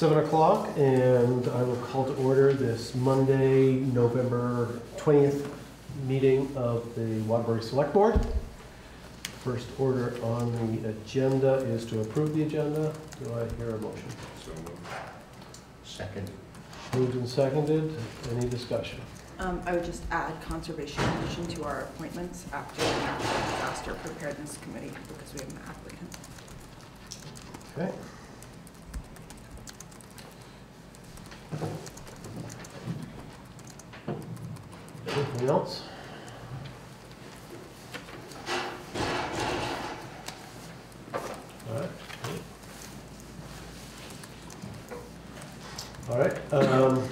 seven o'clock, and I will call to order this Monday, November 20th meeting of the Waterbury Select Board. First order on the agenda is to approve the agenda. Do I hear a motion? So moved. Second. Moved and seconded. Any discussion? Um, I would just add Conservation Commission to our appointments after the National Disaster Preparedness Committee because we have an applicant. Okay. Anything else? All right. All right, um,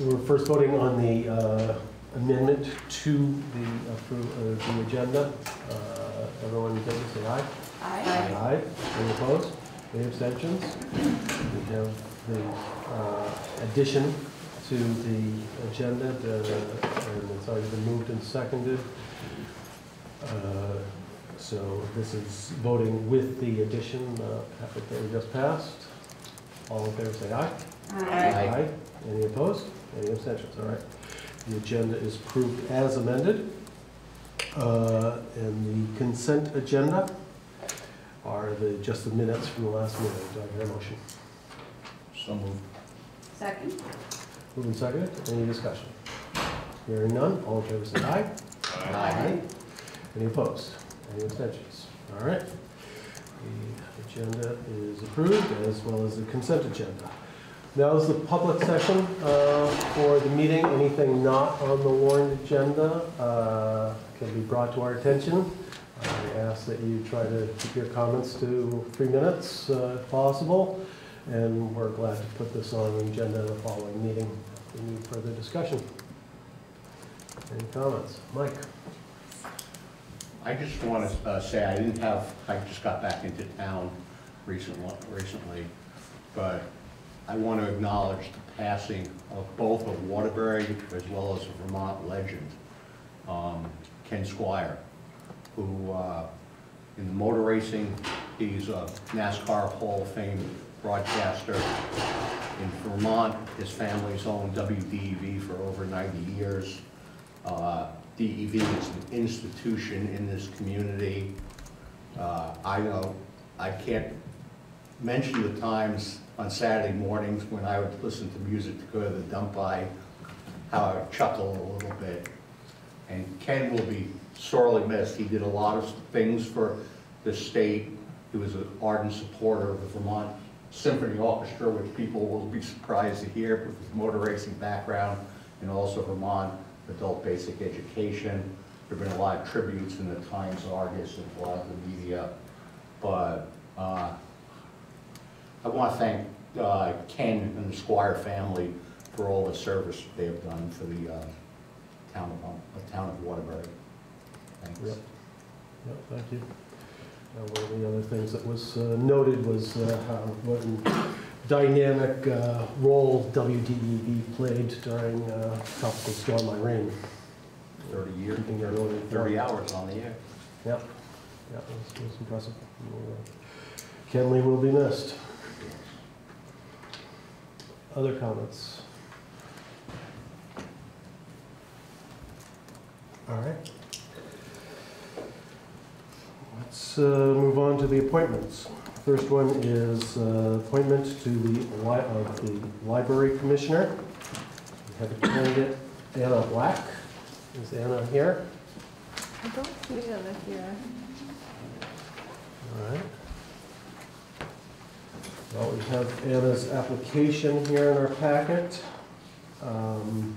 we're first voting on the uh, amendment to the, uh, the agenda. Uh, Everyone in favor, say aye. Aye. Any opposed? Any abstentions? We have the uh, addition to the agenda, the- and it's already been moved and seconded. Uh, So this is voting with the addition uh, that we just passed. All in favor, say aye. Aye. Any opposed? Any abstentions? All right. The agenda is approved as amended. Uh, And the consent agenda are the, just the minutes from the last meeting. Do I hear a motion? So moved. Second? Moving seconded, any discussion? Hearing none, all in favor say aye. Aye. Any opposed? Any abstentions? All right. The agenda is approved as well as the consent agenda. Now is the public session uh, for the meeting. Anything not on the warrant agenda uh, can be brought to our attention. I ask that you try to keep your comments to three minutes uh, if possible. And we're glad to put this on the agenda the following meeting. need further discussion. Any comments? Mike? I just want to say, I didn't have, I just got back into town recently, recently, but I want to acknowledge the passing of both of Waterbury as well as a Vermont legend, um, Ken Squier, who, uh, in the motor racing, he's a NASCAR Hall of Fame broadcaster. In Vermont, his family's owned WDEV for over 90 years. Uh, DEV is an institution in this community. Uh, I know, I can't mention the times on Saturday mornings when I would listen to music to go to the dump by, how I would chuckle a little bit. And Ken will be sorely missed. He did a lot of things for the state. He was an ardent supporter of the Vermont Symphony Orchestra, which people will be surprised to hear with his motor racing background, and also Vermont adult basic education. There've been a lot of tributes in the Times Argus and a lot of the media. But uh, I want to thank uh, Ken and the Squier family for all the service they have done for the uh, town of, uh, town of Waterbury. Thanks. Yep. Yeah, thank you. Uh, One of the other things that was uh, noted was uh, how, what a dynamic uh, role WDEV played during uh, Tropical Storm Irene. 30 years, Keeping everyone informed. 30 hours on the air. Yep, yeah, it was, it was impressive. Kenley will be missed. Other comments? All right. Let's uh, move on to the appointments. First one is uh, appointment to the li, of the library commissioner. We have a candidate, Anna Black. Is Anna here? I don't see Anna here. All right. Well, we have Anna's application here in our packet. Um,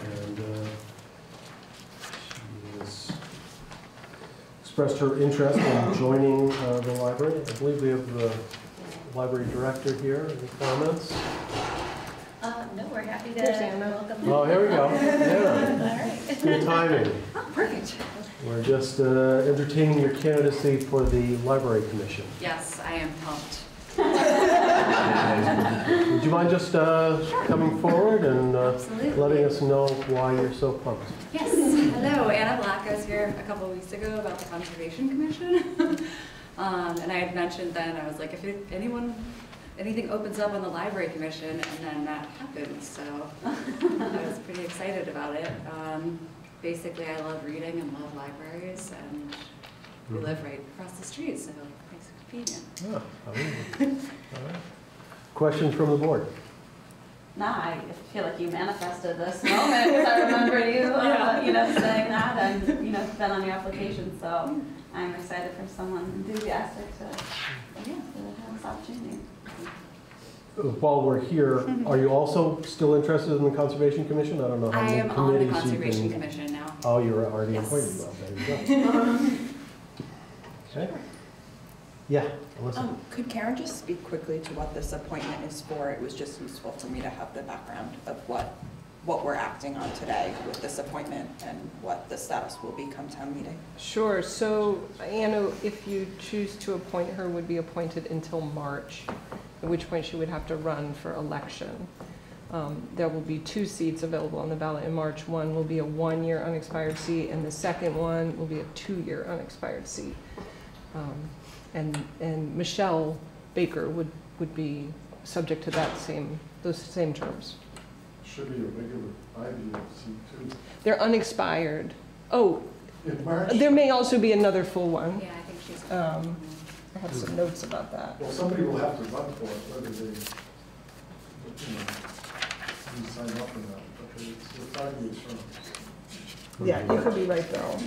And uh, she has expressed her interest in joining uh, the library. I believe we have the library director here. Any comments? Uh, no, we're happy to There's Anna. welcome. Oh, here we go. All Yeah, right. good timing. Oh, perfect. We're just uh, entertaining your candidacy for the library commission. Yes, I am pumped. Would you mind just uh, coming forward and uh, letting us know why you're so pumped? Yes, hello, Anna Black. I was here a couple of weeks ago about the Conservation Commission. Um, and I had mentioned then, I was like, if it- anyone, anything opens up on the library commission, and then that happened, so I was pretty excited about it. Um, basically, I love reading and love libraries, and we live right across the street, so it makes it convenient. Ah, amazing. All right. Questions from the board? No, I feel like you manifested this moment because I remember you, uh, you know, saying that and, you know, been on your application. So I'm excited for someone enthusiastic to, yeah, to have this opportunity. Uh, While we're here, are you also still interested in the Conservation Commission? I don't know how I many am on the committees you Conservation can- Commission now. Oh, you're already Yes. appointed, well, there you go. Okay. Yeah, Alyssa? Um, Could Karen just speak quickly to what this appointment is for? It was just useful for me to have the background of what, what we're acting on today with this appointment and what the status will be come town meeting. Sure, so Anna, if you choose to appoint her, would be appointed until March, at which point she would have to run for election. Um, There will be two seats available on the ballot in March. One will be a one-year unexpired seat, and the second one will be a two-year unexpired seat. Um, And, and Michelle Baker would, would be subject to that same, those same terms. Should be a regular IB seat too. They're unexpired. Oh, In March, there may also be another full one. Yeah, I think she's. Um, I have some notes about that. well, somebody will have to run for it, whether they, you know, you sign up or not, because it's a five-year term. Yeah, you could be right, Bill.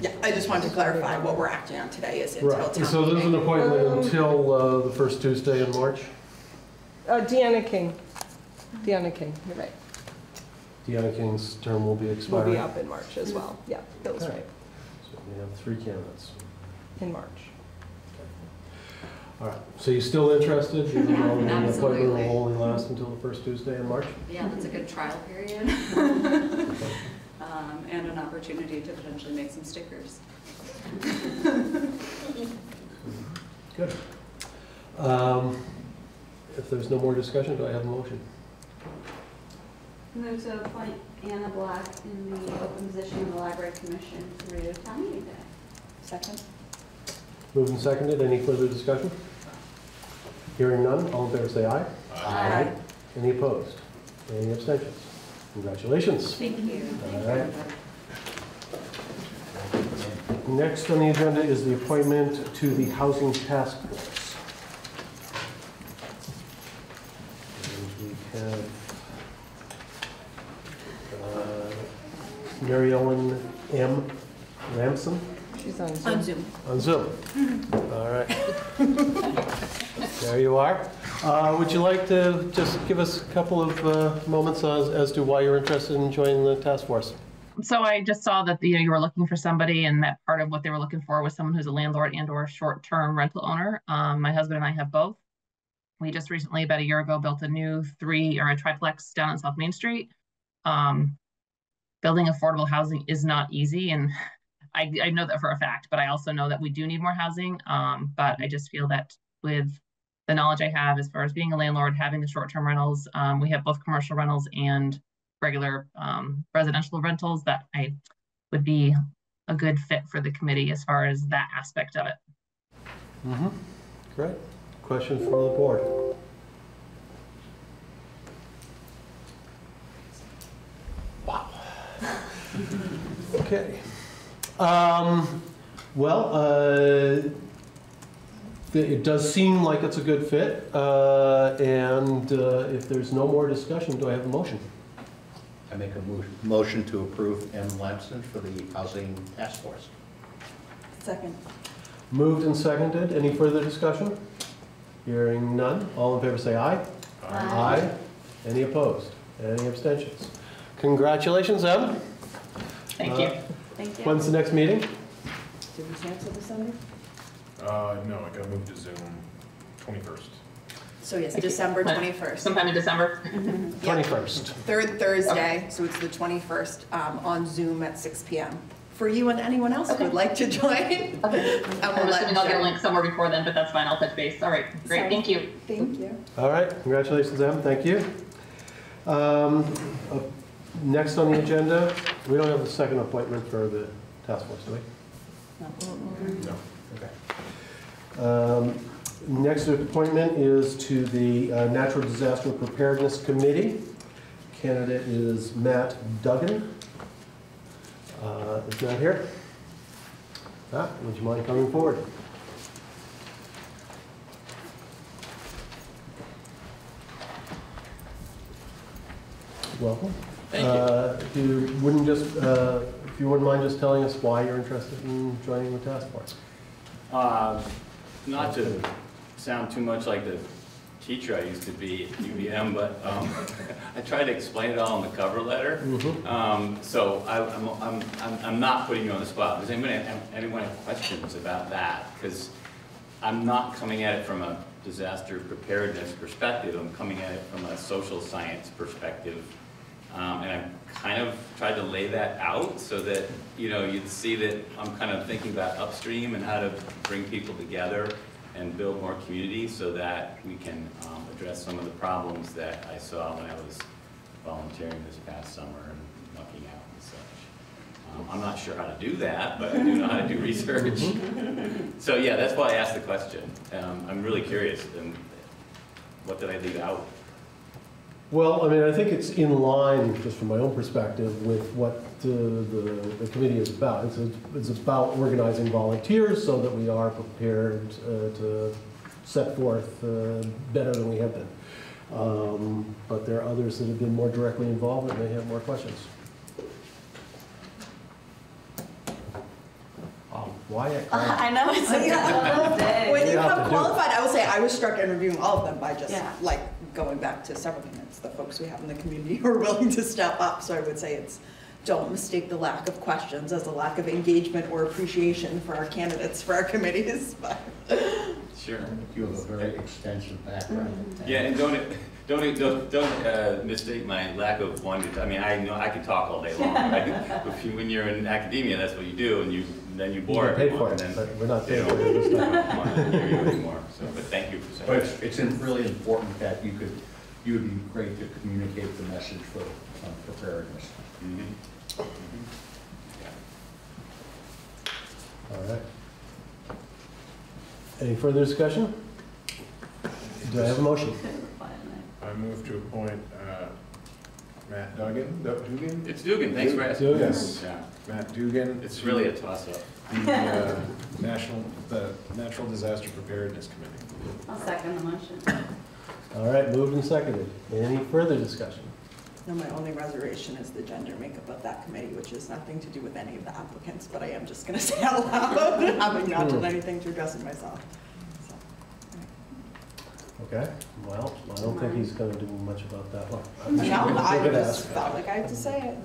Yeah, I just wanted to clarify what we're acting on today is until Right, town so there's an appointment Um, until uh, the first Tuesday in March. Uh, Deanna King. Deanna King, you're right. Deanna King's term will be Will expiring. be up in March as well. Yeah, Bill's Okay. right, So we have three candidates. in March. All right, so you're still interested, even though the appointment will only last until the first Tuesday in March? Yeah, that's a good trial period. Okay. Um, and an opportunity to potentially make some stickers. Good. Um, If there's no more discussion, do I have a motion? Move to appoint Anna Black in the open position of the Library Commission through town meeting day. Second? Moved and seconded, any further discussion? Hearing none, all in favor say aye. Aye. Any opposed? Any abstentions? Congratulations. Thank you. All right. Next on the agenda is the appointment to the Housing Task Force. And we have uh, Mary Ellen M. Lamson She's on On Zoom. Zoom. on Zoom. All right. There you are. Uh, Would you like to just give us a couple of uh, moments as as to why you're interested in joining the task force? So I just saw that, you know, you were looking for somebody and that part of what they were looking for was someone who's a landlord and or short-term rental owner. Um, my husband and I have both. We just recently, about a year ago, built a new three or a triplex down on South Main Street. Um, building affordable housing is not easy and I, I know that for a fact, but I also know that we do need more housing. Um, but I just feel that with the knowledge I have as far as being a landlord, having the short-term rentals, um, we have both commercial rentals and regular um, residential rentals that I would be a good fit for the committee as far as that aspect of it. Mm-hmm. Great. Questions from the board? Wow. Okay. Um, Well, uh, it does seem like it's a good fit, uh, and uh, if there's no more discussion, do I have a motion? I make a mo- motion to approve M. Lamson for the Housing Task Force. Second. Moved and seconded. Any further discussion? Hearing none. All in favor say aye. Aye. Any opposed? Any abstentions? Congratulations, Em. Thank you. Uh, Thank you. When's the next meeting? Did we cancel December? Uh, no, I got moved to Zoom twenty-first. So yes, December 21st. Sometime in December. Yeah. 21st. Third Thursday, so it's the 21st, um, on Zoom at 6 PM. For you and anyone else who would like to join. And we'll I'm let assuming I'll get a Jen- link somewhere before then, but that's fine. I'll touch base. All right, great. Sorry. Thank you. Thank you. All right, congratulations, Em. Thank you. Um, uh, Next on the agenda, we don't have a second appointment for the task force, do we? No. Okay. Um, Next appointment is to the uh, Natural Disaster Preparedness Committee. Candidate is Matt Duggan. Uh, Is Matt here? Matt, would you mind coming forward? Welcome. Thank you. Uh, If you wouldn't just, uh, if you wouldn't mind just telling us why you're interested in joining the task force? Uh, Not to sound too much like the teacher I used to be at UVM, but um, I tried to explain it all in the cover letter. Mhm. Um, So I- I'm, I'm, I'm I'm not putting you on the spot. Does anybody, have- anyone have questions about that? Because I'm not coming at it from a disaster preparedness perspective. I'm coming at it from a social science perspective. Um, And I've kind of tried to lay that out so that, you know, you'd see that I'm kind of thinking about upstream and how to bring people together and build more community so that we can um, address some of the problems that I saw when I was volunteering this past summer and mucking out and such. Um, I'm not sure how to do that, but I do know how to do research. So yeah, that's why I asked the question. Um, I'm really curious, and what did I leave out? Well, I mean, I think it's in line, just from my own perspective, with what uh, the, the committee is about. It's, it's about organizing volunteers so that we are prepared uh, to set forth uh, better than we have been. Um, But there are others that have been more directly involved and may have more questions. Wow, Wyatt. I know, it's a Yeah. good day. When you You have to have do it. qualified, I will say, I was struck interviewing all of them by just, Yeah. like, going back to several minutes, the folks we have in the community who are willing to step up. So I would say it's, don't mistake the lack of questions as a lack of engagement or appreciation for our candidates for our committees, but. Sure. You have a very extensive background. Yeah, and don't, don't, don't, don't uh, mistake my lack of wanting to, I mean, I know, I can talk all day long, right? If you- When you're in academia, that's what you do, and you, then you bore We're paid for it, and but we're not they paid don't for it this time. want to hear you anymore, so, but thank you for saying But that. it's, it's in- really important that you could, you would be great to communicate the message for um, preparedness. Mhm. All right. Any further discussion? Do I have a motion? I move to appoint uh, Matt Duggan, Doug Dugan? It's Dugan, thanks for asking. Dugan. Yeah, Matt Dugan. it's really a toss-up. The uh, National, the Natural Disaster Preparedness Committee. I'll second the motion. All right, moved and seconded. Any further discussion? No, my only reservation is the gender makeup of that committee, which has nothing to do with any of the applicants, but I am just gonna say out loud, having not done anything to address it myself. So, Okay, well, I don't think he's gonna do much about that one. No, I We could just felt like I had to say it.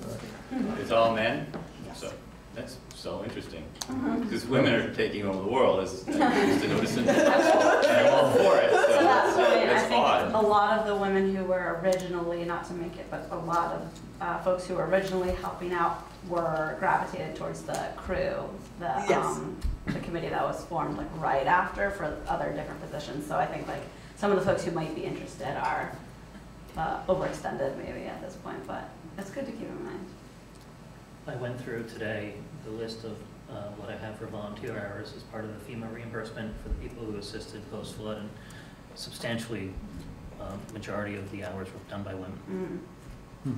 It's all men? Yes. So, that's so interesting. Uh-huh. Because women are taking over the world, as I used to notice, and I'm all for it, so So that's, that's, I mean, I that's think odd. a lot of the women who were originally, not to make it, but a lot of uh, folks who were originally helping out were gravitated towards the crew, the, Yes. um, the committee that was formed like right after for other different positions. So I think like some of the folks who might be interested are uh, overextended maybe at this point, but it's good to keep in mind. I went through today the list of uh, what I have for volunteer hours as part of the FEMA reimbursement for the people who assisted post-flood, and substantially, um, majority of the hours were done by women. Mm. Okay,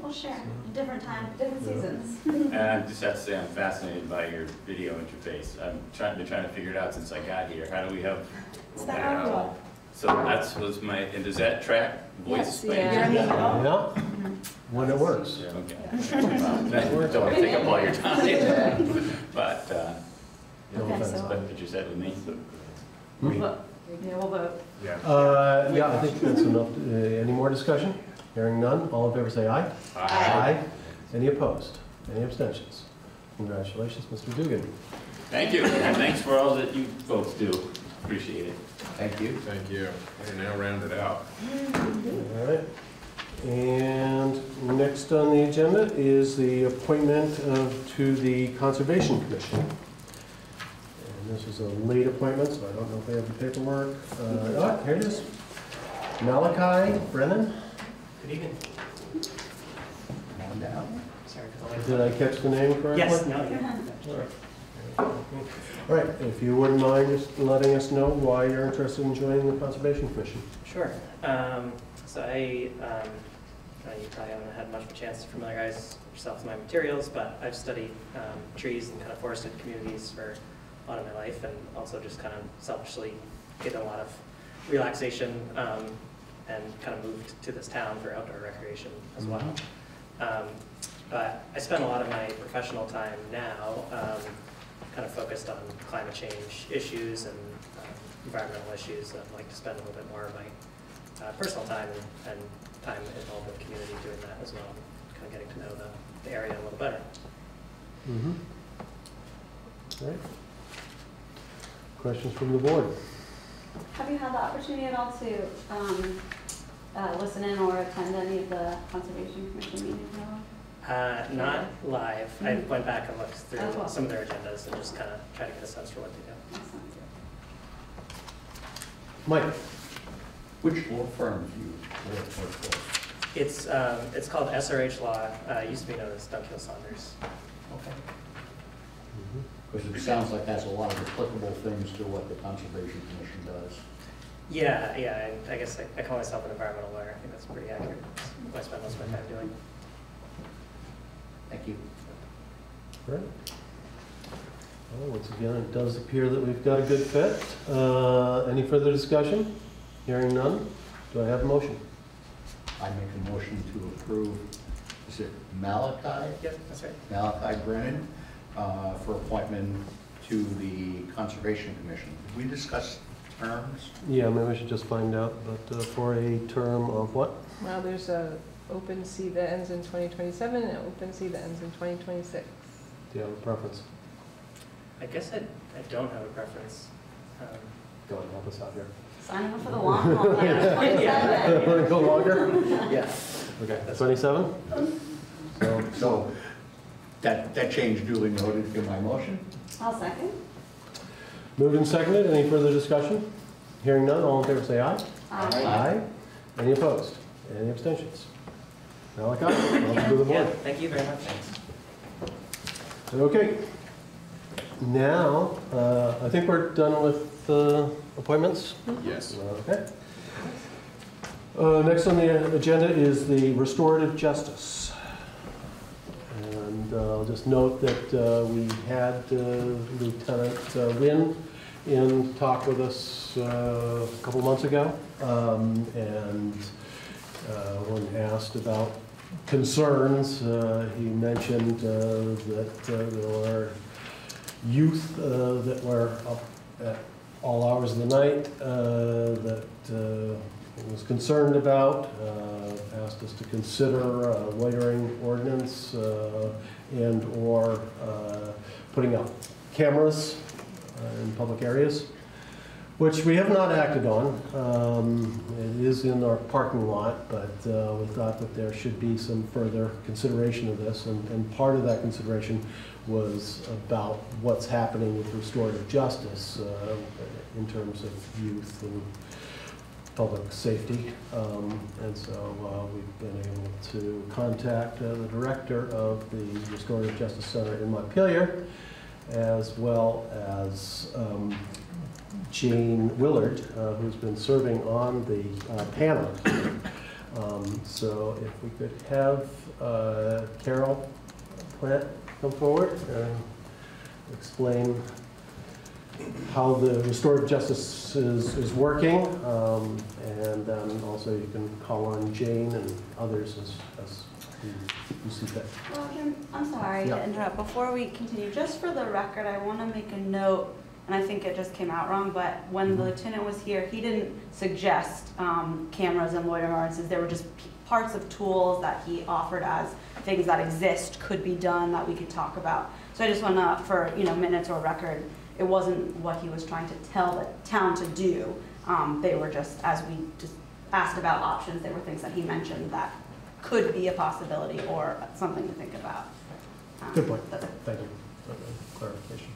we'll share, different time, different Yeah. seasons. And I just have to say, I'm fascinated by your video interface. I'm trying, been trying to figure it out since I got here. How do we have? It's the audio. So that's was my, and does that track voice? Yes, by yeah. any chance? Yeah, when it works. Okay. Well, Don't take up all your time, but, uh, No Okay, offense. so- but what you said with me. Hmm? Yeah, we'll vote. Yeah. Uh, yeah, I think that's enough. Uh, Any more discussion? Hearing none, all in favor say aye. Aye. Any opposed? Any abstentions? Congratulations, Mr. Dugan. Thank you, and thanks for all that you folks do. Appreciate it. Thank you. Thank you. And now round it out. All right. And next on the agenda is the appointment of, to the Conservation Commission. And this is a late appointment, so I don't know if they have the paperwork. Uh, Oh, here it is. Malachi Brennan. Good evening. Come on down. Sorry for the late. Did I catch the name correctly? Yes, no, yeah. All right. All right, if you wouldn't mind just letting us know why you're interested in joining the Conservation Commission. Sure. Um, so I, um, you probably haven't had much of a chance to familiarize yourself with my materials, but I've studied um, trees and kind of forested communities for a lot of my life, and also just kind of selfishly get a lot of relaxation um, and kind of moved to this town for outdoor recreation as well. Um, but I spend a lot of my professional time now um, kind of focused on climate change issues and um, environmental issues. I'd like to spend a little bit more of my uh, personal time and, and time involved with the community doing that as well, kind of getting to know the, the area a little better. Mm-hmm. All right. Questions from the board? Have you had the opportunity at all to um, uh, listen in or attend any of the Conservation Commission meetings at all? Uh, not live. I Mhm. went back and looked through Oh, cool. some of their agendas and just kind of tried to get a sense for what they do. Mike? Which law firm do you work for? It's, um, it's called SRH Law, uh, it used to be known as Dunkiel Saunders. Okay. Because it sounds like that's a lot of applicable things to what the Conservation Commission does. Yeah, yeah, I, I guess I, I call myself an environmental lawyer. I think that's pretty accurate. That's what I spend most of my time doing. Thank you. Right. Well, once again, it does appear that we've got a good fit. Uh, Any further discussion? Hearing none, do I have a motion? I make a motion to approve, is it Malachi? Yep, that's right. Malachi Brennan uh, for appointment to the Conservation Commission. Did we discuss terms? Yeah, maybe we should just find out, but uh, for a term of what? Well, there's a open seat that ends in 2027 and an open seat that ends in 2026. Do you have a preference? I guess I, I don't have a preference. Um, Go and help us out here. Signing up for the long haul, like 27. Want to go longer? Yeah. Okay, 27? So, So that, that change duly noted in my motion. I'll second. Moved and seconded, any further discussion? Hearing none, all in favor say aye. Aye. Aye. Any opposed? Any abstentions? Malachi, welcome to the Yeah, thank you very much. Okay. Now, uh, I think we're done with uh, appointments. Yes. Okay. Uh, Next on the agenda is the restorative justice. And uh, I'll just note that uh, we had uh, Lieutenant uh, Wynn in talk with us uh, a couple months ago. Um, And uh, when asked about concerns, uh, he mentioned uh, that uh, there were youth uh, that were up at all hours of the night that was concerned about, asked us to consider a loitering ordinance and/or uh, putting up cameras in public areas, which we have not acted on. Um, It is in our parking lot, but uh, we thought that there should be some further consideration of this, and and part of that consideration was about what's happening with restorative justice uh, in terms of youth and public safety. Um, And so uh, we've been able to contact uh, the director of the Restorative Justice Center in Montpelier, as well as um, Jane Willard, uh, who's been serving on the uh, panel. Um, So if we could have uh, Carol Plant come forward and explain how the restorative justice is, is working. um, And then also you can call on Jane and others as, as you you see fit. Well, I'm sorry Yeah. to interrupt. Before we continue, just for the record, I want to make a note, and I think it just came out wrong, but when the Mhm. lieutenant was here, he didn't suggest um, cameras and loitering ordinances. There were just parts of tools that he offered as things that exist, could be done, that we could talk about. So I just want to, for, you know, minutes or record, it wasn't what he was trying to tell the town to do. Um, They were just, as we just asked about options, they were things that he mentioned that could be a possibility or something to think about. Um, Good point. Thank you for the clarification.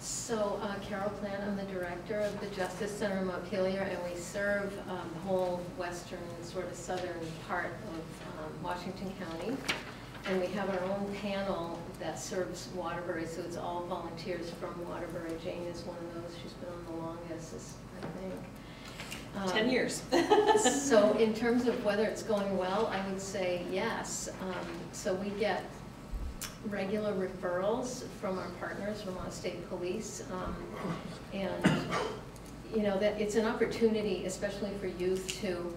So uh, Carol Plant, I'm the director of the Justice Center in Montpelier, and we serve um, the whole western, sort of southern part of um, Washington County. And we have our own panel that serves Waterbury, so it's all volunteers from Waterbury. Jane is one of those, she's been on the longest, is- I think. Um, Ten years. So in terms of whether it's going well, I would say yes. Um, So we get regular referrals from our partners, Vermont State Police. um, And, you know, that it's an opportunity, especially for youth, to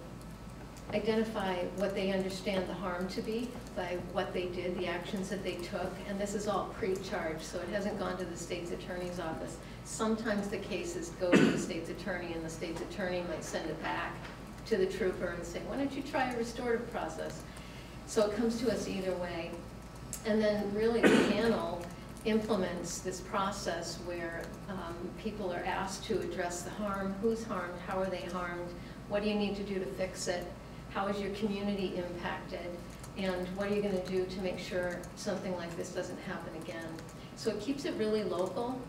identify what they understand the harm to be by what they did, the actions that they took. And this is all pre-charged, so it hasn't gone to the state's attorney's office. Sometimes the cases go to the state's attorney, and the state's attorney might send it back to the trooper and say, why don't you try a restorative process? So it comes to us either way. And then really the panel implements this process where um, people are asked to address the harm, who's harmed, how are they harmed, what do you need to do to fix it, how is your community impacted, and what are you gonna do to make sure something like this doesn't happen again? So it keeps it really local,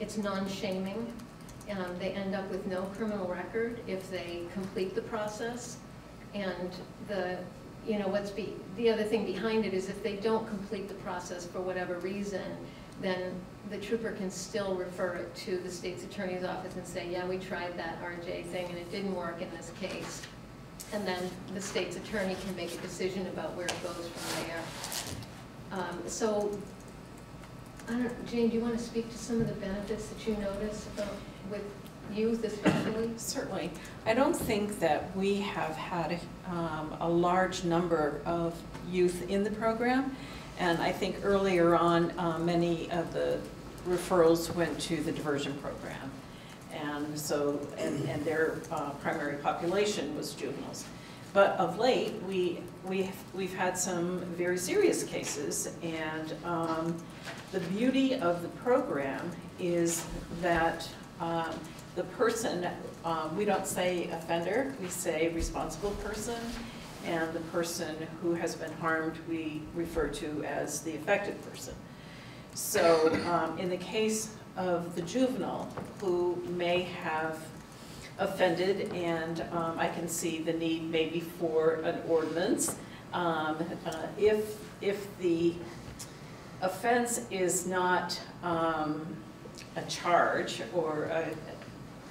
it's non-shaming, um, they end up with no criminal record if they complete the process, and the, you know, what's be, the other thing behind it is if they don't complete the process for whatever reason, then the trooper can still refer it to the state's attorney's office and say, yeah, we tried that RJ thing and it didn't work in this case. And then the state's attorney can make a decision about where it goes from there. Um, So, I don't, Jane, do you want to speak to some of the benefits that you notice about, with youth especially? Certainly. I don't think that we have had um, a large number of youth in the program. And I think earlier on, uh, many of the referrals went to the diversion program. And so, and, and their uh, primary population was juveniles. But of late, we, we, we've had some very serious cases. And um, the beauty of the program is that um, the person, um, we don't say offender, we say responsible person, and the person who has been harmed, we refer to as the affected person. So um, in the case of the juvenile who may have offended, and um, I can see the need maybe for an ordinance, um, uh, if, if the offense is not um, a charge or a,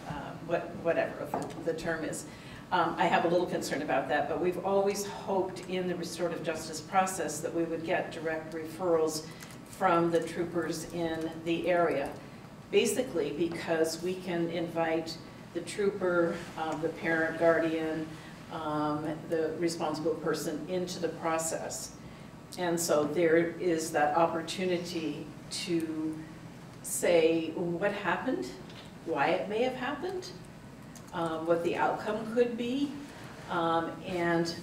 uh, what, whatever the, term is. Um, I have a little concern about that, but we've always hoped in the restorative justice process that we would get direct referrals from the troopers in the area. Basically because we can invite the trooper, um, the parent, guardian, um, the responsible person into the process. And so there is that opportunity to say what happened, why it may have happened, um, what the outcome could be. Um, and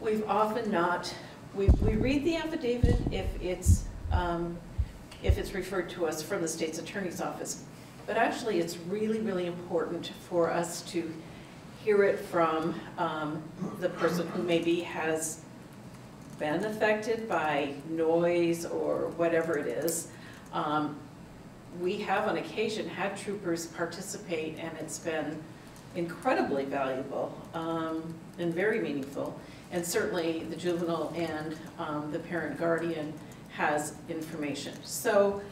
we've often not, we, we read the affidavit if it's, um, if it's referred to us from the state's attorney's office. But actually, it's really, really important for us to hear it from um, the person who maybe has been affected by noise or whatever it is. Um, we have on occasion had troopers participate and it's been incredibly valuable um, and very meaningful. And certainly the juvenile and um, the parent guardian has information. So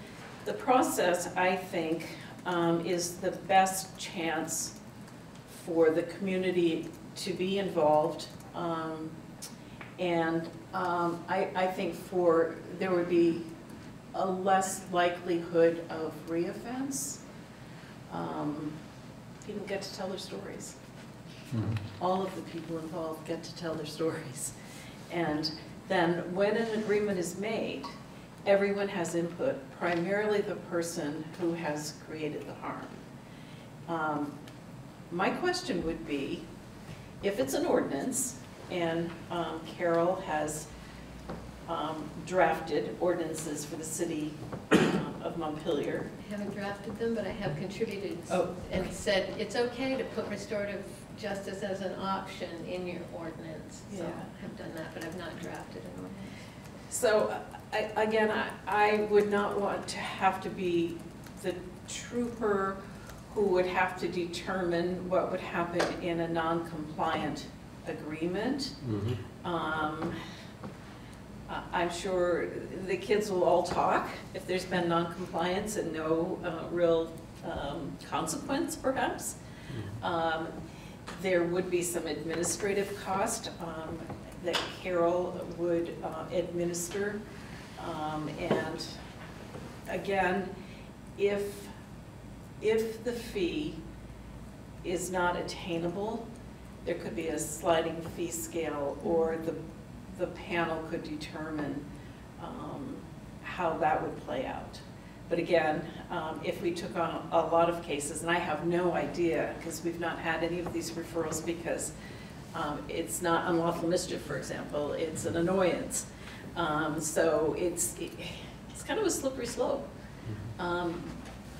the process, I think, um, is the best chance for the community to be involved. Um, and um, I, I think for, there would be a less likelihood of reoffense. Um, People get to tell their stories. All of the people involved get to tell their stories. And then when an agreement is made, everyone has input, primarily the person who has created the harm. Um, My question would be, if it's an ordinance, and um, Carol has um, drafted ordinances for the city um, of Montpelier. I haven't drafted them, but I have contributed Oh. and said it's okay to put restorative justice as an option in your ordinance. So Yeah. I've done that, but I've not drafted an ordinance. So, I- again, I- I would not want to have to be the trooper who would have to determine what would happen in a non-compliant agreement. Um, uh, I'm sure the kids will all talk if there's been non-compliance and no uh, real um, consequence perhaps. Um, There would be some administrative cost um, that Carol would uh, administer. Um, And again, if, if the fee is not attainable, there could be a sliding fee scale, or the, the panel could determine um, how that would play out. But again, um, if we took on a lot of cases, and I have no idea, because we've not had any of these referrals, because um, it's not unlawful mischief, for example, it's an annoyance. Um, So it's, it's kind of a slippery slope. Um,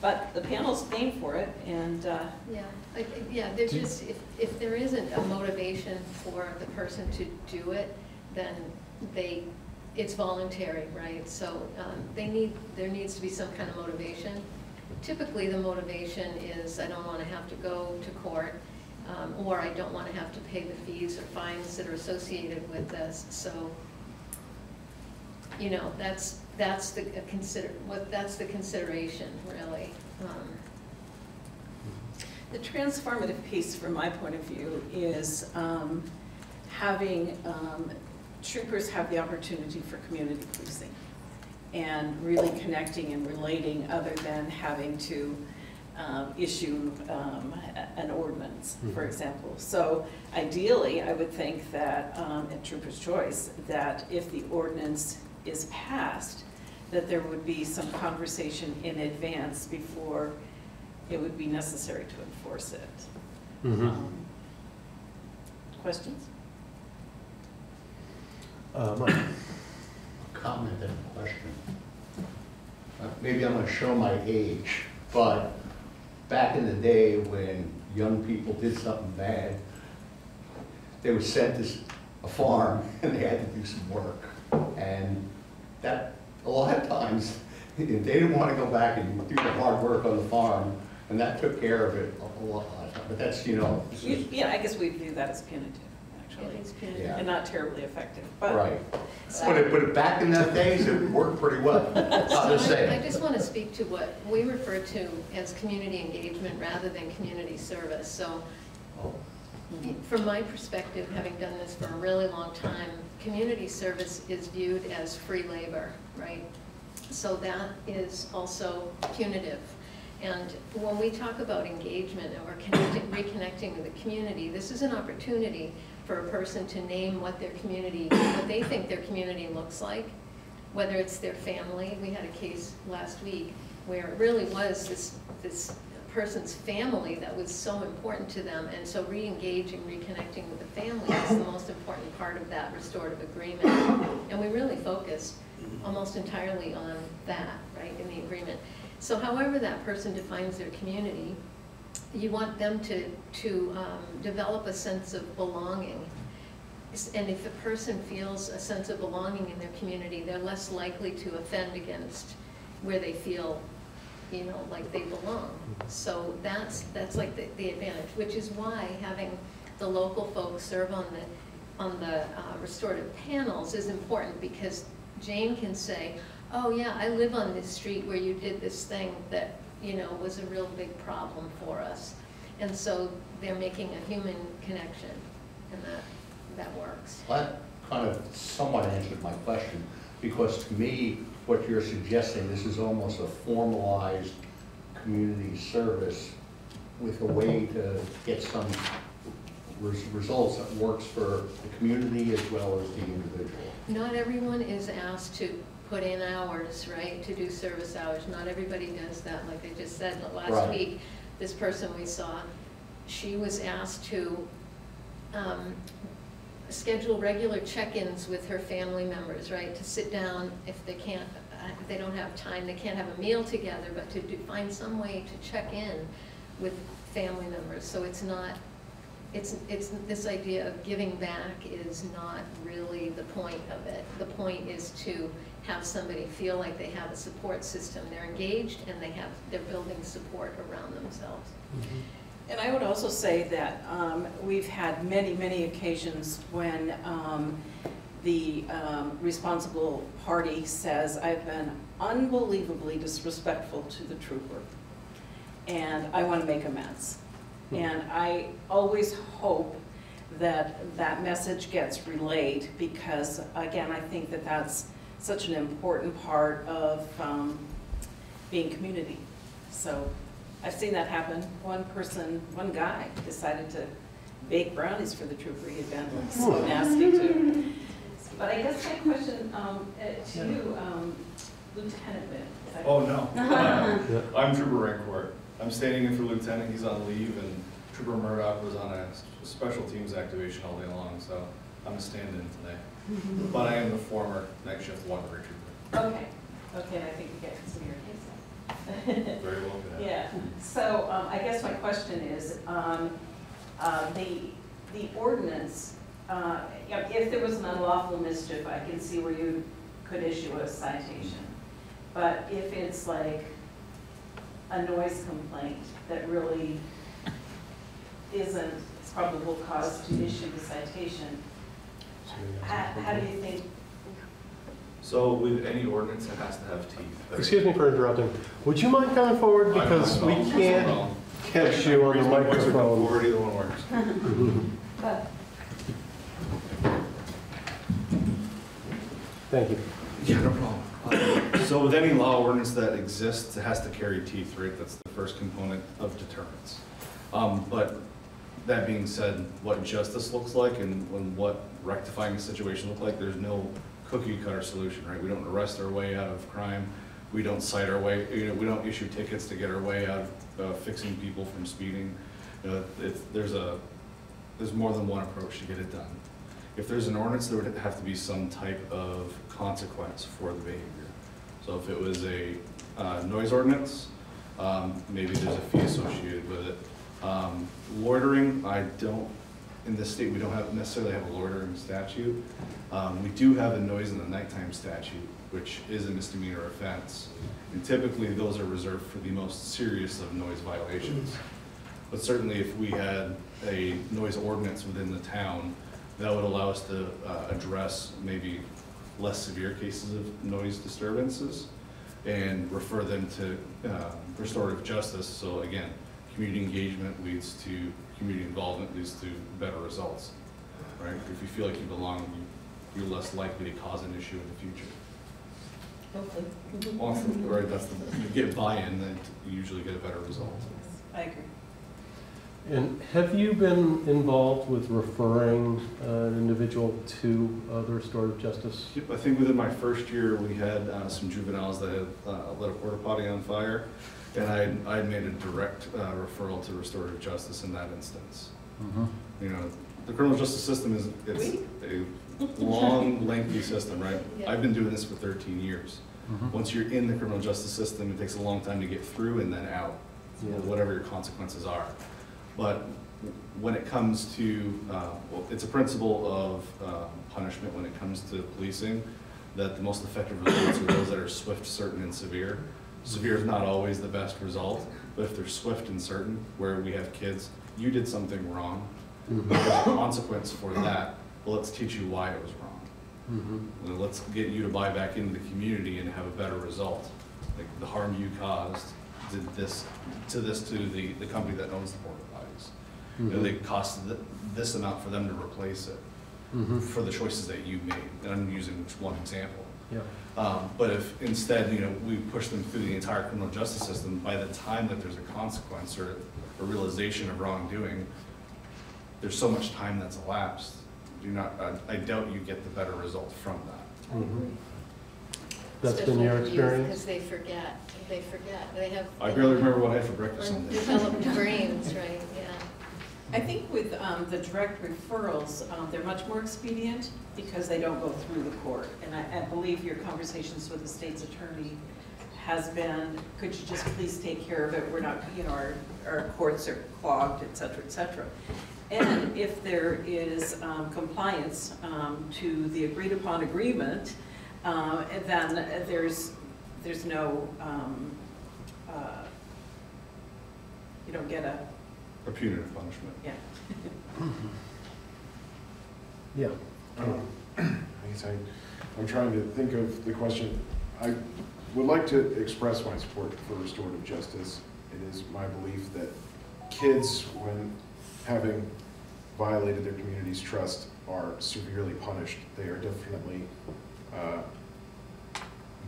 But the panel's paying for it, and, uh, Yeah, I- I- yeah, there's just, if, if there isn't a motivation for the person to do it, then they, it's voluntary, right? So um, they need, there needs to be some kind of motivation. Typically, the motivation is, I don't want to have to go to court, um, or I don't want to have to pay the fees or fines that are associated with this, so, you know, that's, that's the uh, consider, what, that's the consideration, really. Um, The transformative piece, from my point of view, is um, having um, troopers have the opportunity for community policing and really connecting and relating other than having to um, issue um, an ordinance, for Mhm. example. So ideally, I would think that, um, at Trooper's Choice, that if the ordinance is passed, that there would be some conversation in advance before it would be necessary to enforce it. Mhm. Um, Questions? Uh, Mike? comment and a question. Uh, Maybe I'm gonna show my age, but back in the day when young people did something bad, they were sent to a farm and they had to do some work. And that, a lot of times, they didn't wanna go back and do the hard work on the farm, and that took care of it a lot. But that's, you know, You- is- Yeah, I guess we view that as punitive, actually, It is punitive. Yeah. and not terribly effective, but. right. But it, but it- back in those days, it worked pretty well. So I'm just I I saying. just want to speak to what we refer to as community engagement rather than community service. So oh. from my perspective, having done this for a really long time, community service is viewed as free labor, right? So that is also punitive. And when we talk about engagement or connecting, reconnecting with the community, this is an opportunity for a person to name what their community, what they think their community looks like, whether it's their family. We had a case last week where it really was this, this person's family that was so important to them. And so re-engaging, reconnecting with the family is the most important part of that restorative agreement. And we really focused almost entirely on that, right, in the agreement. So however that person defines their community, you want them to, to um, develop a sense of belonging. And if a person feels a sense of belonging in their community, they're less likely to offend against where they feel, you know, like they belong. So that's, that's like the, the advantage, which is why having the local folks serve on the, on the uh, restorative panels is important, because Jane can say, oh yeah, I live on this street where you did this thing that, you know, was a real big problem for us. And so they're making a human connection, and that, that works. That kind of somewhat answered my question, because to me, what you're suggesting, this is almost a formalized community service with a way to get some res- results that works for the community as well as the individual. Not everyone is asked to put in hours, right, to do service hours. Not everybody does that, like I just said last Right. week. This person we saw, she was asked to um, schedule regular check-ins with her family members, right? To sit down if they can't, uh, if they don't have time, they can't have a meal together, but to do- find some way to check in with family members. So it's not, it's, it's, this idea of giving back is not really the point of it. The point is to have somebody feel like they have a support system. They're engaged and they have, they're building support around themselves. And I would also say that um, we've had many, many occasions when um, the um, responsible party says, I've been unbelievably disrespectful to the trooper, and I want to make amends. And I always hope that that message gets relayed, because again, I think that that's such an important part of um, being community. So I've seen that happen. One person, one guy decided to bake brownies for the trooper. He had been so nasty to. But I guess my question um, uh, to you, um, Lieutenant Vin. Oh, no. Uh, I'm Trooper Rancourt. I'm standing in for Lieutenant, he's on leave, and Trooper Murdoch was on a special teams activation all day long, so I'm a stand-in today. But I am the former night shift water trooper. Okay, okay, and I think we get some of your case then. Very well good. Yeah, so um, I guess my question is, um, uh, the, the ordinance, uh, if there was an unlawful mischief, I can see where you could issue a citation. But if it's like a noise complaint that really isn't probable cause to issue the citation, how, how do you think So with any ordinance, it has to have teeth. Excuse me for interrupting. Would you mind coming forward because we can't catch you on the microphone? Forward, either one works. Thank you. Yeah, no problem. Uh, So with any law ordinance that exists, it has to carry teeth, right? That's the first component of deterrence. Um, But that being said, what justice looks like and when what rectifying a situation look like, there's no cookie cutter solution, right? We don't arrest our way out of crime. We don't cite our way, you know, we don't issue tickets to get our way out of uh, fixing people from speeding. You know, there's a, there's more than one approach to get it done. If there's an ordinance, there would have to be some type of consequence for the behavior. So if it was a uh, noise ordinance, um, maybe there's a fee associated with it. Um, Loitering, I don't, in this state, we don't have necessarily have a loitering statute. Um, We do have a noise in the nighttime statute, which is a misdemeanor offense. And typically, those are reserved for the most serious of noise violations. But certainly, if we had a noise ordinance within the town, that would allow us to uh, address maybe less severe cases of noise disturbances and refer them to uh, restorative justice. So again, community engagement leads to, community involvement leads to better results, right? If you feel like you belong, you- you're less likely to cause an issue in the future. Hopefully. Awesome, right, that's the, you get buy-in, then you usually get a better result. I agree. And have you been involved with referring uh, an individual to uh, the restorative justice? Yep, I think within my first year, we had uh, some juveniles that had uh, lit a porta potty on fire, and I, I made a direct uh, referral to restorative justice in that instance. You know, the criminal justice system is, it's a long, lengthy system, right? Yeah. I've been doing this for thirteen years. Once you're in the criminal justice system, it takes a long time to get through and then out, Yeah. whatever your consequences are. But when it comes to, uh, well, it's a principle of uh, punishment when it comes to policing, that the most effective results are those that are swift, certain, and severe. Severe is not always the best result, but if they're swift and certain, where we have kids, you did something wrong, there's a consequence for that, well, let's teach you why it was wrong. Mhm. And let's get you to buy back into the community and have a better result. Like the harm you caused did this, to this, to the, the company that owns the porta potties. You know, they cost th- this amount for them to replace it, Mhm. for the choices that you made. And I'm using one example. Yeah. Um, But if instead, you know, we push them through the entire criminal justice system, by the time that there's a consequence or a realization of wrongdoing, there's so much time that's elapsed. Do not, I- I doubt you get the better result from that. Mhm. That's been your experience? Because they forget, they forget, they have. I barely remember what I had for breakfast Sunday. Undeveloped brains, right, yeah. I think with um, the direct referrals, um, they're much more expedient because they don't go through the court. And I, I believe your conversations with the state's attorney has been, could you just please take care of it? We're not, you know, our, our courts are clogged, et cetera, et cetera. And if there is um, compliance um, to the agreed upon agreement, uh, then there's, there's no, um, uh, you don't get a, A punitive punishment. yeah. Yeah. I geez, I, I'm trying to think of the question. I would like to express my support for restorative justice. It is my belief that kids, when having violated their community's trust, are severely punished. They are definitely uh,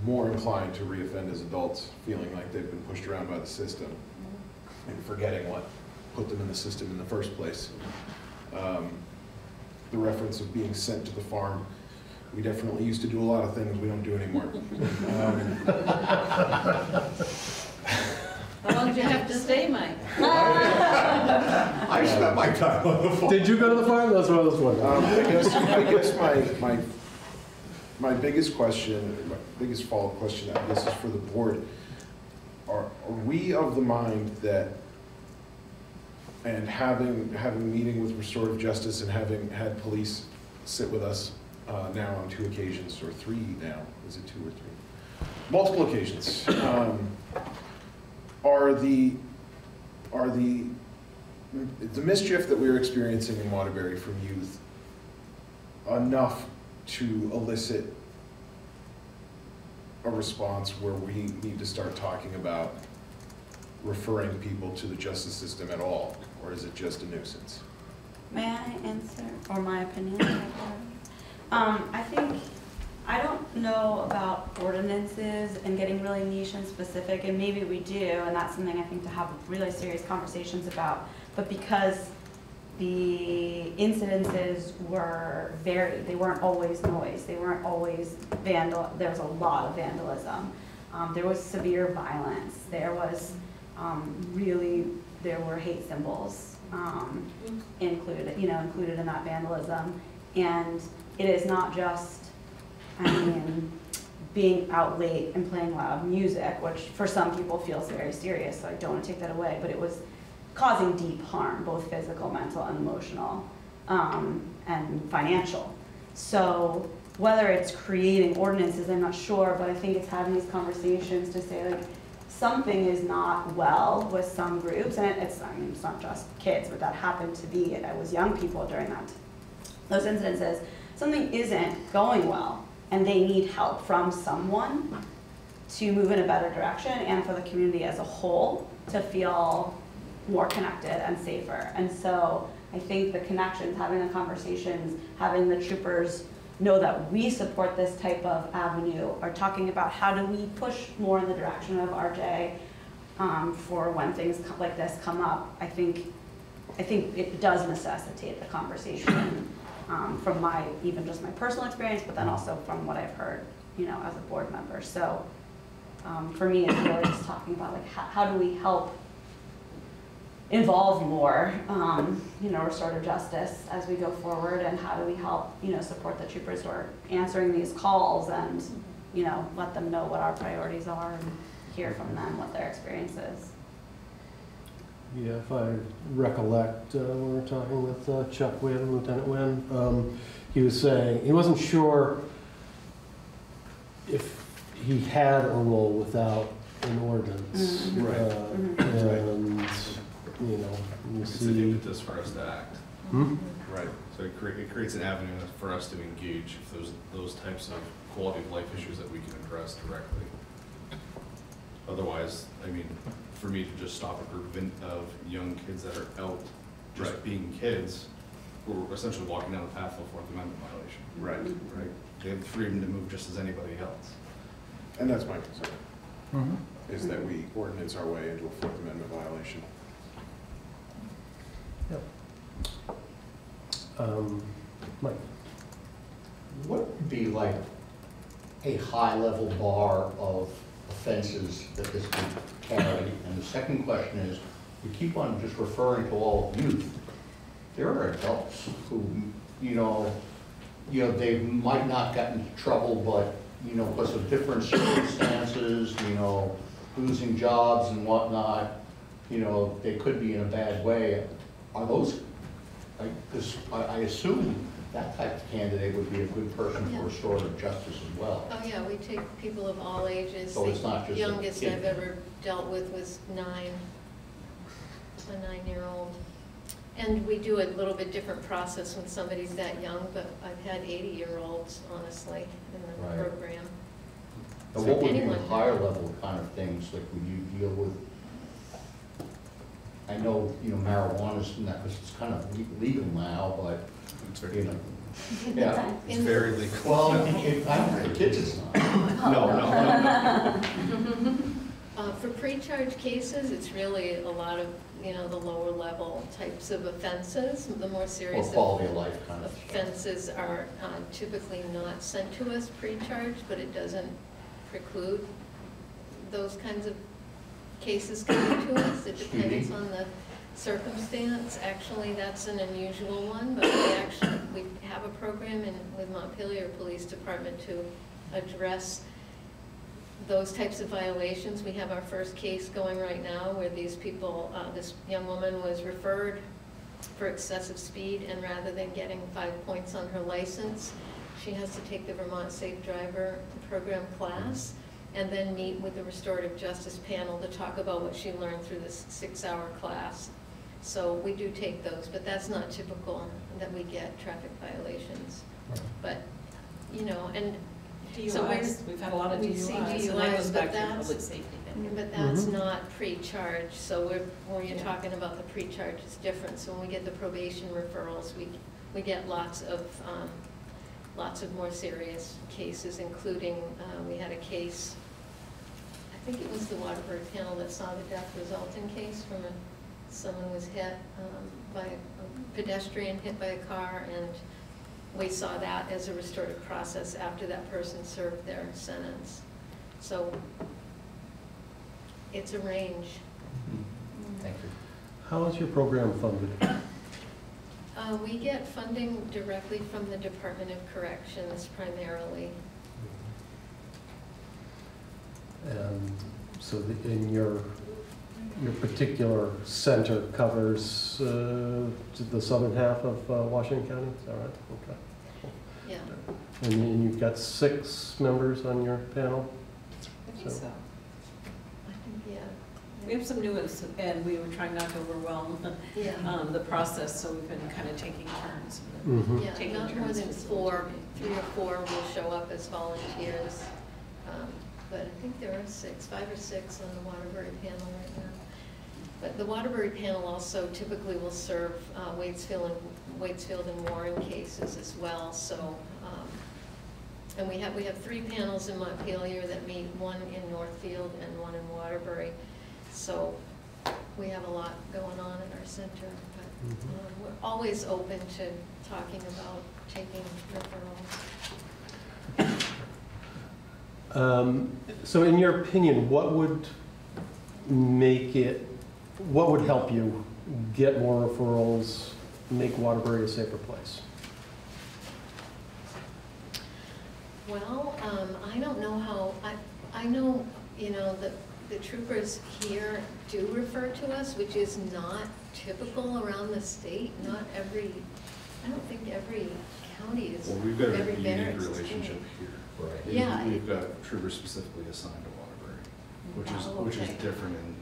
more inclined to reoffend as adults, feeling like they've been pushed around by the system and forgetting what put them in the system in the first place. Um, The reference of being sent to the farm, we definitely used to do a lot of things we don't do anymore. Um, How long did you have to stay, Mike? I spent my time on the phone. Did you go to the farm? That's what I was wondering. Um, I guess, I guess my, my, my biggest question, my biggest follow-up question, I guess, is for the board. Are, are we of the mind that, and having, having a meeting with restorative justice and having had police sit with us uh, now on two occasions, or three now, is it two or three? Multiple occasions. um, Are the, are the, the mischief that we're experiencing in Waterbury from youth enough to elicit a response where we need to start talking about referring people to the justice system at all, or is it just a nuisance? May I answer, or my opinion? Um, I think, I don't know about ordinances and getting really niche and specific, and maybe we do, and that's something I think to have really serious conversations about. But because the incidences were varied, they weren't always noise, they weren't always vandal, there was a lot of vandalism. Um, there was severe violence, there was, um, really, there were hate symbols, um, included, you know, included in that vandalism. And it is not just, I mean, being out late and playing loud music, which for some people feels very serious, so I don't want to take that away, but it was causing deep harm, both physical, mental, and emotional, um, and financial. So whether it's creating ordinances, I'm not sure, but I think it's having these conversations to say like, something is not well with some groups, and it's, I mean, it's not just kids, but that happened to be, it was young people during that, those incidences. Something isn't going well, and they need help from someone to move in a better direction, and for the community as a whole to feel more connected and safer. And so I think the connections, having the conversations, having the troopers know that we support this type of avenue, are talking about how do we push more in the direction of RJ um, for when things like this come up, I think, I think it does necessitate the conversation um, from my, even just my personal experience, but then also from what I've heard, you know, as a board member. So um, for me, it's really just talking about like, how, how do we help involve more, um, you know, restorative justice as we go forward, and how do we help, you know, support the troopers who are answering these calls and, you know, let them know what our priorities are and hear from them what their experience is. Yeah, if I recollect, uh, when we were talking with uh, Chuck Wynn, Lieutenant Wynn, um, he was saying, he wasn't sure if he had a role without an ordinance. Mhm. Right. Uh, Mhm. And, you know, you It's an see, impetus for us to act. Hmm? Right. So it crea- it creates an avenue for us to engage if those, those types of quality of life issues that we can address directly. Otherwise, I mean, for me to just stop a group of, in- of young kids that are out just Right. being kids, we're essentially walking down the path of a Fourth Amendment violation. Right. Right? They have the freedom to move just as anybody else. And that's my concern, is that we ordinance our way into a Fourth Amendment violation. Um, Mike, What would be like a high-level bar of offenses that this could carry? And the second question is, we keep on just referring to all youth. There are adults who, you know, you know, they might not get into trouble, but, you know, because of different circumstances, you know, losing jobs and whatnot, you know, they could be in a bad way. Are those, like, I, I assume that type of candidate would be a good person Yeah. for restorative justice as well. Oh, yeah, we take people of all ages. So it's not The just youngest. I've ever dealt with was nine, a nine-year-old. And we do a little bit different process when somebody's that young, but I've had 80-year-olds, honestly, in the Right. program. But So what would be the higher level kind of things, like when you deal with, I know, you know, marijuana's not, because it's kind of legal now, but, It's you very, know. Yeah, it's very legal. well, it- I don't, for kids it's not. No, no, no. Uh, For pre-charge cases, it's really a lot of, you know, the lower level types of offenses. The more Or serious quality of life kind of. offenses are uh, typically not sent to us pre-charge, but it doesn't preclude those kinds of cases coming to us. It depends on the circumstance. Actually, that's an unusual one, but we actually, we have a program in, with Montpelier Police Department to address those types of violations. We have our first case going right now where these people, uh, this young woman was referred for excessive speed, and rather than getting five points on her license, she has to take the Vermont Safe Driver Program class, and then meet with the Restorative Justice Panel to talk about what she learned through this six-hour class. So we do take those, but that's not typical that we get traffic violations. But, you know, and so we're, we've had a lot of we see DUIs, and that goes DUIs, back but to that's- public safety thing. But that's Mhm. not pre-charge, so we're, when you're Yeah. talking about the pre-charge, it's different. So when we get the probation referrals, we, we get lots of, um, lots of more serious cases, including, uh, we had a case, I think it was the Waterbury panel that saw the death resulting case from a, someone was hit, um, by a pedestrian, hit by a car, and we saw that as a restorative process after that person served their sentence. So it's a range. Thank you. How is your program funded? Uh, We get funding directly from the Department of Corrections primarily. And so the- in your, your particular center covers uh, the southern half of uh, Washington County, is that right? Okay. Yeah. And and you've got six members on your panel? I think So- so. I think, yeah. We have some new ones, and we were trying not to overwhelm Yeah. um, the process, so we've been kind of taking turns. Mhm. Yeah, Taking not more than four, three or four will show up as volunteers. Um, But I think there are six, five or six on the Waterbury panel right now. But the Waterbury panel also typically will serve uh, Waitsfield and, Waitsfield and Warren cases as well, so. um, And we have, we have three panels in Montpelier that meet, one in Northfield and one in Waterbury. So we have a lot going on in our center, but Mhm. um, we're always open to talking about taking referrals. Um, So in your opinion, what would make it, what would help you get more referrals, make Waterbury a safer place? Well, um, I don't know how, I, I know, you know, the, the troopers here do refer to us, which is not typical around the state. Not every, I don't think every county is, Well, we've got a every unique barracks is doing relationship here. Right. We- Yeah. We've got troopers specifically assigned to Waterbury, which is, Oh, which is okay. different in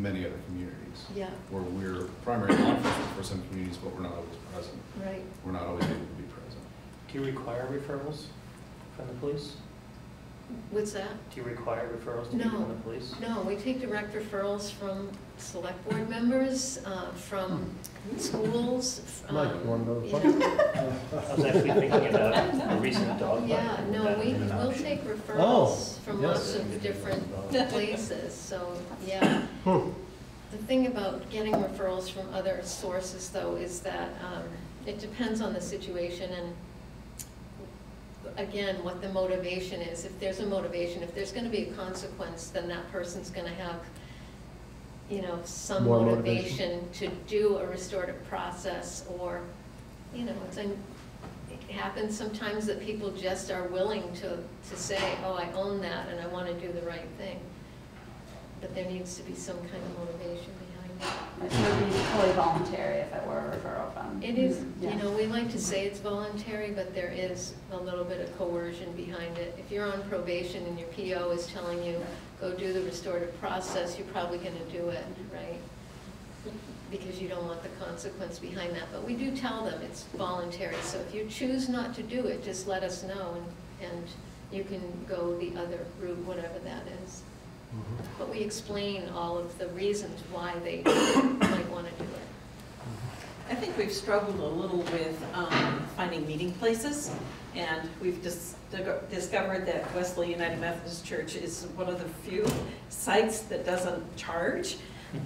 many other communities. Yeah, Where we're primary law enforcement for some communities, but we're not always present. right. We're not always able to be present. Do you require referrals from the police? What's that? Do you require referrals to people No. from the police? No, we take direct referrals from select board members, uh, from schools. f- Mike, um, you wanna go to the you know. I was actually thinking about a recent dog bite. Yeah, no, we, we'll option. take Oh, referrals from lots of different places, so, yeah. Hmm. The thing about getting referrals from other sources, though, is that um, it depends on the situation and, again, what the motivation is. If there's a motivation, if there's gonna be a consequence, then that person's gonna have, you know, some More motivation. motivation to do a restorative process, or, you know, it's, it happens sometimes that people just are willing to, to say, oh, I own that and I wanna do the right thing. But there needs to be some kind of motivation It would be fully voluntary if it were a referral from. it. Is, you know, we like to say it's voluntary, but there is a little bit of coercion behind it. If you're on probation and your PO is telling you, go do the restorative process, you're probably gonna do it, right? because you don't want the consequence behind that. But we do tell them it's voluntary, so if you choose not to do it, just let us know, and, and you can go the other route, whatever that is. But we explain all of the reasons why they might want to do it. I think we've struggled a little with um, finding meeting places, and we've dis- discovered that Wesley United Methodist Church is one of the few sites that doesn't charge.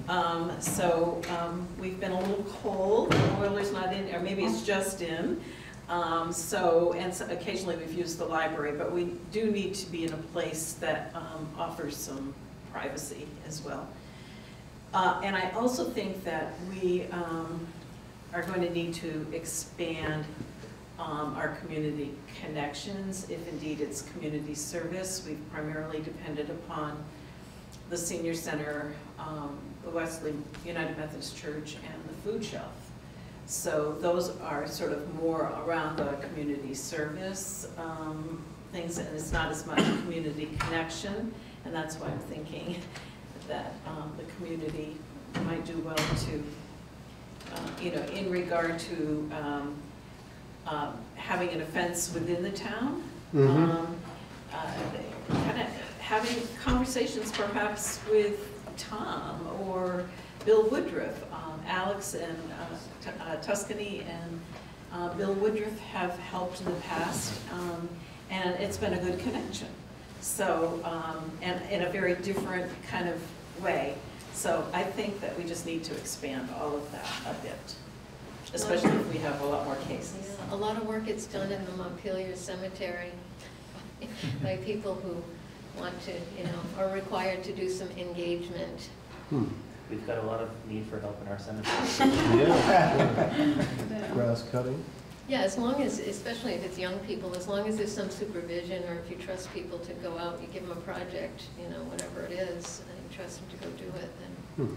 Um, So um, we've been a little cold, the boiler's not in, or maybe it's just in. Um, So, and so occasionally we've used the library, but we do need to be in a place that um, offers some privacy as well. Uh, And I also think that we um, are going to need to expand um, our community connections, if indeed it's community service. We've primarily depended upon the senior center, um, the Wesley United Methodist Church, and the food shelf. So those are sort of more around the community service um, things, and it's not as much community connection. And that's why I'm thinking that um, the community might do well to uh, you know, in regard to um, um, having an offense within the town. Mhm. um, Kind of having conversations perhaps with Tom or Bill Woodruff. Um, Alex and uh, Tuscany and uh, Bill Woodruff have helped in the past, um, and it's been a good connection. So, um, and in a very different kind of way. So I think that we just need to expand all of that a bit, especially if we have a lot more cases. Yeah, A lot of work gets done in the Montpelier Cemetery by people who want to, you know, are required to do some engagement. Hmm. We've got a lot of need for help in our cemetery. Yeah. Grass cutting? Yeah, as long as, especially if it's young people, as long as there's some supervision, or if you trust people to go out, you give them a project, you know, whatever it is, and you trust them to go do it, then. Hmm.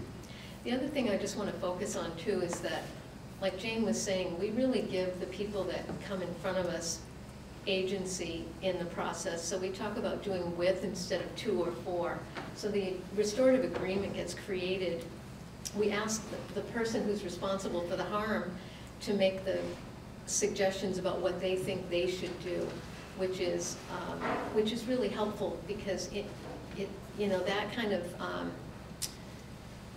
The other thing I just want to focus on too is that, like Jane was saying, we really give the people that come in front of us agency in the process. So we talk about doing with instead of to or for. So the restorative agreement gets created. We ask the- the person who's responsible for the harm to make the suggestions about what they think they should do, which is, um, which is really helpful because it, it, you know, that kind of, um,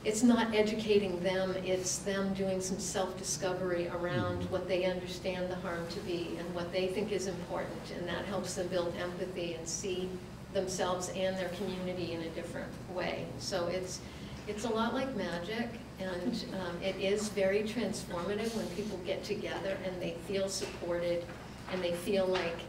it's not educating them, it's them doing some self-discovery around what they understand the harm to be and what they think is important, and that helps them build empathy and see themselves and their community in a different way. So it's, it's a lot like magic, and um, it is very transformative when people get together and they feel supported, and they feel like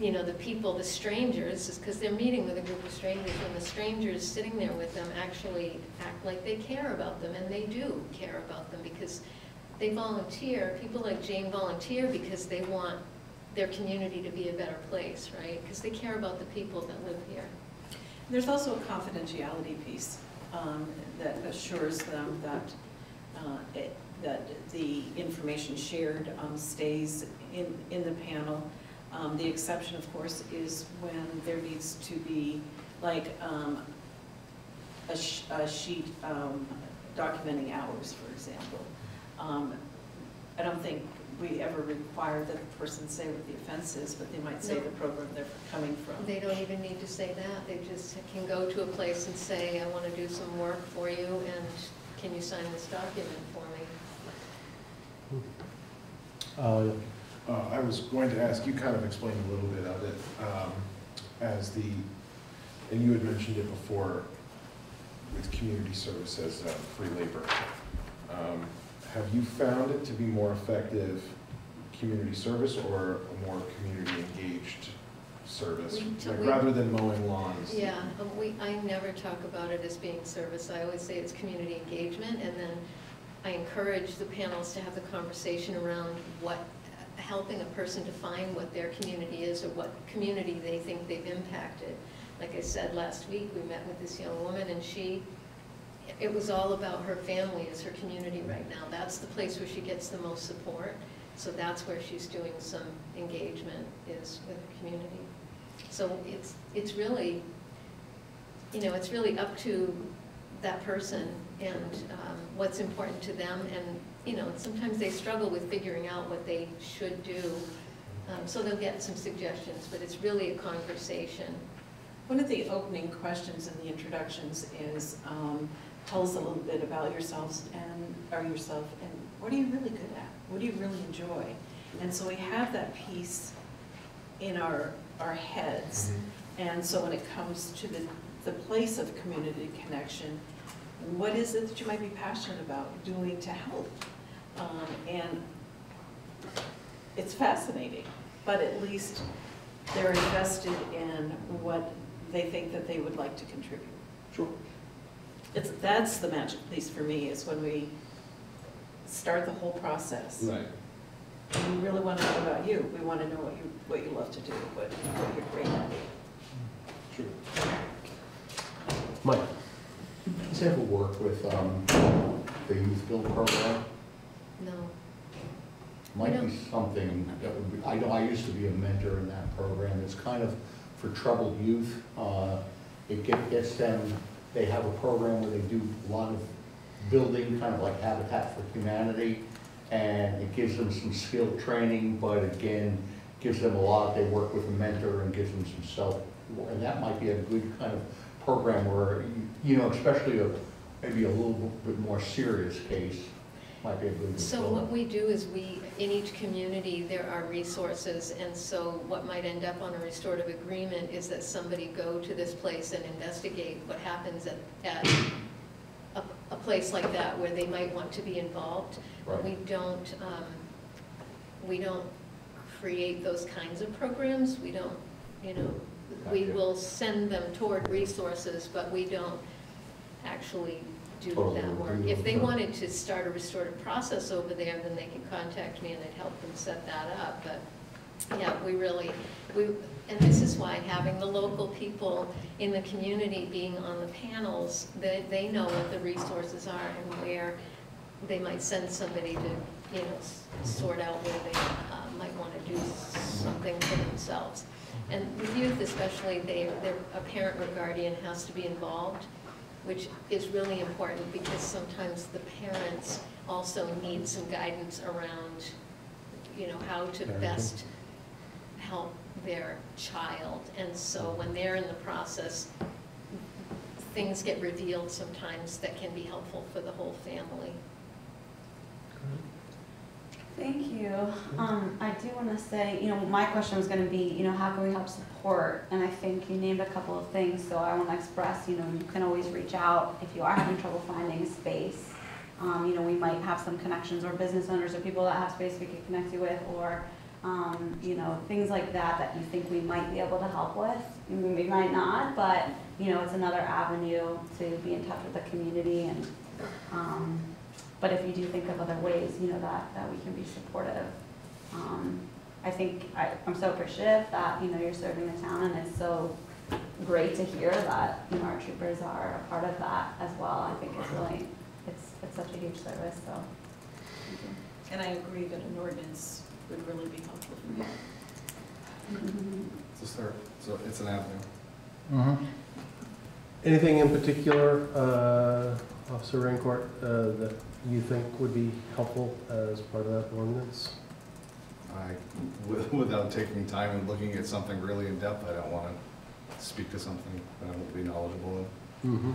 you know, the people, the strangers, because they're meeting with a group of strangers, and the strangers sitting there with them actually act like they care about them, and they do care about them, because they volunteer, people like Jane volunteer because they want their community to be a better place, right? Because they care about the people that live here. There's also a confidentiality piece um, that assures them that, uh, it- that the information shared um, stays in, in the panel. Um, The exception, of course, is when there needs to be, like, um, a sh- a sheet um, documenting hours, for example. Um, I don't think we ever require that the person say what the offense is, but they might say No. the program they're coming from. They don't even need to say that, they just can go to a place and say, I want to do some work for you, and can you sign this document for me? Uh, Uh, I was going to ask, you kind of explained a little bit of it um, as the, and you had mentioned it before with community service as uh, free labor. Um, Have you found it to be more effective community service or a more community engaged service? Like we- rather than mowing lawns? Yeah, um, we, I never talk about it as being service, I always say it's community engagement, and then I encourage the panels to have the conversation around what, helping a person define what their community is or what community they think they've impacted. Like I said, last week, we met with this young woman, and she, it was all about her family as her community right now. That's the place where she gets the most support, so that's where she's doing some engagement, is with her community. So it's, it's really, you know, it's really up to that person and um, what's important to them. And, you know, sometimes they struggle with figuring out what they should do. Um, So they'll get some suggestions, but it's really a conversation. One of the opening questions in the introductions is, um, tell us a little bit about yourselves and, or yourself, and what are you really good at? What do you really enjoy? And so we have that piece in our, our heads. And so when it comes to the, the place of community connection, what is it that you might be passionate about doing to help? Um, And it's fascinating, but at least they're invested in what they think that they would like to contribute. Sure. It's, that's the magic piece for me, is when we start the whole process. Right. And we really want to know about you. We want to know what you, what you love to do, what, what you're great at. Sure. Mike? Does it ever work with um, the youth build program? No. Might be something that would be, I know I used to be a mentor in that program. It's kind of for troubled youth. Uh, It get- gets them, they have a program where they do a lot of building, kind of like Habitat for Humanity. And it gives them some skill training, but again, gives them a lot, they work with a mentor and gives them some self. And that might be a good kind of program where, you- you know, especially a, maybe a little bit more serious case, might be. So what we do is we, in each community, there are resources, and so what might end up on a restorative agreement is that somebody go to this place and investigate what happens at, at a, a place like that where they might want to be involved. Right. We don't, um, we don't create those kinds of programs, we don't, you know, we will send them toward resources, but we don't actually do Totally that work. If they wanted to start a restorative process over there, then they could contact me and I'd help them set that up, but, yeah, we really, we, and this is why having the local people in the community being on the panels, they, they know what the resources are and where they might send somebody to, you know, s- sort out where they, uh, might wanna do something for themselves. And with youth especially, they, their, a parent or guardian has to be involved, which is really important because sometimes the parents also need some guidance around, you know, how to best help their child. And so when they're in the process, things get revealed sometimes that can be helpful for the whole family. Thank you. Um, I do want to say, you know, my question was going to be, you know, how can we help support? And I think you named a couple of things, so I want to express, you know, you can always reach out if you are having trouble finding space. Um, you know, we might have some connections or business owners or people that have space we could connect you with, or, um, you know, things like that that you think we might be able to help with. We might not, but, you know, it's another avenue to be in touch with the community and, um, but if you do think of other ways, you know, that, that we can be supportive. Um, I think, I, I'm so appreciative that, you know, you're serving the town and it's so great to hear that, you know, our troopers are a part of that as well. I think it's really, it's, it's such a huge service, so. thank you. And I agree that an ordinance would really be helpful for me. It's a start, so it's an avenue. Mm-hmm. Anything in particular, uh, Officer Rancourt, uh, that you think would be helpful as part of that ordinance? I, without taking time and looking at something really in depth, I don't want to speak to something that I won't be knowledgeable in. Mm-hmm.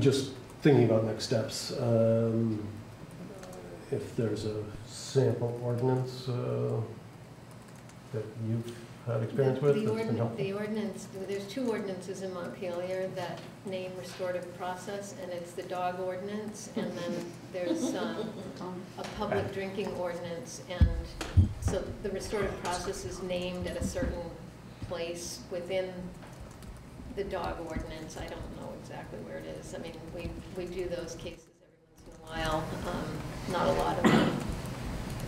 Just thinking about next steps, um, if there's a sample ordinance uh, that you've had experience The- with the that's been ordin- helpful? The ordinance, there's two ordinances in Montpelier that name restorative process, and it's the dog ordinance, and then there's um, a public drinking ordinance, and so the restorative process is named at a certain place within the dog ordinance. I don't know exactly where it is. I mean, we, we do those cases every once in a while, um, not a lot of them.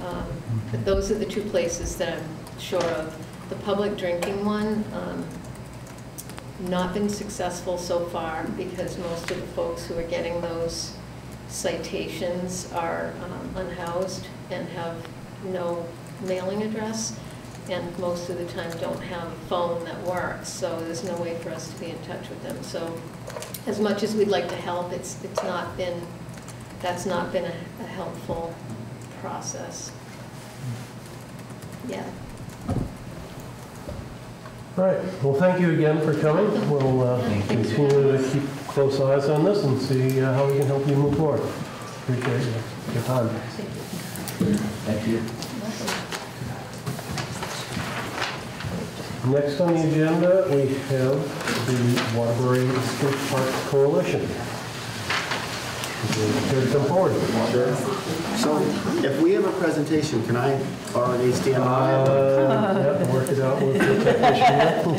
Um, But those are the two places that I'm sure of. The public drinking one, um, not been successful so far because most of the folks who are getting those citations are um, unhoused and have no mailing address. and most of the time don't have a phone that works, so there's no way for us to be in touch with them. So as much as we'd like to help, it's, it's not been, that's not been a, a helpful process. Yeah. All right, well, thank you again for coming. We'll uh, continue to keep close eyes on this and see uh, how we can help you move forward. Appreciate your- your time. Thank you. Next on the agenda, we have the Waterbury Skate Park Coalition. Would you to come forward? Sure. So if we have a presentation, can I already stand by? Uh, yeah, work it out with the technician.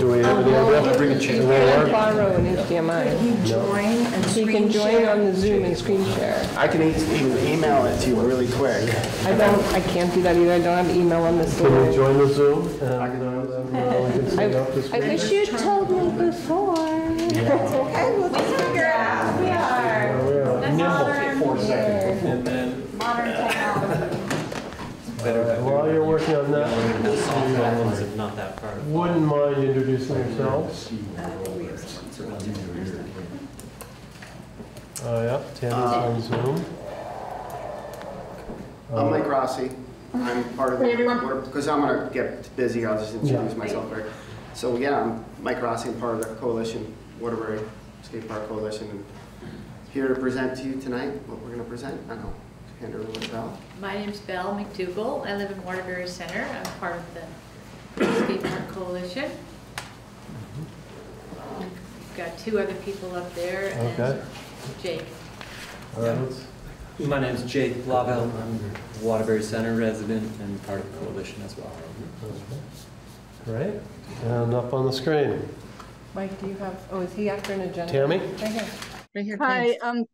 Do we have any idea? Bring a chair. You it can't work? borrow an HDMI. Join and You can join on the Zoom and screen share. I can e- even email it to you really quick. I don't, I can't do that either, I don't have email on this. Can you join the Zoom? And then we can send out the I wish you told me before. Okay, we'll figure it out. We are. Oh, yeah. That's all our Four seconds. And then, modern technology. all right, while you're working on that, not that far. wouldn't mind introducing yourselves. Oh, uh, yeah, Tammy's on uh, Zoom. I'm uh, Mike Rossi. I'm part of the, because I'm gonna get busy, I'll just introduce Yeah. myself very. So, yeah, I'm Mike Rossi, I'm part of the coalition, Waterbury Skate Park Coalition, and here to present to you tonight what we're gonna present. I know, hand it over to Val. My name's Belle McDougall. I live in Waterbury Center. I'm part of the Skate Park Coalition. We've got two other people up there and Okay. Jake. All right, let's- My name's Jake Blavel. I'm a Waterbury Center resident and part of the coalition as well. Great, and up on the screen. Mike, do you have, oh, is he after an agenda? Tammy? Right here, right here. Hi, thanks. I'm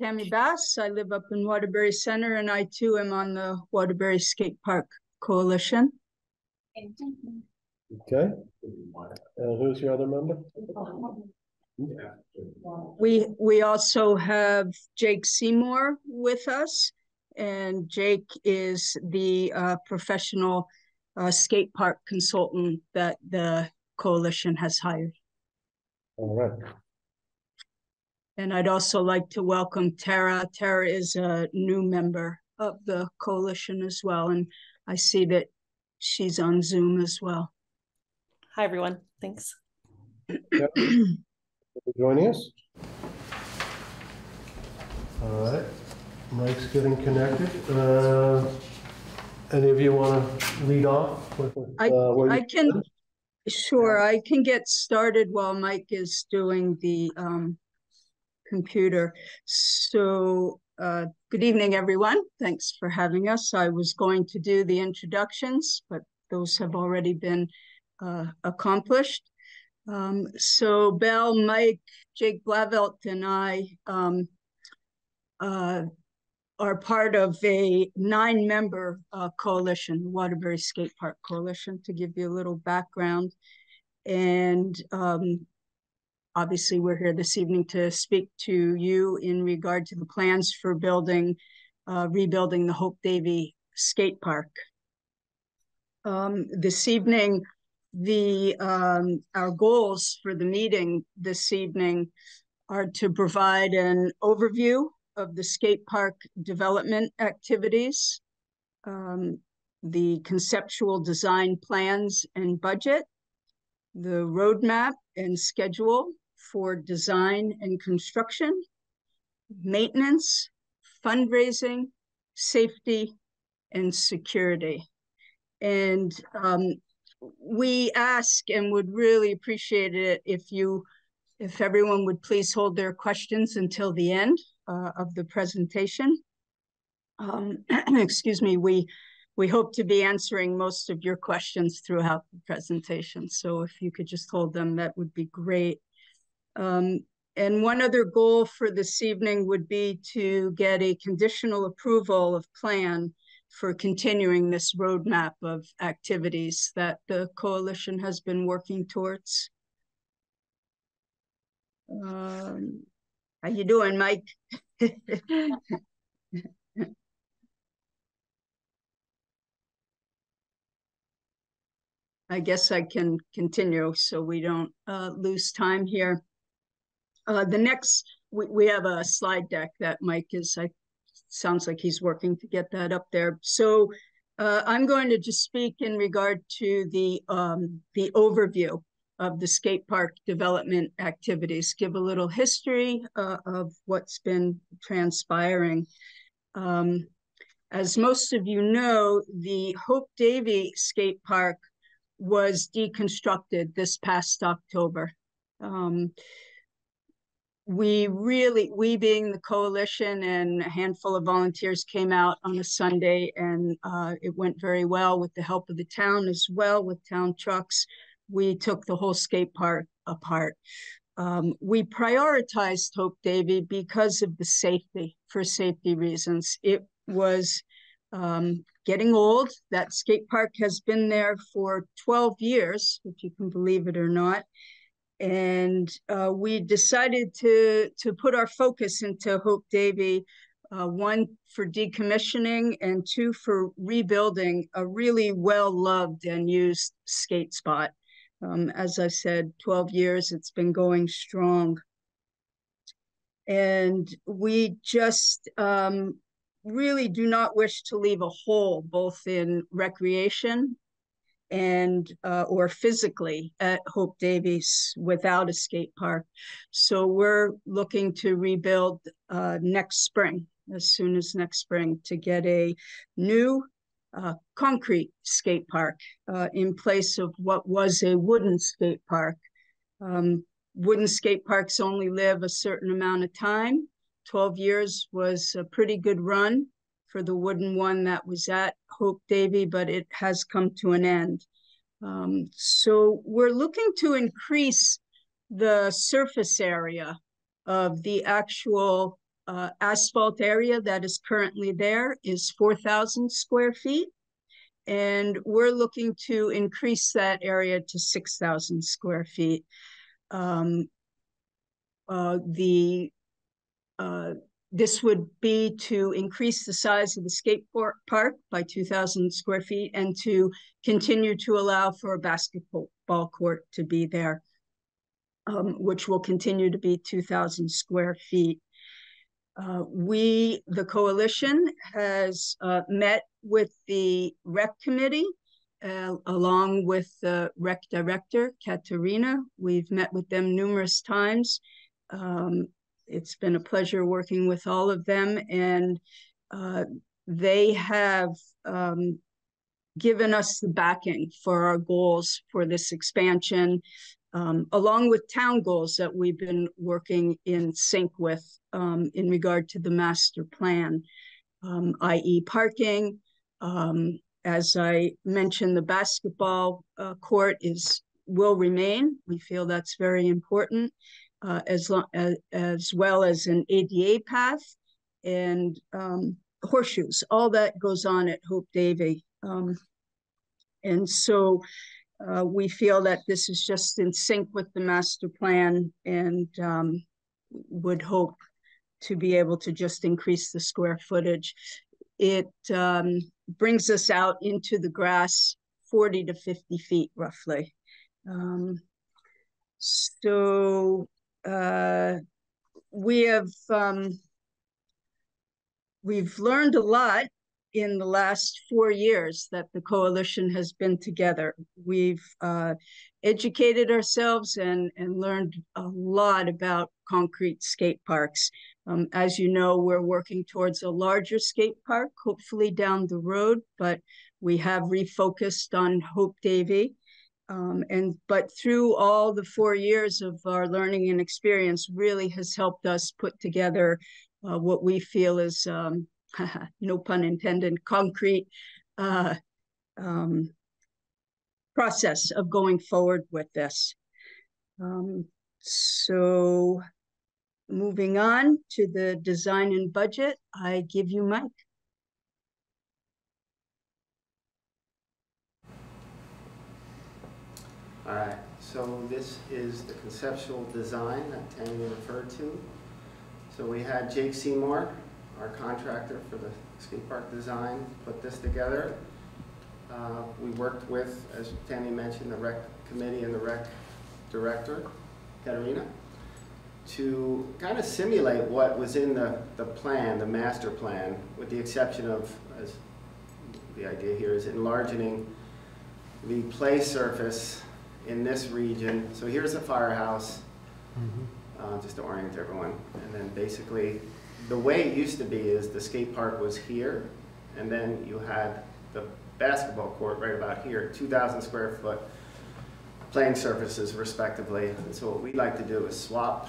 Tammy Bass. I live up in Waterbury Center and I too am on the Waterbury Skate Park Coalition. Okay. And who's your other member? We, we also have Jake Seymour with us. And Jake is the uh, professional uh, skate park consultant that the coalition has hired. All right. And I'd also like to welcome Tara. Tara is a new member of the coalition as well, and I see that she's on Zoom as well. Hi, everyone. Thanks. Yep. For Joining us. All right, Mike's getting connected. Uh, Any of you want to lead off? with, I, uh, I can, sure, I can get started while Mike is doing the um, computer. So, uh, good evening, everyone. Thanks for having us. I was going to do the introductions, but those have already been uh, accomplished. Um, so Bell, Mike, Jake Blavelt, and I um, uh, are part of a nine-member uh, coalition, Waterbury Skate Park Coalition, to give you a little background. And um, obviously, we're here this evening to speak to you in regard to the plans for building, uh, rebuilding the Hope Davey Skate Park. Um, this evening, the um, our goals for the meeting this evening are to provide an overview of the skate park development activities, um, the conceptual design plans and budget, the roadmap and schedule for design and construction, maintenance, fundraising, safety, and security. And um, we ask and would really appreciate it if you, if everyone would please hold their questions until the end uh, of the presentation. Um, excuse me, we, we hope to be answering most of your questions throughout the presentation. So if you could just hold them, that would be great. Um, and one other goal for this evening would be to get a conditional approval of plan for continuing this roadmap of activities that the coalition has been working towards. Um, how you doing, Mike? I guess I can continue so we don't uh, lose time here. Uh, the next, we, we have a slide deck that Mike is, I, sounds like he's working to get that up there. So uh, I'm going to just speak in regard to the, um, the overview of the skate park development activities, give a little history uh, of what's been transpiring. Um, as most of you know, the Hope Davey Skate Park was deconstructed this past October. Um, we really, we being the coalition and a handful of volunteers came out on a Sunday and uh, it went very well with the help of the town as well with town trucks. We took the whole skate park apart. Um, we prioritized Hope Davey because of the safety, for safety reasons. It was um, getting old. That skate park has been there for 12 years, if you can believe it or not. And uh, we decided to, to put our focus into Hope Davey, uh, one for decommissioning and two for rebuilding a really well-loved and used skate spot. Um, as I said, 12 years, it's been going strong. And we just um, really do not wish to leave a hole both in recreation and uh, or physically at Hope Davey's without a skate park. So we're looking to rebuild uh, next spring, as soon as next spring, to get a new uh, concrete skate park uh, in place of what was a wooden skate park. Um, wooden skate parks only live a certain amount of time. 12 years was a pretty good run for the wooden one that was at Hope Davey, but it has come to an end. Um, so we're looking to increase the surface area of the actual uh, asphalt area that is currently there is 4,000 square feet. And we're looking to increase that area to 6,000 square feet. Um, uh, the uh, this would be to increase the size of the skate park by 2,000 square feet and to continue to allow for a basketball court to be there, um, which will continue to be 2,000 square feet. Uh, we, the coalition, has uh, met with the rec committee uh, along with the rec director, Katerina. We've met with them numerous times. Um, it's been a pleasure working with all of them, and uh, they have um, given us the backing for our goals for this expansion, um, along with town goals that we've been working in sync with um, in regard to the master plan, um, i.e. parking. Um, as I mentioned, the basketball uh, court is will remain. We feel that's very important uh, as, as, as well as an ADA path and um, horseshoes. All that goes on at Hope Davey. Um, and so uh, we feel that this is just in sync with the master plan and um, would hope to be able to just increase the square footage. It um, brings us out into the grass 40 to 50 feet roughly. Um, so uh, we have um, we've learned a lot in the last four years that the coalition has been together. We've uh, educated ourselves and, and learned a lot about concrete skate parks. Um, as you know, we're working towards a larger skate park, hopefully down the road, but we have refocused on Hope Davey. Um, and but through all the four years of our learning and experience really has helped us put together uh, what we feel is um, no pun intended concrete uh, um, process of going forward with this. Um, so moving on to the design and budget i give you mike All right, so this is the conceptual design that Tanya referred to. So we had Jake Seymour, our contractor for the skate park design, put this together. uh, we worked with, as Tammy mentioned, the rec committee and the rec director, Katerina, to kind of simulate what was in the, the plan, the master plan, with the exception of, as the idea here is enlarging the play surface in this region. So here's the firehouse, uh, just to orient everyone. And then basically, the way it used to be is the skate park was here, and then you had the basketball court right about here, 2,000 square foot playing surfaces respectively. And so what we'd like to do is swap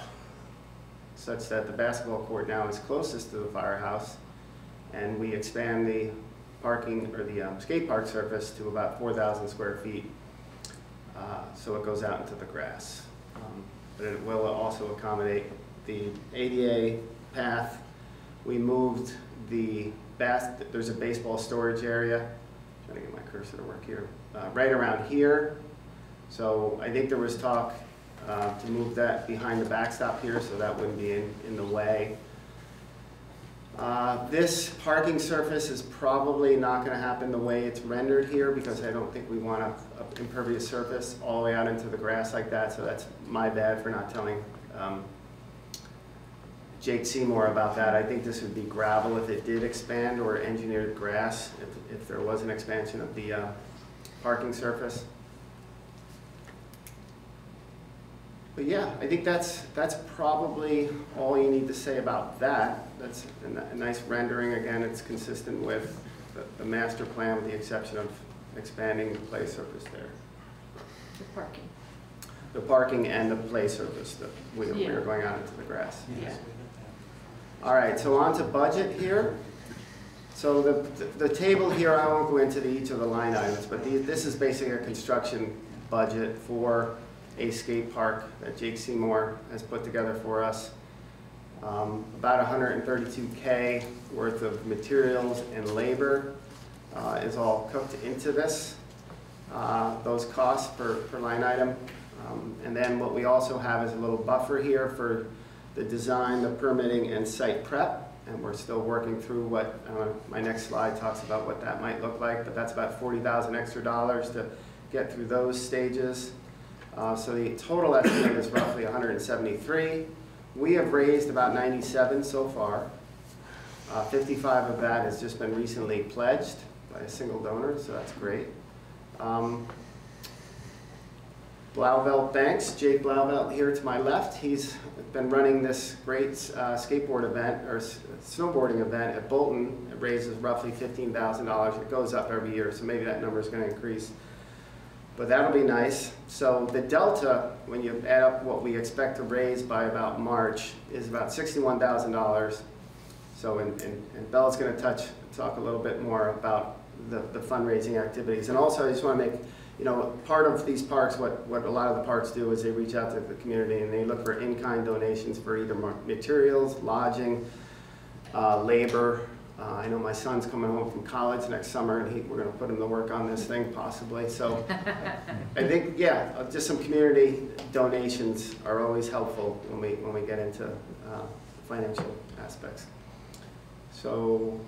such that the basketball court now is closest to the firehouse, and we expand the parking, or the um, skate park surface to about 4,000 square feet, uh, so it goes out into the grass. Um, But it will also accommodate the ADA path. We moved the bas, there's a baseball storage area, I'm trying to get my cursor to work here, uh, right around here. So I think there was talk uh, to move that behind the backstop here, so that wouldn't be in, in the way. Uh, This parking surface is probably not gonna happen the way it's rendered here, because I don't think we want a a impervious surface all the way out into the grass like that, so that's my bad for not telling um, Jake Seymour about that. I think this would be gravel if it did expand, or engineered grass if, if there was an expansion of the uh, parking surface. But yeah, I think that's, that's probably all you need to say about that. That's a a nice rendering. Again, it's consistent with the, the master plan with the exception of expanding the play surface there. The parking. The parking and the play surface that we we are going out into the grass. Yeah. All right, so on to budget here. So the, the the table here, I won't go into the, each of the line items, but the, this is basically a construction budget for a skate park that Jake Seymour has put together for us. Um, About 132K worth of materials and labor uh, is all cooked into this, uh, those costs per, per line item. Um, And then what we also have is a little buffer here for the design, the permitting, and site prep. And we're still working through what, uh, my next slide talks about what that might look like, but that's about 40,000 extra dollars to get through those stages. Uh, So the total estimate is roughly 173. We have raised about 97 so far. Uh, 55 of that has just been recently pledged by a single donor, so that's great. Um, Blauvelt Banks, Jake Blauvelt here to my left, he's been running this great uh, skateboard event, or snowboarding event at Bolton. It raises roughly $15,000. It goes up every year, so maybe that number is going to increase. But that'll be nice. So the delta, when you add up what we expect to raise by about March, is about $61,000. So, and, and and Bella's going to touch, talk a little bit more about the, the fundraising activities. And also, I just want to make, you know, part of these parks, what, what a lot of the parks do is they reach out to the community and they look for in-kind donations for either materials, lodging, uh, labor. Uh, I know my son's coming home from college next summer and he, we're going to put him to work on this thing possibly. So I think, yeah, uh, just some community donations are always helpful when we, when we get into uh, financial aspects. So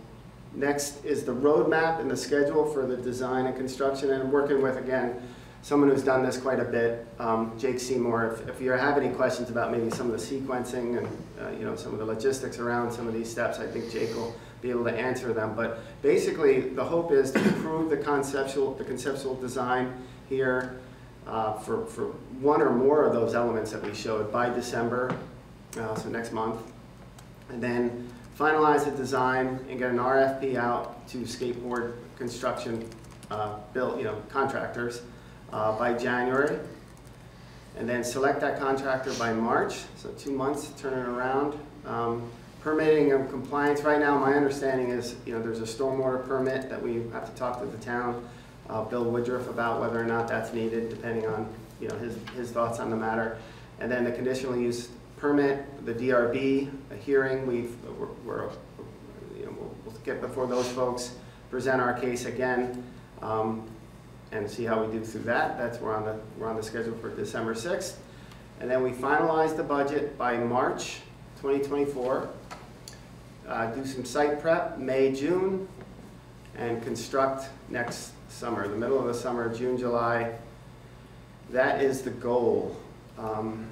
next is the roadmap and the schedule for the design and construction. And I'm working with, again, someone who's done this quite a bit, um, Jake Seymour. If, if you have any questions about maybe some of the sequencing and, uh, you know, some of the logistics around some of these steps, I think Jake will be able to answer them. But basically, the hope is to improve the conceptual, the conceptual design here uh, for, for one or more of those elements that we showed by December, uh, so next month. And then finalize the design and get an RFP out to skateboard construction uh, you know, contractors uh, by January. And then select that contractor by March, so two months to turn it around. Um, Permitting and compliance, right now, my understanding is, you know, there's a stormwater permit that we have to talk to the town, uh, Bill Woodruff, about whether or not that's needed, depending on, you know, his, his thoughts on the matter. And then the conditional use permit, the DRB, a hearing, we've, we're, we're, you know, we'll, we'll get before those folks, present our case again, um, and see how we do through that. That's, we're on the, we're on the schedule for December 6th. And then we finalize the budget by March 2024. Uh, do some site prep, May, June. and construct next summer, the middle of the summer, June, July. That is the goal. Um,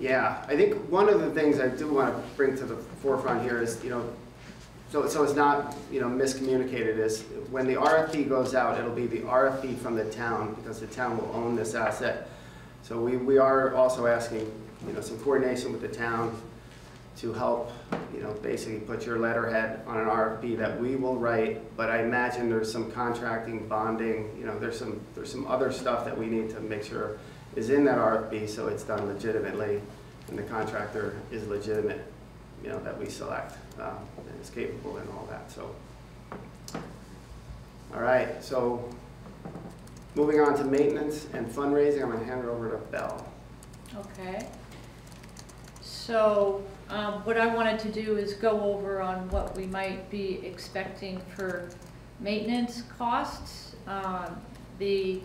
yeah, I think one of the things I do want to bring to the forefront here is, you know, so, so it's not, you know, miscommunicated, is when the RFP goes out, it'll be the RFP from the town, because the town will own this asset. So we, we are also asking, you know, some coordination with the town to help, you know, basically put your letterhead on an RFP that we will write, but I imagine there's some contracting, bonding, you know, there's some, there's some other stuff that we need to make sure is in that RFP, so it's done legitimately, and the contractor is legitimate, you know, that we select, uh, and is capable and all that, so. All right, so moving on to maintenance and fundraising, I'm gonna hand it over to Belle. Okay. So, um, what I wanted to do is go over on what we might be expecting for maintenance costs. Um, the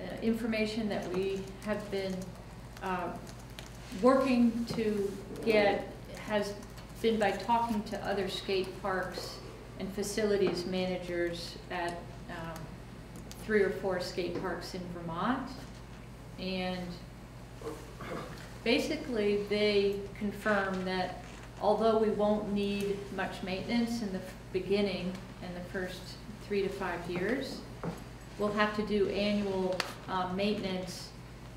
uh, information that we have been uh, working to get has been by talking to other skate parks and facilities managers at um, three or four skate parks in Vermont. And basically, they confirm that although we won't need much maintenance in the beginning, in the first three to five years, we'll have to do annual um, maintenance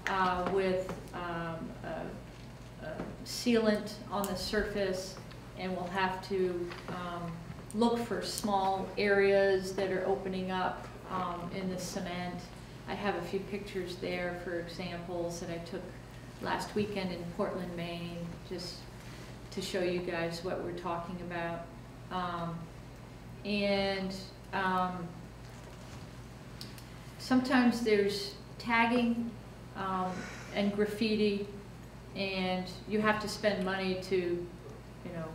uh, with um, a, a sealant on the surface, and we'll have to um, look for small areas that are opening up um, in the cement. I have a few pictures there for examples that I took last weekend in Portland, Maine, just to show you guys what we're talking about. Um, and um, sometimes there's tagging um, and graffiti, and you have to spend money to, you know,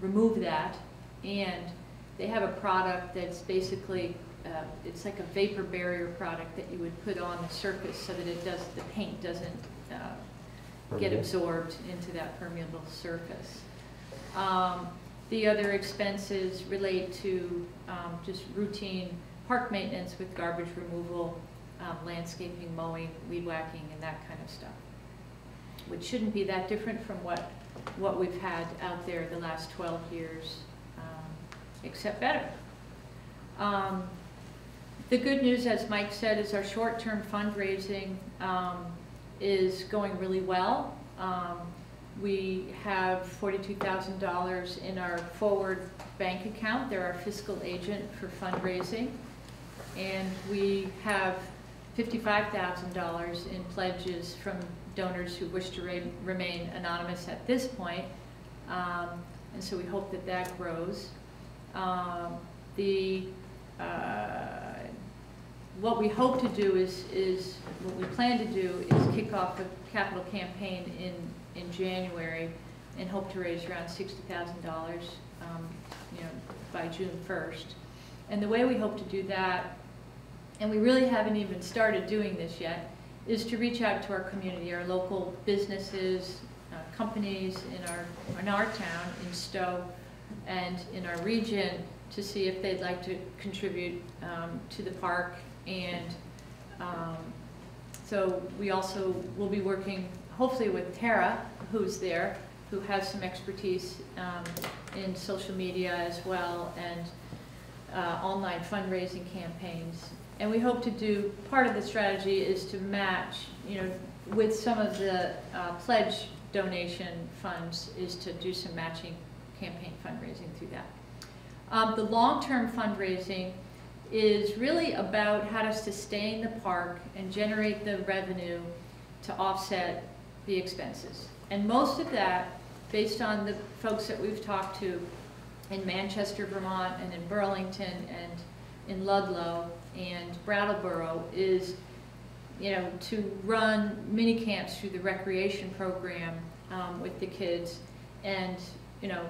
remove that. And they have a product that's basically, uh, it's like a vapor barrier product that you would put on the surface so that it does, the paint doesn't uh, get absorbed into that permeable surface. Um, The other expenses relate to um, just routine park maintenance with garbage removal, um, landscaping, mowing, weed whacking, and that kind of stuff. Which shouldn't be that different from what, what we've had out there the last 12 years, um, except better. Um, The good news, as Mike said, is our short-term fundraising um, is going really well. Um, We have $42,000 in our forward bank account. They're our fiscal agent for fundraising. And we have $55,000 in pledges from donors who wish to re- remain anonymous at this point. Um, And so we hope that that grows. Um, The, uh, what we hope to do is, is, what we plan to do is kick off a capital campaign in, in January and hope to raise around sixty thousand dollars, um, you know, by June first. And the way we hope to do that, and we really haven't even started doing this yet, is to reach out to our community, our local businesses, uh, companies in our, in our town, in Stowe, and in our region, to see if they'd like to contribute um, to the park. And um, so we also will be working, hopefully with Tara, who's there, who has some expertise um, in social media as well, and uh, online fundraising campaigns. And we hope to do, part of the strategy is to match, you know, with some of the uh, pledge donation funds, is to do some matching campaign fundraising through that. Um, the long-term fundraising is really about how to sustain the park and generate the revenue to offset the expenses. And most of that, based on the folks that we've talked to in Manchester, Vermont, and in Burlington, and in Ludlow, and Brattleboro, is, you know, to run mini camps through the recreation program um, with the kids. And, you know,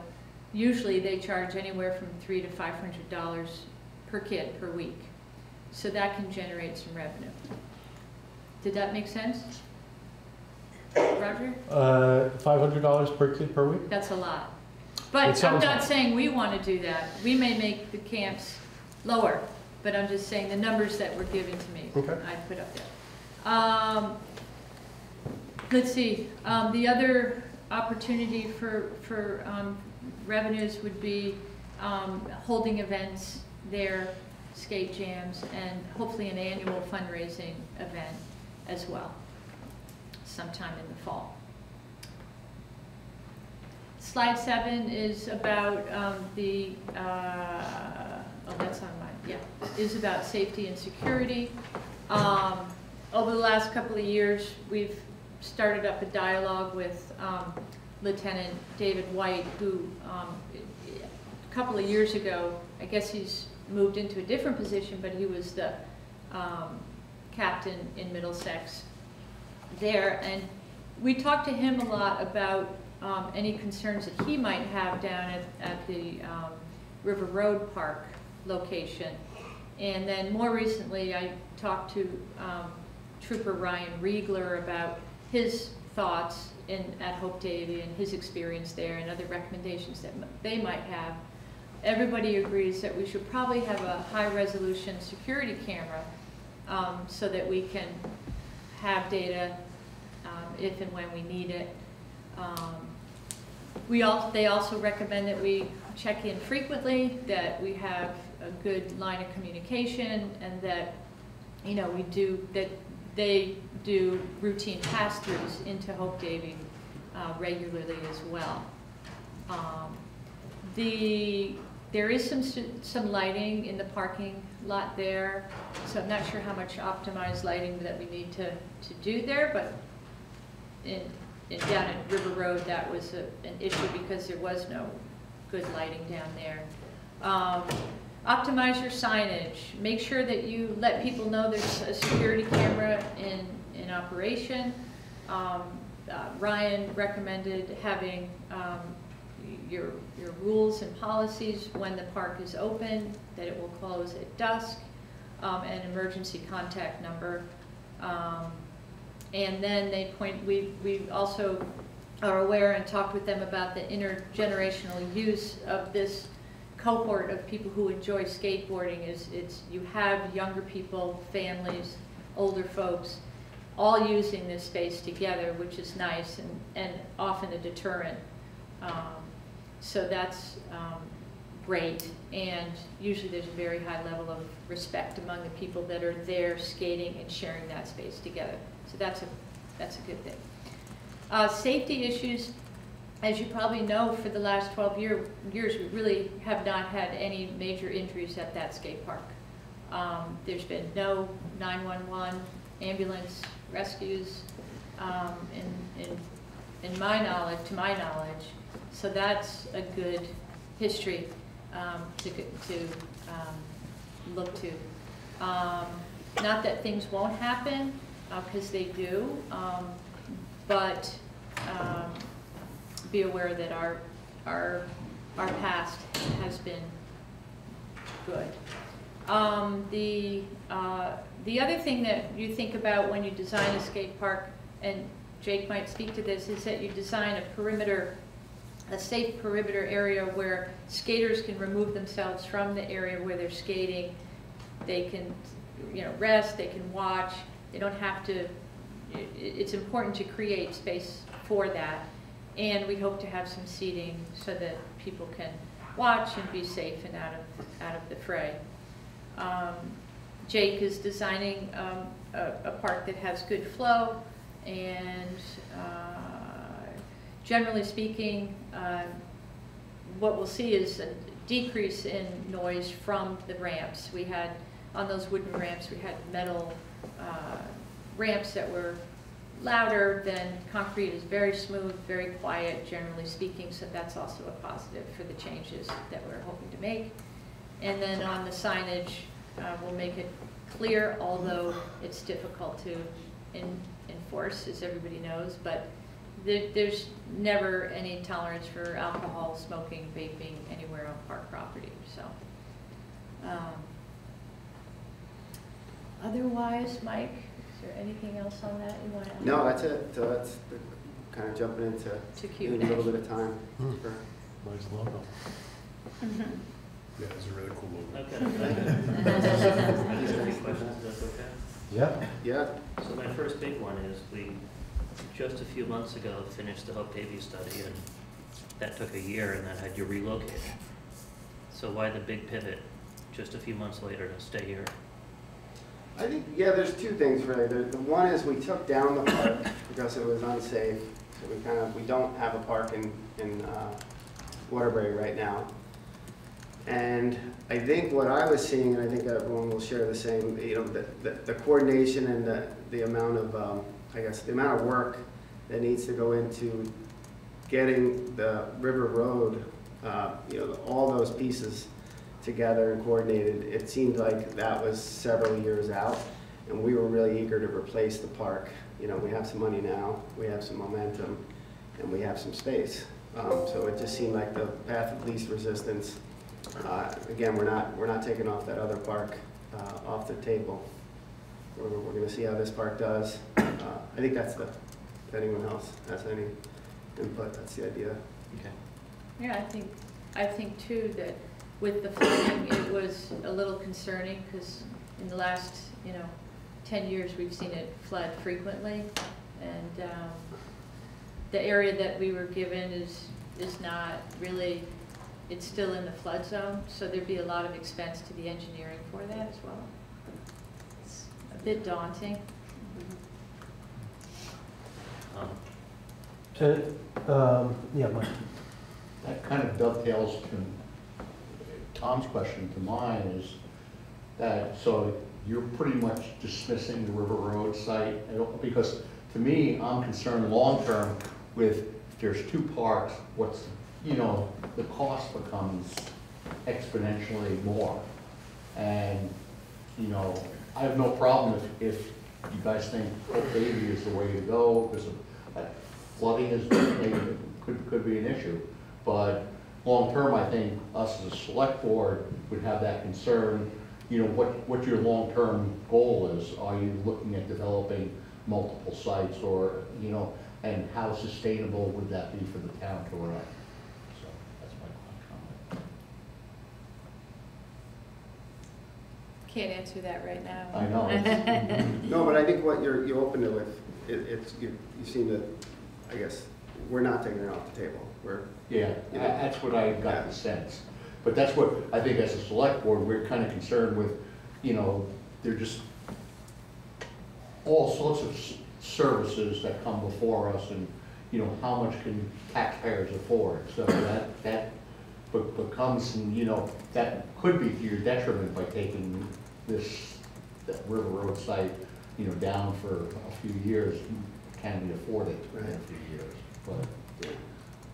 usually they charge anywhere from three to five hundred dollars per kid per week. So that can generate some revenue. Did that make sense? Roger? Uh, $500 per kid per week? That's a lot. But I'm not saying we want to do that. We may make the camps lower, but I'm just saying the numbers that were given to me, Okay. I put up there. Um, Let's see, um, the other opportunity for, for um, revenues would be um, holding events there, skate jams, and hopefully an annual fundraising event as well, sometime in the fall. Slide seven is about um, the, uh, oh, that's on mine, yeah, is about safety and security. Um, Over the last couple of years, we've started up a dialogue with um, Lieutenant David White, who um, a couple of years ago, I guess he's moved into a different position, but he was the um, captain in Middlesex there. And we talked to him a lot about um, any concerns that he might have down at, at the um, River Road Park location. And then more recently, I talked to um, Trooper Ryan Riegler about his thoughts in, at Hope Davey and his experience there and other recommendations that they might have. Everybody agrees that we should probably have a high-resolution security camera um, so that we can have data um, if and when we need it. Um, We also, they also recommend that we check in frequently, that we have a good line of communication, and that, you know, we do, that they do routine pass-throughs into Hope Davey uh, regularly as well. Um, The, there is some, some lighting in the parking lot there, so I'm not sure how much optimized lighting that we need to, to do there, but in, in, down at River Road, that was a, an issue because there was no good lighting down there. Um, Optimize your signage, make sure that you let people know there's a security camera in, in operation. Um, uh, Ryan recommended having, um, your, your rules and policies when the park is open, that it will close at dusk, um, an emergency contact number. Um, and then they point, we, we also are aware and talked with them about the intergenerational use of this cohort of people who enjoy skateboarding is, it's, you have younger people, families, older folks, all using this space together, which is nice and, and often a deterrent. Um, So that's um, great, and usually there's a very high level of respect among the people that are there skating and sharing that space together. So that's a, that's a good thing. Uh, Safety issues, as you probably know, for the last 12 year, years, we really have not had any major injuries at that skate park. Um, There's been no 911 ambulance rescues um, in, in, in my knowledge, to my knowledge. So that's a good history um, to, to um, look to. Um, Not that things won't happen, because they do, um, but um, be aware that our, our, our past has been good. Um, the, uh, the other thing that you think about when you design a skate park, and Jake might speak to this, is that you design a perimeter, a safe perimeter area where skaters can remove themselves from the area where they're skating. They can, you know, rest, they can watch, they don't have to, it's important to create space for that. And we hope to have some seating so that people can watch and be safe and out of, out of the fray. Um, Jake is designing um, a, a park that has good flow and uh, generally speaking, uh, what we'll see is a decrease in noise from the ramps. We had, on those wooden ramps, we had metal uh, ramps that were louder than concrete is very smooth, very quiet, generally speaking, so that's also a positive for the changes that we're hoping to make. And then on the signage, uh, we'll make it clear, although it's difficult to en- enforce, as everybody knows, but there, there's never any tolerance for alcohol, smoking, vaping anywhere on park property, so. um, Otherwise, Mike, is there anything else on that you want to? add? No, that's it. So that's the- kind of jumping into To needing a little bit of time Hmm. for Nice logo. Yeah, it's a really cool logo. Okay. These are three questions, is that okay? Yeah. Yeah. So my first big one is, we, just a few months ago, finished the Hope Davey study, and that took a year, and that had you relocate. So why the big pivot, just a few months later, to stay here? I think, yeah, there's two things really. The, the one is we took down the park because it was unsafe. So we kind of, we don't have a park in, in uh, Waterbury right now. And I think what I was seeing, and I think everyone will share the same, you know, the, the, the coordination and the, the amount of, um, I guess, the amount of work that needs to go into getting the River Road, uh, you know, all those pieces together and coordinated, it seemed like that was several years out. And we were really eager to replace the park. You know, we have some money now, we have some momentum, and we have some space. Um, so it just seemed like the path of least resistance. Uh, again, we're not, we're not taking off that other park, uh, off the table. We're, we're gonna see how this park does. Uh, I think that's the, if anyone else has any input, that's the idea. Okay. Yeah, I think, I think too that with the flooding, it was a little concerning because in the last, you know, ten years, we've seen it flood frequently. And, um, the area that we were given is, is not really, it's still in the flood zone, so there'd be a lot of expense to the engineering for that as well. It's a bit daunting. Um, To, um, yeah, Mike. That kind of dovetails to Tom's question to mine is that, so you're pretty much dismissing the River Road site? Because to me, I'm concerned long-term with, if there's two parks, what's, you know, the cost becomes exponentially more. And, you know, I have no problem if, if you guys think Hope Davey is the way to go, because flooding is, maybe, could, could be an issue. But long-term, I think us as a select board would have that concern, you know, what, what your long-term goal is. Are you looking at developing multiple sites or, you know, and how sustainable would that be for the town to run? So that's my comment. Can't answer that right now. I know. No, but I think what you're, you opened it with, it, it's, you, you seem to, I guess, we're not taking it off the table. We're, Yeah, you tha- know, that's what I got the sense. But that's what, I think as a select board, we're kind of concerned with, you know, they're just all sorts of services that come before us and, you know, how much can taxpayers afford? So that, that becomes, you know, that could be to your detriment by taking this, that River Road site, you know, down for a few years. Can we afford it in a few years? But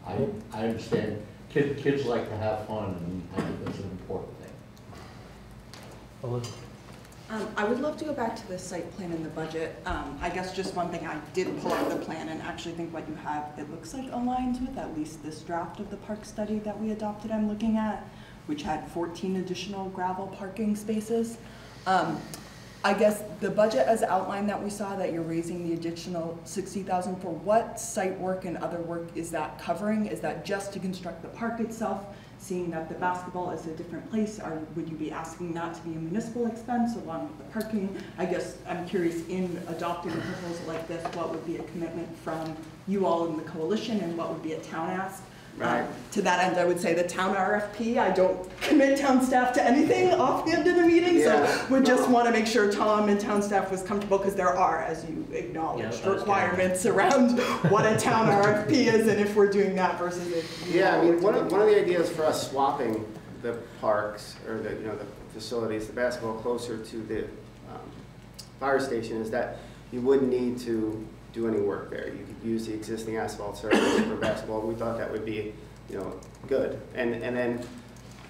I, I understand, kid, kids like to have fun, and I think that's an important thing. Elizabeth? Um, I would love to go back to the site plan and the budget. Um, I guess just one thing, I did pull out the plan and actually think what you have, it looks like aligns with at least this draft of the park study that we adopted I'm looking at, which had 14 additional gravel parking spaces. Um, I guess the budget as outlined that we saw, that you're raising the additional 60,000 for what site work and other work is that covering? Is that just to construct the park itself? Seeing that the basketball is a different place, or would you be asking that to be a municipal expense along with the parking? I guess I'm curious, in adopting a proposal like this, what would be a commitment from you all in the coalition and what would be a town ask? Right. Um, To that end, I would say the town RFP, I don't commit town staff to anything offhand in a meeting, so Yeah. would just want to make sure Tom and town staff was comfortable, because there are, as you acknowledged, I requirements around what a town RFP is and if we're doing that versus if. Yeah, I mean, one of, one of the ideas for us swapping the parks, or the, you know, the facilities, the basketball closer to the um, fire station is that you wouldn't need to do any work there. You could use the existing asphalt surface for basketball. We thought that would be, you know, good. And, and then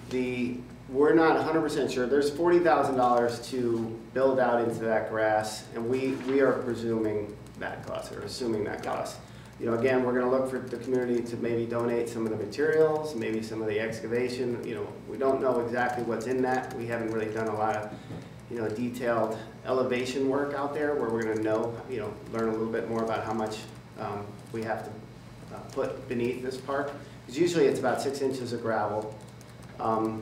the, we're not hundred percent sure, there's forty thousand dollars to build out into that grass, and we, we are presuming that cost, or assuming that cost. You know, again, we're gonna look for the community to maybe donate some of the materials, maybe some of the excavation, you know, we don't know exactly what's in that. We haven't really done a lot of, you know, detailed elevation work out there where we're gonna know, you know, learn a little bit more about how much, um, we have to, uh, put beneath this park. Because usually it's about six inches of gravel um,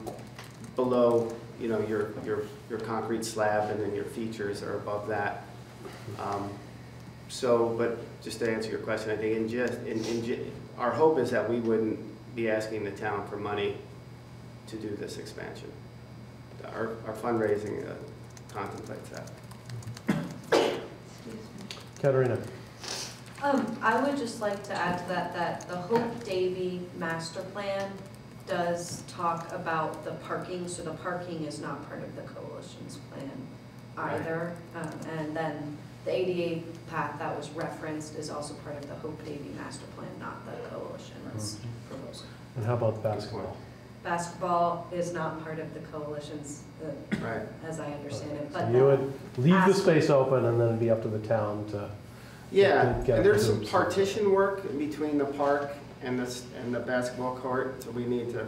below, you know, your, your, your concrete slab, and then your features are above that. Um, So, but just to answer your question, I think in just, in, in, our hope is that we wouldn't be asking the town for money to do this expansion. Our, our fundraising uh, contemplates that. Katerina? Um, I would just like to add to that, that the Hope Davey master plan does talk about the parking, so the parking is not part of the coalition's plan either. Um, and then the ADA path that was referenced is also part of the Hope Davey master plan, not the coalition's proposal. And how about basketball? Basketball is not part of the coalition's, uh, Right. as I understand it, So but. you would leave the ask- space open and then it'd be up to the town to. Yeah, to get and there's some hoops. partition work in between the park and this, and the basketball court, so we need to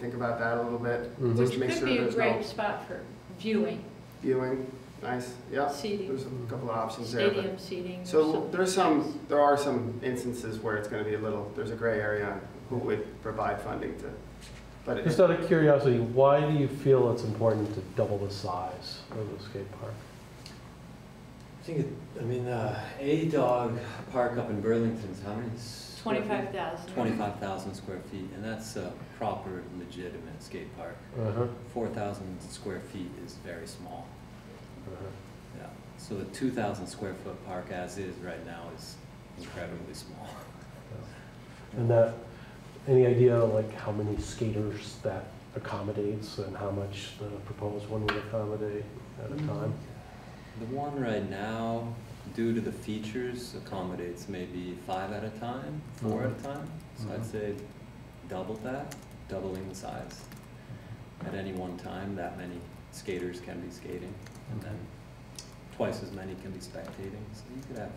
think about that a little bit, Mhm. just to make Could sure be a there's no great spot for viewing, viewing. Nice, yeah. Seating. There's a couple of options there. but- stadium seating. or So something. there's some, there are some instances where it's gonna be a little, there's a gray area on who would provide funding to, but it, Just out of curiosity, why do you feel it's important to double the size of the skate park? I think, it- I mean, uh, A-Dog Park up in Burlington's how many? square feet? 25,000. 25,000 square feet, and that's a proper legitimate skate park. Uh-huh. 4,000 square feet is very small. Uh-huh. Yeah, so the 2,000 square foot park as is right now is incredibly small. And that, any idea like how many skaters that accommodates and how much the proposed one would accommodate at a time? The one right now, due to the features, accommodates maybe five at a time, four at a time. So I'd Mhm. say double that, doubling the size. At any one time, that many skaters can be skating, and then twice as many can be spectating. So you could have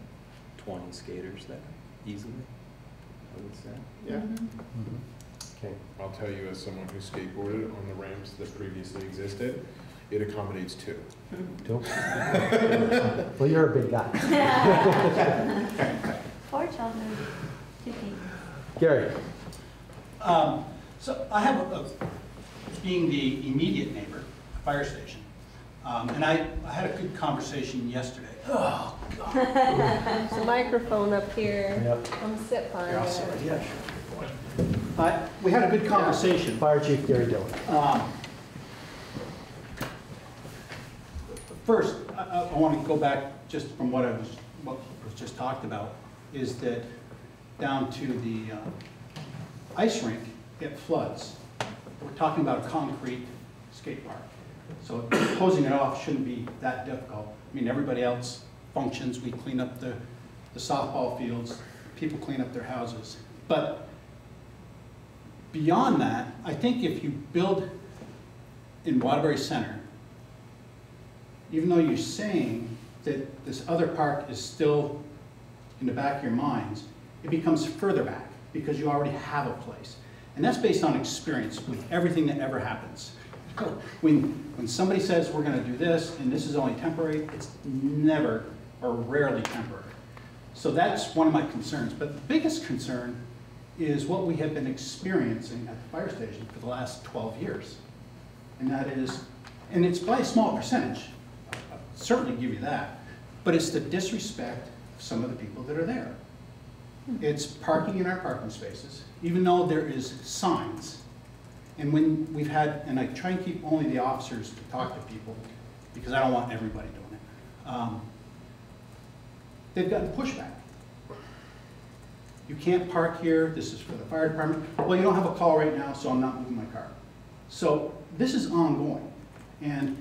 twenty skaters there easily, I would say. yeah. Mm-hmm. Okay. I'll tell you as someone who skateboarded on the ramps that previously existed, it accommodates two. Two? Well, you're a big guy. Four children, two teams. Gary? Um, So I have, a- a- being the immediate neighbor, fire station, um, and I, I had a good conversation yesterday. Oh, There's a microphone up here. Yep. Come sit by Yeah, it. sorry, yeah, sure. I- We had a good conversation. Fire Chief Gary Dillon. Um, First, I, I- I want to go back just from what I was, what was just talked about, is that down to the uh, ice rink, it floods. We're talking about a concrete skate park. So closing it off shouldn't be that difficult. I mean, everybody else functions, we clean up the, the softball fields, people clean up their houses. But beyond that, I think if you build in Waterbury Center, even though you're saying that this other park is still in the back of your minds, it becomes further back because you already have a place. And that's based on experience with everything that ever happens. When, when somebody says, we're gonna do this, and this is only temporary, it's never or rarely temporary. So that's one of my concerns. But the biggest concern is what we have been experiencing at the fire station for the last 12 years. And that is, and it's by a small percentage, I'll certainly give you that, but it's the disrespect of some of the people that are there. It's parking in our parking spaces, even though there is signs. And when we've had, and I try and keep only the officers to talk to people, because I don't want everybody doing it. um, They've gotten pushback. You can't park here, this is for the fire department. Well, you don't have a call right now, so I'm not moving my car. So this is ongoing. And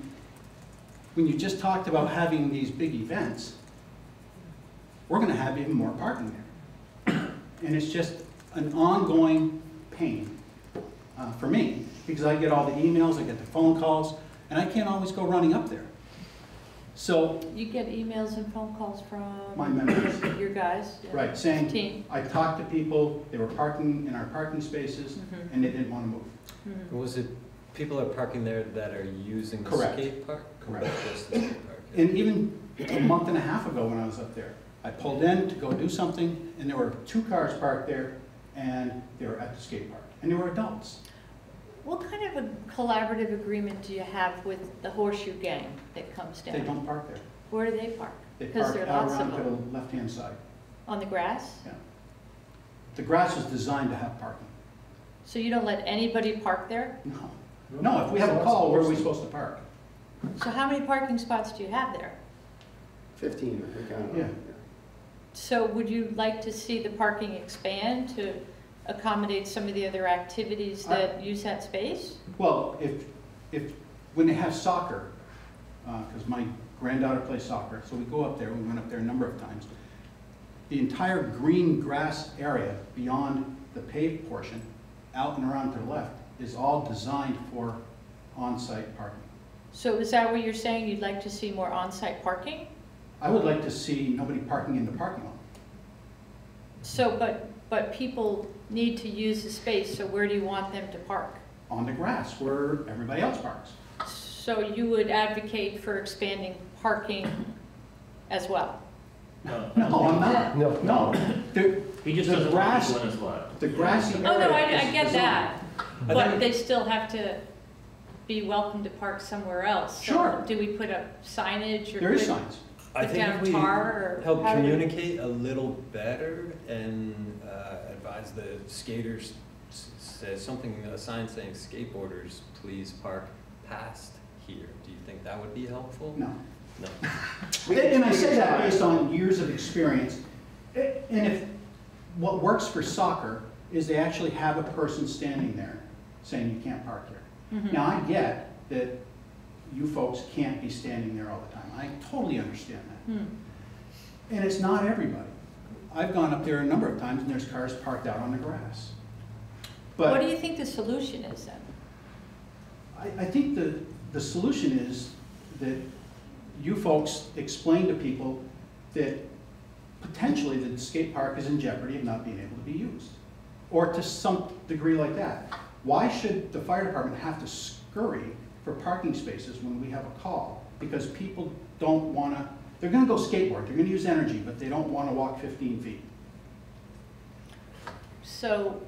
when you just talked about having these big events, we're gonna have even more parking there. And it's just an ongoing pain uh, for me, because I get all the emails, I get the phone calls, and I can't always go running up there. So, You get emails and phone calls from? My members. Your guys? yeah, right, saying, Team. I talked to people, they were parking in our parking spaces, Mhm. and they didn't want to move. Mhm. Was it, people are parking there that are using the Correct. skate park? Correct. Or Just the skate park? And even a month and a half ago when I was up there, I pulled in to go do something, and there were two cars parked there, and they were at the skate park, and they were adults. What kind of a collaborative agreement do you have with the horseshoe gang that comes down? They don't park there. Where do they park? They Because park there out lots of around to the left-hand side. On the grass? Yeah. The grass was designed to have parking. So you don't let anybody park there? No. No, if we have a call, where are we supposed to park? So how many parking spots do you have there? Fifteen, I think, I don't know. Yeah. So would you like to see the parking expand to accommodate some of the other activities that use that space? Well, if, if, when they have soccer, uh, because my granddaughter plays soccer, so we go up there, we went up there a number of times. The entire green grass area beyond the paved portion, out and around to the left, is all designed for on-site parking. So is that what you're saying? You'd like to see more on-site parking? I would like to see nobody parking in the parking lot. So, but, but people need to use the space, so where do you want them to park? on the grass where everybody else parks. So you would advocate for expanding parking as well? No, No, I'm not. No, no. The, He just the doesn't want grass, people in his lot. the grassy area. Oh, no, I, I is get that, designed. but they still have to be welcome to park somewhere else. So Sure. Do we put up signage or? There is put- signs. I Put think down if we tar or help how do we- communicate a little better and advise the skaters, s- say something, a sign saying skateboarders, please park past here. Do you think that would be helpful? No. No. And and I say that based on years of experience. And if, what works for soccer is they actually have a person standing there saying you can't park here. Mhm. Now, I get that you folks can't be standing there all the time. I totally understand that. Hmm. And it's not everybody. I've gone up there a number of times and there's cars parked out on the grass. But What do you think the solution is then? I, I think the, the solution is that you folks explain to people that potentially the skate park is in jeopardy of not being able to be used. Or to some degree like that. Why should the fire department have to scurry for parking spaces when we have a call? Because people don't wanna, they're gonna go skateboard, they're gonna use energy, but they don't wanna walk fifteen feet. So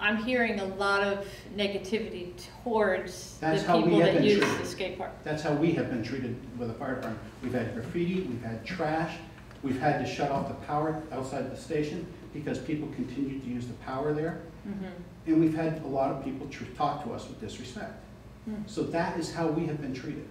I'm hearing a lot of negativity towards the That's we people that use treated. the skate park. That's how we have been treated with the fire department. We've had graffiti, we've had trash, we've had to shut off the power outside the station because people continued to use the power there. Mhm. And we've had a lot of people tr- talk to us with disrespect. Hmm. So that is how we have been treated.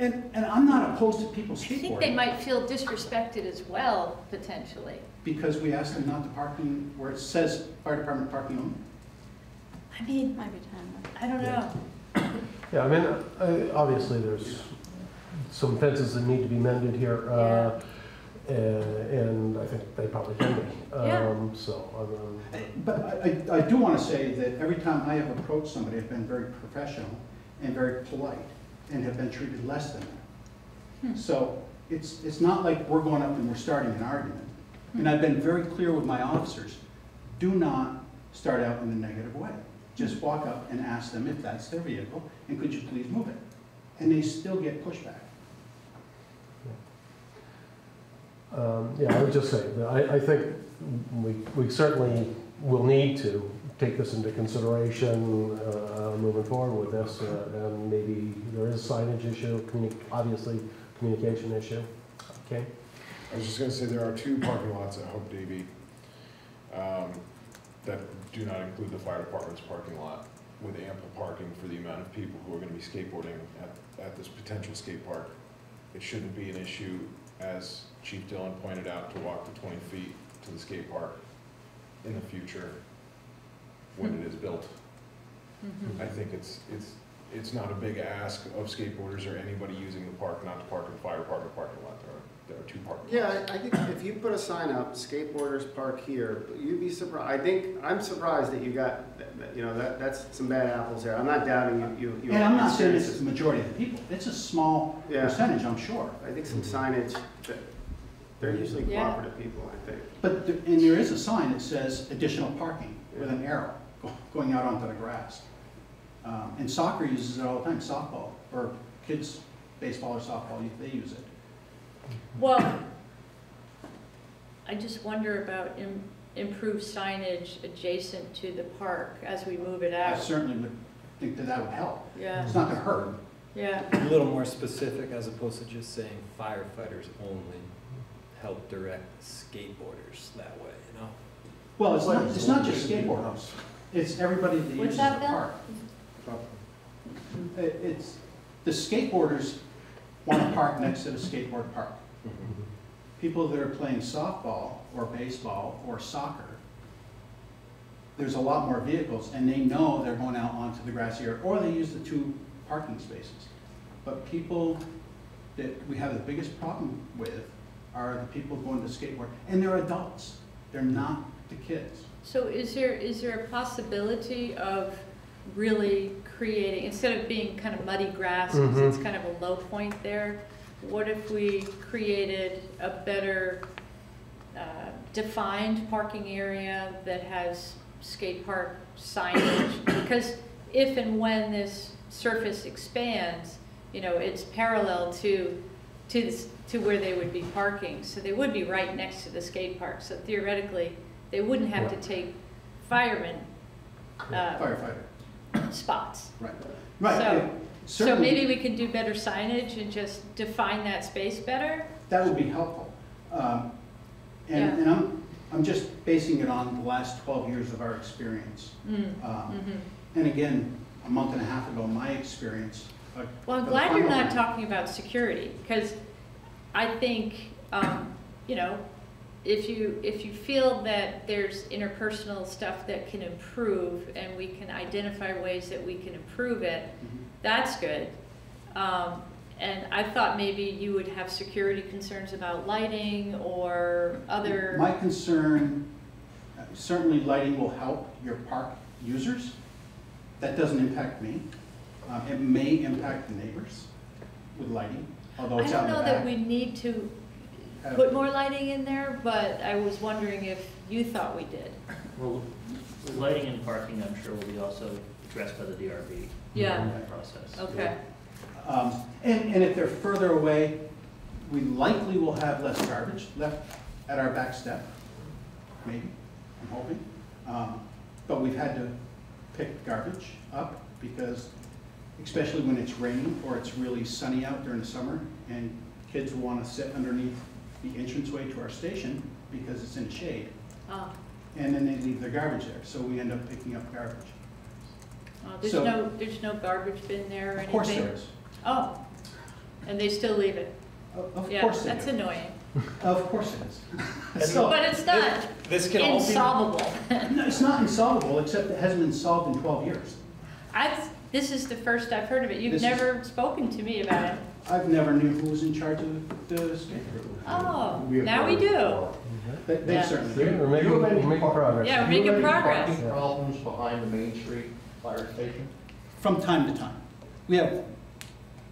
And, and I'm not opposed to people speaking. I think they might feel disrespected as well, potentially. because we asked them not to parking where it says fire department parking only. I mean, Might be time. I don't know. Yeah, I mean, uh, obviously, there's some fences that need to be mended here, uh, uh, and I think they probably can be. Yeah. Um, So, um, But I, I I do want to say that every time I have approached somebody, I've been very professional and very polite and have been treated less than that. Hmm. So it's, it's not like we're going up and we're starting an argument. And I've been very clear with my officers, do not start out in a negative way. Just walk up and ask them if that's their vehicle, and could you please move it? And they still get pushback. um, yeah, I would just say, that I, I think we, we certainly will need to take this into consideration uh, moving forward with this, uh, and maybe there is signage issue, obviously, communication issue. Okay? I was just gonna say, there are two parking lots at Hope Davey, um, that do not include the fire department's parking lot with ample parking for the amount of people who are gonna be skateboarding at, at this potential skate park. It shouldn't be an issue, as Chief Dillon pointed out, to walk the twenty feet to the skate park in the future when it is built. Mhm. I think it's, it's, it's not a big ask of skateboarders or anybody using the park not to park in the fire department parking lot. There are, there are two parking lots. Yeah, I I think if you put a sign up, skateboarders park here, you'd be surprised, I think, I'm surprised that you got, that- that, you know, that, that's some bad apples there. I'm not doubting you, you. you And I'm not saying experience it's the majority of the people, it's a small Yeah. percentage, I'm sure. I think some signage, that, they're usually Yeah. cooperative people, I think. But, there- and there is a sign that says additional parking with an arrow go- going out onto the grass. Um, And soccer uses it all the time, softball, or kids, baseball or softball, they use it. Well, I just wonder about im- improved signage adjacent to the park as we move it out. I out. certainly would think that that would help. Yeah. It's not gonna hurt. Yeah. A little more specific as opposed to just saying firefighters only help direct skateboarders that way, you know? Well, it's not, it's not just skateboarders. It's everybody that What's uses that, the Bill? park. It- It's, the skateboarders want to park next to the skateboard park. People that are playing softball or baseball or soccer, there's a lot more vehicles and they know they're going out onto the grassy area or they use the two parking spaces. But people that we have the biggest problem with are the people going to skateboard and they're adults. They're not the kids. So is there, is there a possibility of really creating, instead of being kind of muddy grass, 'cause Mhm. it's kind of a low point there, what if we created a better uh, defined parking area that has skate park signage? Because if and when this surface expands, you know, it's parallel to, to, this- to where they would be parking. So they would be right next to the skate park. So theoretically, they wouldn't have to take firemen uh, Firefighter, spots. right. Right. So, yeah, so certainly maybe we could do better signage and just define that space better? That would be helpful. Um, Yeah. And, and I'm, I'm just basing it on the last 12 years of our experience. Mm, Um, mhm. And again, a month and a half ago, my experience. uh, Well, I'm for the glad you're final- not talking about security, because I think, um, you know, if you, if you feel that there's interpersonal stuff that can improve, and we can identify ways that we can improve it, Mm-hmm. that's good. Um, and I thought maybe you would have security concerns about lighting or other. My concern, uh, certainly lighting will help your park users. That doesn't impact me. Um, It may impact the neighbors with lighting, although I it's out don't the know that we need to put more lighting in there, but I was wondering if you thought we did. Well, lighting and parking, I'm sure will be also addressed by the DRB. Yeah. in that process. Okay. Um, And, and if they're further away, we likely will have less garbage left at our back step, maybe, I'm hoping. Um, But we've had to pick garbage up because, especially when it's raining or it's really sunny out during the summer, and kids will want to sit underneath the entranceway to our station because it's in the shade, Ah, and then they leave their garbage there, so we end up picking up garbage. oh, there's So- no, there's no garbage bin there or anything? Of course there is. Oh, and they still leave it? Of- Of Yeah, course they that's do. annoying. Of course it is. But it's not This can all be. insolvable. No, it's not insolvable, except it hasn't been solved in 12 years. I've, this is the first I've heard of it. You've This is- never spoken to me about it. I've never knew who was in charge of the skate group. Oh, now we do. They- They've Yeah. certainly. See, We're making, we're making progress. Yeah, we're Do making progress. Parking problems behind the Main Street Fire Station? From time to time. We have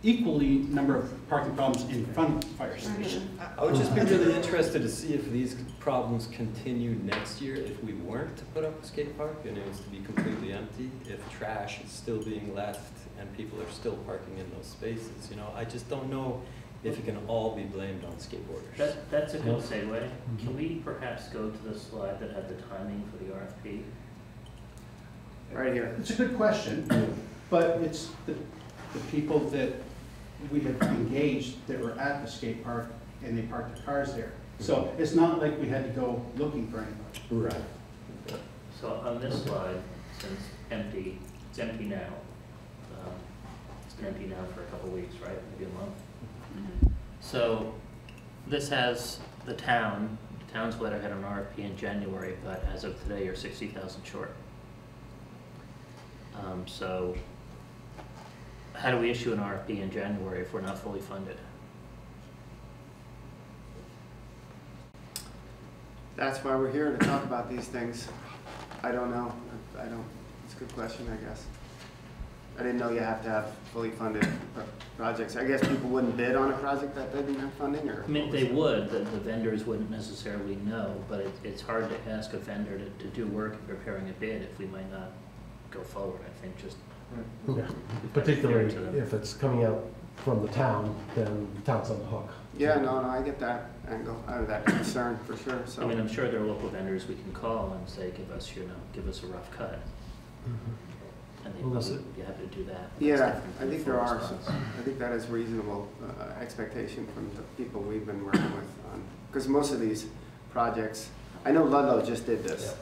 equally number of parking problems in front of the fire station. I would just be really interested to see if these problems continue next year, if we weren't to put up a skate park and it was to be completely empty, if trash is still being left and people are still parking in those spaces, you know, I just don't know if it can all be blamed on skateboarders. That, that's a good segue. Mm-hmm. Can we perhaps go to the slide that had the timing for the RFP? Right here. It's a good question, but it's the, the people that we have engaged that were at the skate park and they parked their cars there. So mm-hmm. it's not like we had to go looking for anybody. Right. So on this slide, since empty, it's empty now. Been empty now for a couple weeks, right? Maybe a month. So this has the town, the town's letterhead on RFP in January, but as of today, you're sixty thousand short. Um, so how do we issue an RFP in January if we're not fully funded? That's why we're here to talk about these things. I don't know. I don't, it's a good question, I guess. I didn't know you have to have fully funded pro- projects. I guess people wouldn't bid on a project that they didn't have funding, or? I mean, they would, the, the vendors wouldn't necessarily know, but it, it's hard to ask a vendor to, to do work in preparing a bid if we might not go forward, I think, just. Yeah, Particularly if it's coming out from the town, then the town's on the hook. Yeah, no, no, I get that angle, uh, that concern for sure, so. I mean, I'm sure there are local vendors we can call and say, give us, you know, give us a rough cut. And they'd Unless probably be happy to do that. Yeah, I think full there are, response. I think that is reasonable uh, expectation from the people we've been working with on, because most of these projects, I know Ludlow just did this.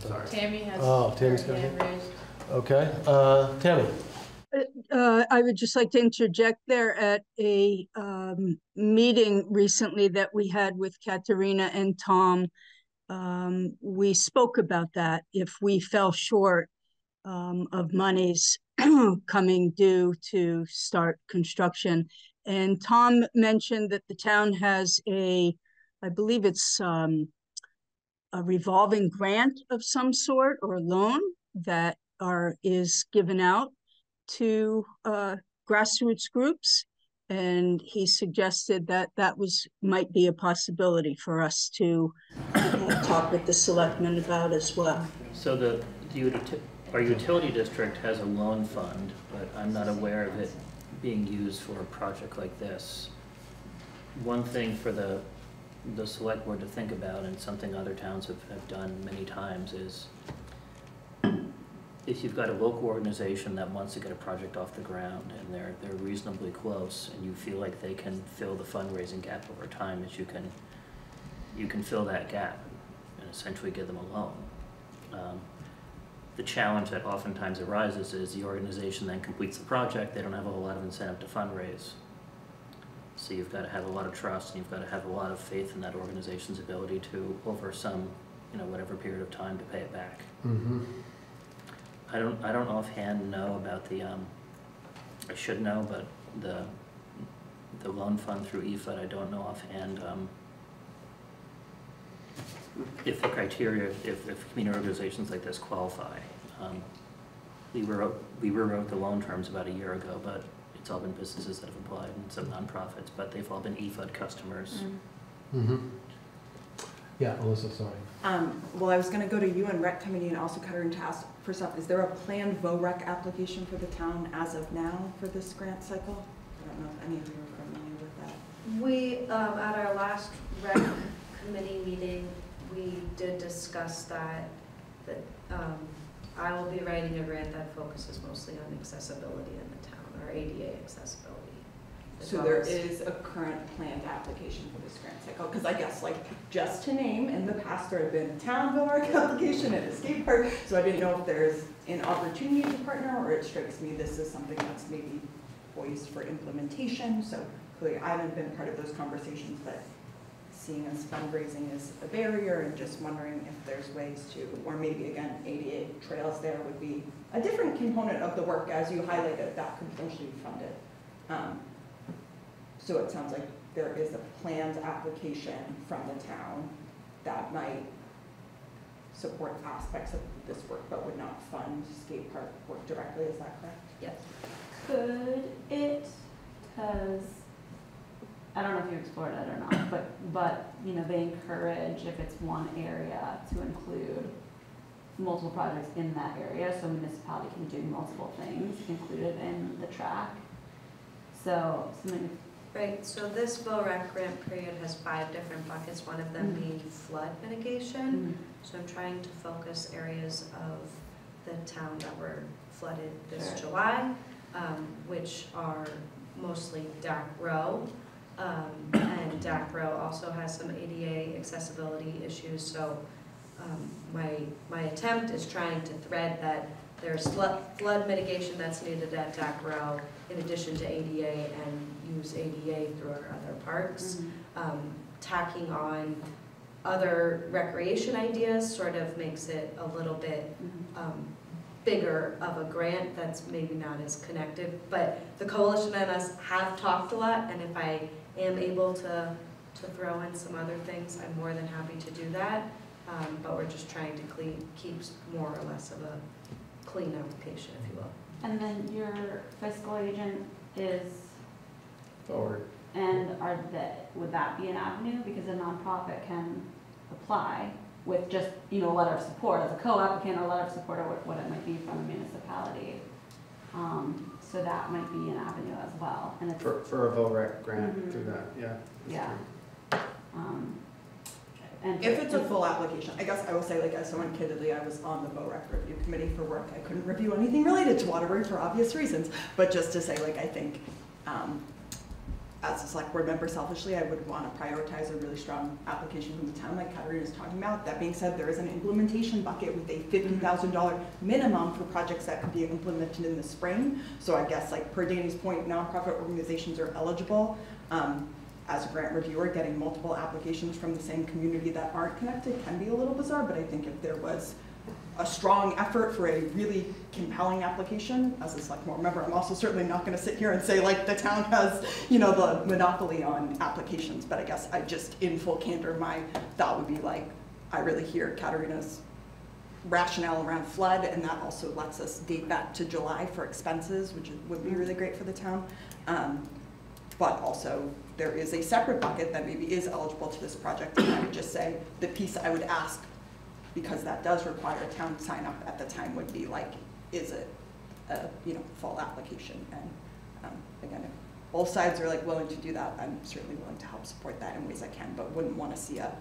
Sorry. Tammy has Oh, her Tammy's got hand raised. Okay, uh, Tammy? Uh, I would just like to interject there at a um, meeting recently that we had with Katerina and Tom. Um, we spoke about that. If we fell short um, of monies coming due to start construction. And Tom mentioned that the town has a, I believe it's um, a revolving grant of some sort or loan that are, is given out to uh, grassroots groups. And he suggested that that was, might be a possibility for us to uh, talk with the selectmen about as well. So the, the uti- our utility district has a loan fund, but I'm not aware of it being used for a project like this. One thing for the, the select board to think about, and something other towns have, have done many times, is if you've got a local organization that wants to get a project off the ground and they're, they're reasonably close and you feel like they can fill the fundraising gap over time, is you can, you can fill that gap and essentially give them a loan. Um, The challenge that oftentimes arises is the organization then completes the project, they don't have a whole lot of incentive to fundraise. So you've got to have a lot of trust and you've got to have a lot of faith in that organization's ability to, over some, you know, whatever period of time, to pay it back. Mm-hmm. I don't, I don't offhand know about the, um, I should know, but the, the loan fund through EFUD, I don't know offhand, um, if the criteria, if, if community organizations like this qualify. Um, We rewrote, we rewrote the loan terms about a year ago, but it's all been businesses that have applied and some nonprofits, but they've all been E EFUD customers. Mm-hmm. Yeah, Alyssa, sorry. Um, well, I was gonna go to you and rec committee and also cut her in task for stuff. Is there a planned VOREC application for the town as of now for this grant cycle? I don't know if any of you are familiar with that. We, um, at our last rec committee meeting, we did discuss that, that, um, I will be writing a grant that focuses mostly on accessibility in the town, or ADA accessibility. So there is a current planned application for this grant cycle, because I guess like, just to name, in the past, there have been a town VOREC application at a skate park, so I didn't know if there's an opportunity to partner, or it strikes me this is something that's maybe poised for implementation, so clearly I haven't been part of those conversations, but seeing as fundraising is a barrier, and just wondering if there's ways to, or maybe again, ADA trails there would be a different component of the work, as you highlighted, that could potentially be funded. Um, so it sounds like there is a planned application from the town that might support aspects of this work, but would not fund skate park work directly, is that correct? Yes. Could it, because, I don't know if you explored it or not, but, but, you know, they encourage, if it's one area, to include multiple projects in that area, so municipality can do multiple things included in the track. So, something, Right, so this VOREC grant period has five different buckets, one of them Mhm. being flood mitigation. So I'm trying to focus areas of the town that were flooded this Sure. July, um, which are mostly Dac Rowe. Um, and Dac Rowe also has some ADA accessibility issues, so, um, my, my attempt is trying to thread that there's flood, flood mitigation that's needed at Dac Rowe in addition to ADA and use ADA through our other parks. Um, tacking on other recreation ideas sort of makes it a little bit um, bigger of a grant that's maybe not as connected. But the coalition and us have talked a lot, and if I am able to, to throw in some other things, I'm more than happy to do that. Um, But we're just trying to clean, keep more or less of a clean application, if you will. and then your fiscal agent is, Forward. and are that, would that be an avenue? Because a nonprofit can apply with just, you know, a letter of support as a co-applicant or a letter of support or what, what it might be from a municipality. Um, So that might be an avenue as well, and it's, For, for a VOREC grant Mhm. through that, yeah. that's yeah. great. Um, and If it's a full application, I guess I will say, like, as someone candidly, I was on the VOREC review committee for work. I couldn't review anything related to Waterbury for obvious reasons, but just to say, like, I think, um, as a select board member selfishly, I would want to prioritize a really strong application from the town, like Katarina is talking about. That being said, there is an implementation bucket with a fifty thousand dollar minimum for projects that could be implemented in the spring. So I guess, like, per Danny's point, nonprofit organizations are eligible. Um, as a grant reviewer, getting multiple applications from the same community that aren't connected can be a little bizarre, but I think if there was a strong effort for a really compelling application, as a select board member, I'm also certainly not gonna sit here and say like the town has, you know, the monopoly on applications, but I guess I just, in full candor, my thought would be like, I really hear Katarina's rationale around flood, and that also lets us date back to July for expenses, which would be really great for the town. Um, but also, there is a separate bucket that maybe is eligible to this project, and I would just say, the piece I would ask, because that does require a town sign up at the time, would be like, is it a, you know, full application? And, um, again, if both sides are like willing to do that, I'm certainly willing to help support that in ways I can, but wouldn't wanna see a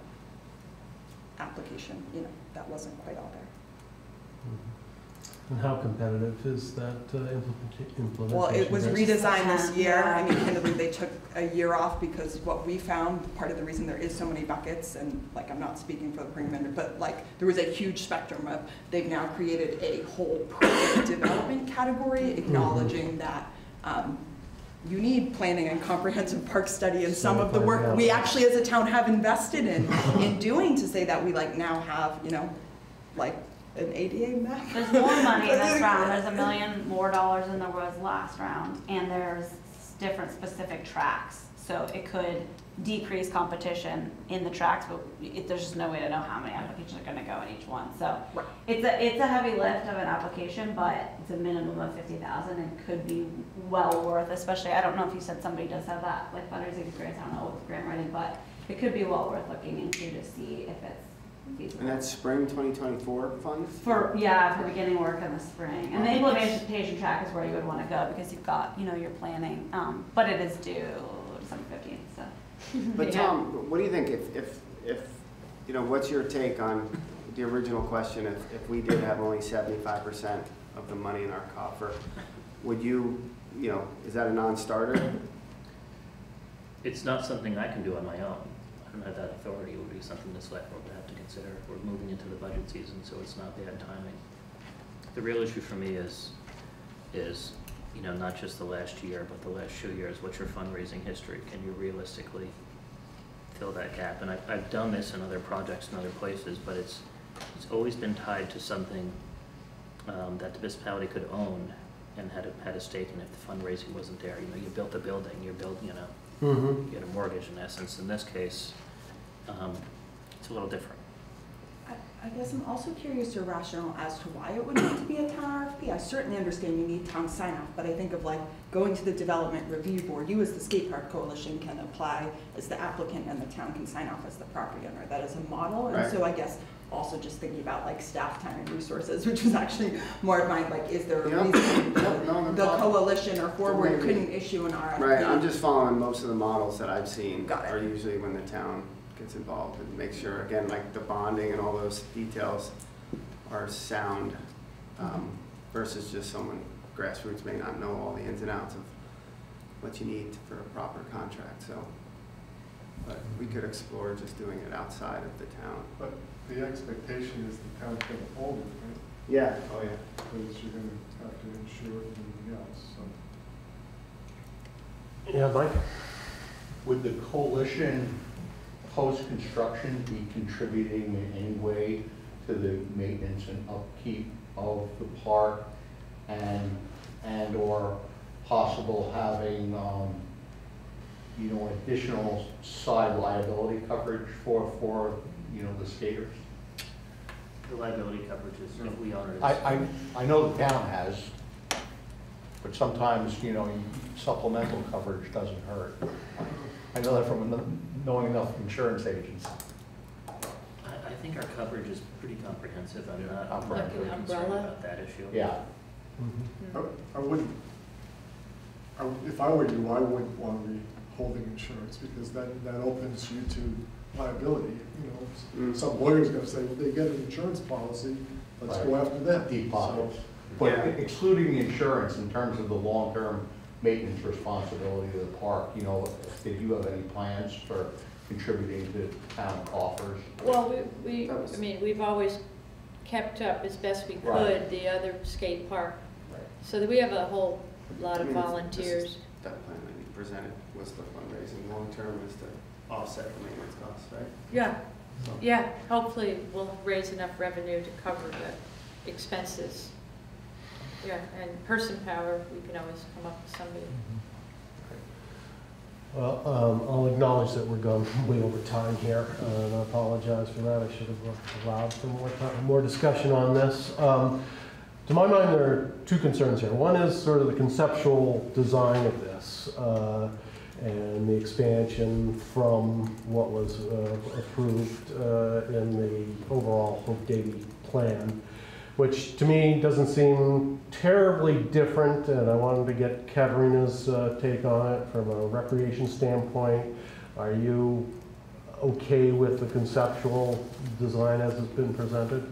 application, you know, that wasn't quite all there. And how competitive is that uh, implementa- implementation? Well, it was test? redesigned this year. I mean, candidly, they took a year off because what we found, part of the reason there is so many buckets, and like, I'm not speaking for the Spring Amendment, but like, there was a huge spectrum of, they've now created a whole project development category, acknowledging that, um, you need planning and comprehensive park study and some of the work we actually as a town have invested in, in doing to say that we like now have, you know, like an ADA map. There's more money in this round, there's a million more dollars than there was last round, and there's different specific tracks. So it could decrease competition in the tracks, but it, there's just no way to know how many applications are gonna go in each one, so. It's a, it's a heavy lift of an application, but it's a minimum of fifty thousand and could be well worth, especially, I don't know if you said somebody does have that, like fundraising experience, I don't know with grant writing, but it could be well worth looking into to see if it's. And that's spring 2024 funds? For, yeah, for beginning work in the spring. And the implementation track is where you would want to go because you've got, you know, your planning. Um, but it is due December fifteenth, so. But Yeah. Tom, what do you think, if, if, if, you know, what's your take on the original question, if, if we did have only seventy-five percent of the money in our coffer, would you, you know, is that a non-starter? It's not something I can do on my own. I don't have that authority. It would be something the select board would have to consider. We're moving into the budget season, so it's not bad timing. The real issue for me is, is, you know, not just the last year, but the last two years. What's your fundraising history? Can you realistically fill that gap? And I've, I've done this in other projects in other places, but it's, it's always been tied to something um, that the municipality could own and had a, had a stake in if the fundraising wasn't there. You know, you built a building, you're building, you know, Mhm. you get a mortgage in essence. In this case, um, it's a little different. I guess I'm also curious your rationale as to why it would need to be a town RFP. I certainly understand you need town sign off, but I think of like going to the development review board, you as the skate park coalition can apply as the applicant and the town can sign off as the property owner. That is a model, and Right. so I guess also just thinking about like staff time and resources, which was actually more of mine, like, is there a reason No, no the coalition or forward couldn't issue an RFP? Right, I'm just following most of the models that I've seen. Got it. Are usually when the town gets involved and make sure, again, like the bonding and all those details are sound um, versus just someone, grassroots may not know all the ins and outs of what you need for a proper contract, so. But we could explore just doing it outside of the town. But the expectation is the town's gonna hold it, right? Yeah, oh yeah. Because you're gonna have to insure everything else, so. Yeah, Mike? Would the coalition post-construction be contributing in any way to the maintenance and upkeep of the park and, and/or possible having, um, you know, additional side liability coverage for, for, you know, the skaters? The liability coverage is if we own it. I, I, I know the town has, but sometimes, you know, supplemental coverage doesn't hurt. I know that from kn- knowing enough insurance agents. I, I think our coverage is pretty comprehensive. I'm not Comprehensive. really concerned about that issue. Yeah. I I wouldn't I if I were you, I wouldn't want to be holding insurance, because then that opens you to liability. You know, Mm. S- some lawyer's gonna say, well, they get an insurance policy, let's go Right. after them. Deep So- pockets. But excluding the insurance in terms of the long-term maintenance responsibility of the park, you know, did you have any plans for contributing to town coffers? Well, we, we, I mean, we've always kept up as best we Right. could the other skate park. Right. So that we have a whole lot I of mean, it's- volunteers. is- That plan that you presented was the fundraising, long-term is to offset the maintenance costs, right? Yeah, So- yeah, hopefully we'll raise enough revenue to cover the expenses. Yeah, and person power, we can always come up with somebody. Well, um, I'll acknowledge that we're going way over time here, uh, and I apologize for that. I should have allowed for more time, more discussion on this. Um, To my mind, there are two concerns here. One is sort of the conceptual design of this, uh, and the expansion from what was uh, approved uh, in the overall Hope Davey plan, which to me doesn't seem terribly different, and I wanted to get Katerina's uh, take on it from a recreation standpoint. Are you okay with the conceptual design as it's been presented?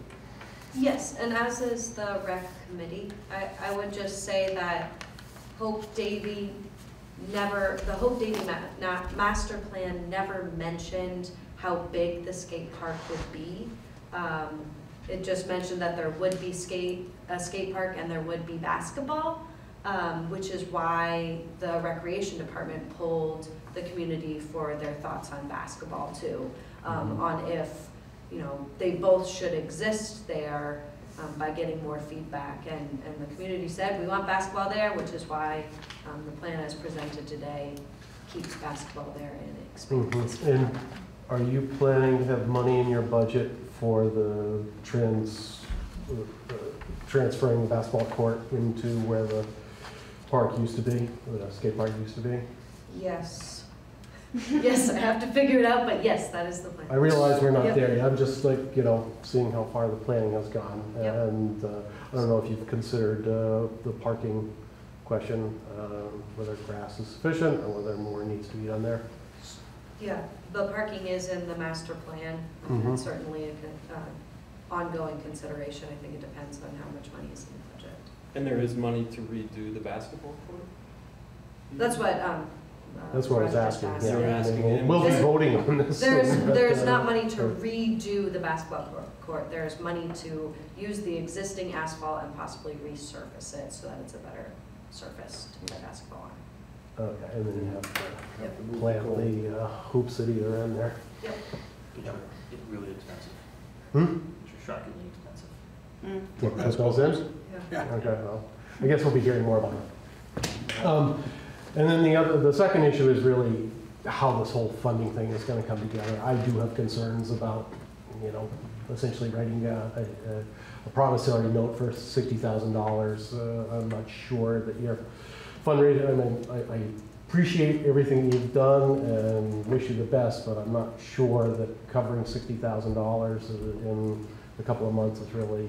Yes, and as is the rec committee, I, I would just say that Hope Davey never, the Hope Davey ma- na- master plan never mentioned how big the skate park would be. Um, It just mentioned that there would be skate, a skate park and there would be basketball, um, which is why the recreation department pulled the community for their thoughts on basketball too. Um, Mhm. on if, you know, they both should exist there, um, by getting more feedback. And, and the community said, we want basketball there, which is why, um, the plan as presented today keeps basketball there and expands. Mhm. And are you planning to have money in your budget for the trans, uh, transferring the basketball court into where the park used to be, the skate park used to be? Yes. Yes, I have to figure it out, but yes, that is the plan. I realize we're not Yep. there yet, I'm just like, you know, seeing how far the planning has gone. Yep. And uh, I don't know if you've considered uh, the parking question, uh, whether grass is sufficient or whether more needs to be done there. Yeah, the parking is in the master plan, Mhm. and certainly an uh, ongoing consideration. I think it depends on how much money is in the budget. And there is money to redo the basketball court? That's what, um. uh, That's what I was Brett asking. yeah. They were asking, and- We'll be voting on this. There's, there's not money to redo the basketball court. There's money to use the existing asphalt and possibly resurface it so that it's a better surface to play basketball on. Okay, and then you have to Yep. plant the uh, hoops at either end there. Yep. Which are really expensive. Hmm? Which are shockingly expensive. What, that goes in? Yeah. Okay, well, I guess we'll be hearing more about it. Um, And then the other, the second issue is really how this whole funding thing is gonna come together. I do have concerns about, you know, essentially writing a, a, a promissory note for sixty thousand dollars. Uh, I'm not sure that your fundraiser, I mean, I, I appreciate everything you've done and wish you the best, but I'm not sure that covering sixty thousand dollars in a couple of months is really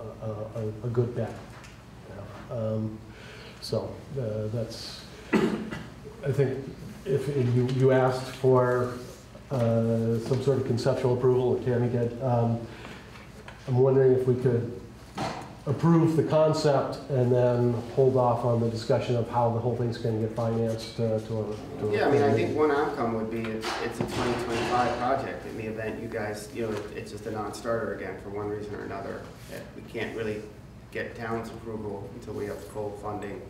a, a, a- good bet. Um, So, uh, that's, I think if you, you asked for uh, some sort of conceptual approval, or Tammy did, um, I'm wondering if we could approve the concept and then hold off on the discussion of how the whole thing's gonna get financed uh, to a. to Yeah, I mean, I think one outcome would be it's, it's a 2025 project. In the event you guys, you know, it's just a non-starter again for one reason or another. We can't really get town's approval until we have full funding.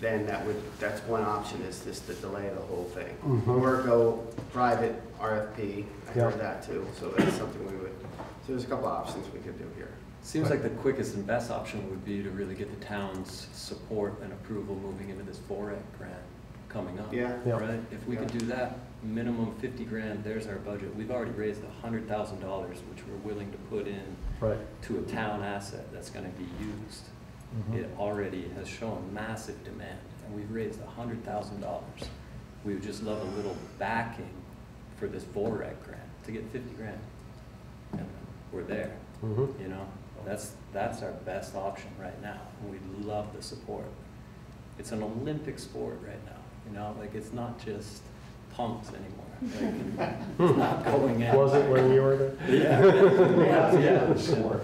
Then that would, that's one option is just to delay the whole thing. Mhm. Or go private RFP. I Yeah. heard that too, so that's something we would, so there's a couple options we could do here. Seems like the quickest and best option would be to really get the town's support and approval moving into this VOREC grant coming up. Yeah. Yeah. Right? If we could do that, minimum fifty grand, there's our budget. We've already raised a hundred thousand dollars, which we're willing to put in Right. to a town asset that's gonna be used. Mhm. It already has shown massive demand, and we've raised a hundred thousand dollars. We would just love a little backing for this VOREC grant, to get fifty grand. And we're there, Mhm. you know? That's, that's our best option right now, and we'd love the support. it's an Olympic sport right now, you know, like it's not just pumps anymore. Like, It's not going in. Was it when you were there? Yeah, yeah, yeah.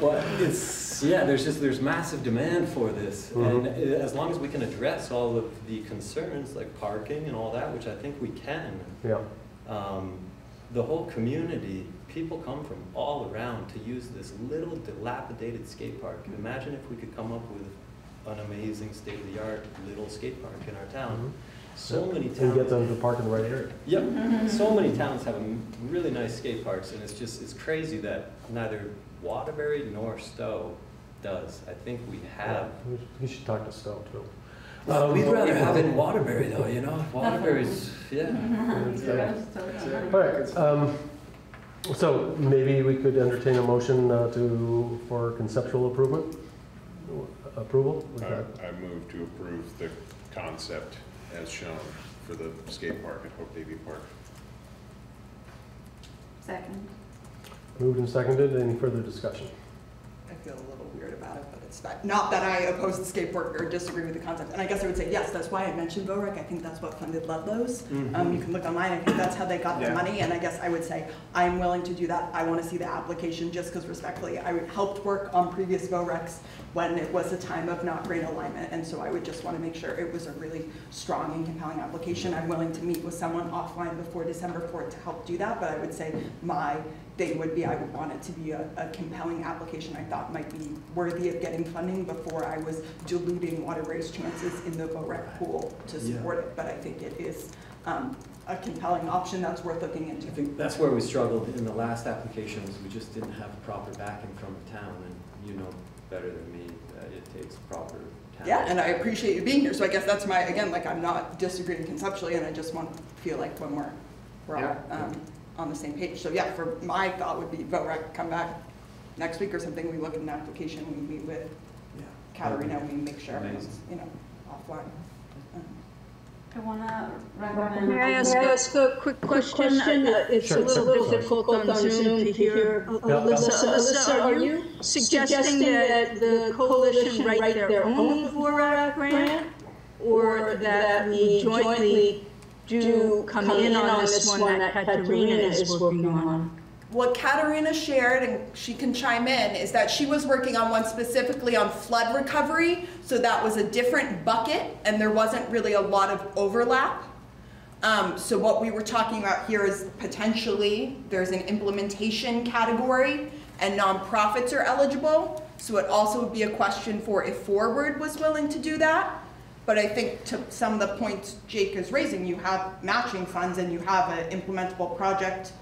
But it's, yeah, there's just, there's massive demand for this. And Mhm. uh, as long as we can address all of the concerns like parking and all that, which I think we can, Yeah. um, the whole community, people come from all around to use this little dilapidated skate park. Mm-hmm. Imagine if we could come up with an amazing state-of-the-art little skate park in our town. Mm-hmm. So many towns. And get them to park in the right area. Yep, mm-hmm. so many towns have really nice skate parks, and it's just, it's crazy that neither Waterbury nor Stowe does. I think we have. We should- We should talk to Stowe too. Well, Um, we'd rather have it in Waterbury though, you know, Waterbury's, yeah. Uh, uh, all right, um, so maybe we could entertain a motion uh, to, for conceptual improvement, approval? Is I that- I move to approve the concept as shown for the skate park at Hope Davey Park. Second. Moved and seconded, any further discussion? I feel a little weird about it, but it's not, not that I oppose the skateboard or disagree with the concept. And I guess I would say, yes, that's why I mentioned VOREC. I think that's what funded Ludlow's. Um, Mhm. you can look online, I think that's how they got Yeah. money. And I guess I would say, I'm willing to do that. I want to see the application just because respectfully, I helped work on previous VORECs when it was a time of not great alignment. And so I would just want to make sure it was a really strong and compelling application. I'm willing to meet with someone offline before December 4th to help do that. But I would say my thing would be, I would want it to be a, a compelling application I thought might be worthy of getting funding before I was diluting water race chances in the VOREC pool to Yeah. support it. But I think it is um, a compelling option that's worth looking into. I think that's where we struggled in the last applications, we just didn't have proper backing from the town, and you know better than me that it takes proper. Yeah, and I appreciate you being here. So I guess that's my, again, like, I'm not disagreeing conceptually, and I just want to feel like when we're, we're all um, on the same page. So yeah, for my thought would be vote rec, come back next week or something, we look at an application, we meet with yeah. Katarina, we make sure everyone's, you know, offline. I wanna recommend. May I ask ask a quick question? Uh, It's a Sure. little difficult on Zoom to hear. Uh, Alyssa, Alyssa, are you suggesting that the coalition write their own VOREC grant? Or that we jointly do come in on this one that Katerina is working on? What Katarina shared, and she can chime in, is that she was working on one specifically on flood recovery, so that was a different bucket, and there wasn't really a lot of overlap. Um, so what we were talking about here is potentially, there's an implementation category, and nonprofits are eligible. So it also would be a question for if Forward was willing to do that. But I think to some of the points Jake is raising, you have matching funds and you have an implementable project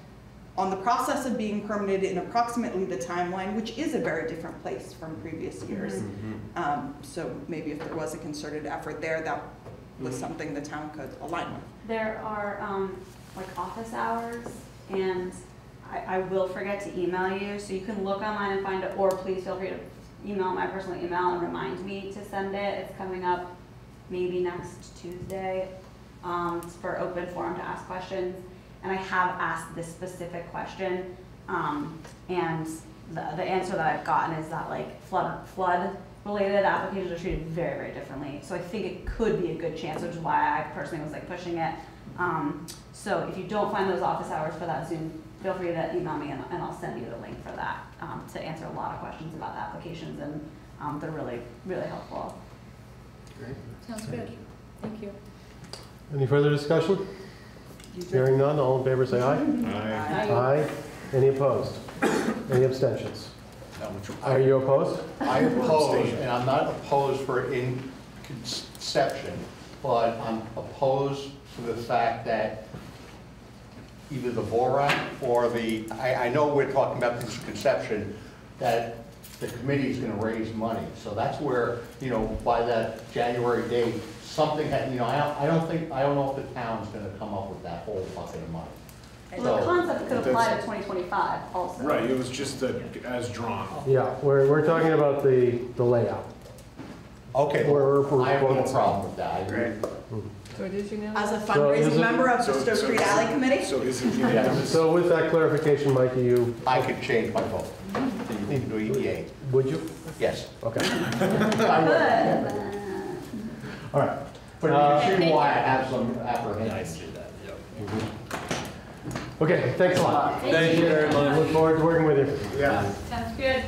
on the process of being permitted in approximately the timeline, which is a very different place from previous years. Mhm. Um, so maybe if there was a concerted effort there, that was something the town could align with. There are, um, like office hours, and I, I will forget to email you, so you can look online and find it, or please feel free to email my personal email and remind me to send it. It's coming up maybe next Tuesday, um, for open forum to ask questions. And I have asked this specific question, um, and the, the answer that I've gotten is that like flood, flood related applications are treated very, very differently. So I think it could be a good chance, which is why I personally was like pushing it. Um, so if you don't find those office hours for that Zoom, feel free to email me and, and I'll send you the link for that, um, to answer a lot of questions about the applications and, um, they're really, really helpful. Sounds good. Thank you. Any further discussion? Hearing none, all in favor say aye. Aye. Aye. Any opposed? Any abstentions? Are you opposed? I oppose, and I'm not opposed for in conception, but I'm opposed to the fact that either the VOREC or the, I, I know we're talking about this conception, that the committee is gonna raise money. So that's where, you know, by that January date, something, had- you know, I, don't- I don't think, I don't know if the town's gonna come up with that whole bucket of money. Well, the So- concept could apply to twenty twenty-five also. Right, it was just a- as drawn. Yeah, we're, we're talking about the, the layout. Okay, We're- we're- I have no problem with that, I agree. So it is unanimous? As a is fundraising it- member of the so- Stowe so- Street Alley Committee, So is it Yeah. unanimous? So with that clarification, Mike, you, I could change my vote mm-hmm. To EDA. would you? Yes. Okay. I would. All right. But Uh, you can see why I have some apprehension. I see that, yep. Okay, thanks a lot. Thank Thank you. you very much. Look forward to working with you. Yeah. Sounds good.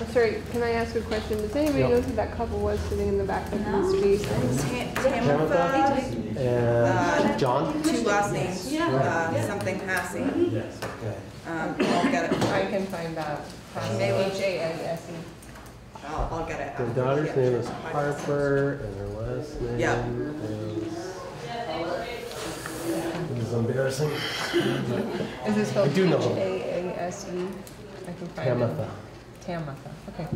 I'm Sorry, can I ask a question? Does anybody Yep. know who that couple was sitting in the back of the street? Tamitha and John? Two last names, Yeah. uh, something passing. Yes. Okay. Um, I'll get it. I can find that. H-A-N-S-E. I'll, I'll get it. Their after. daughter's Yeah. name is Harper, and her last name Yeah. is, this is embarrassing. Is this spelled I do know them. H-A-A-S-E? I can find it. Tamatha. Tamitha, okay.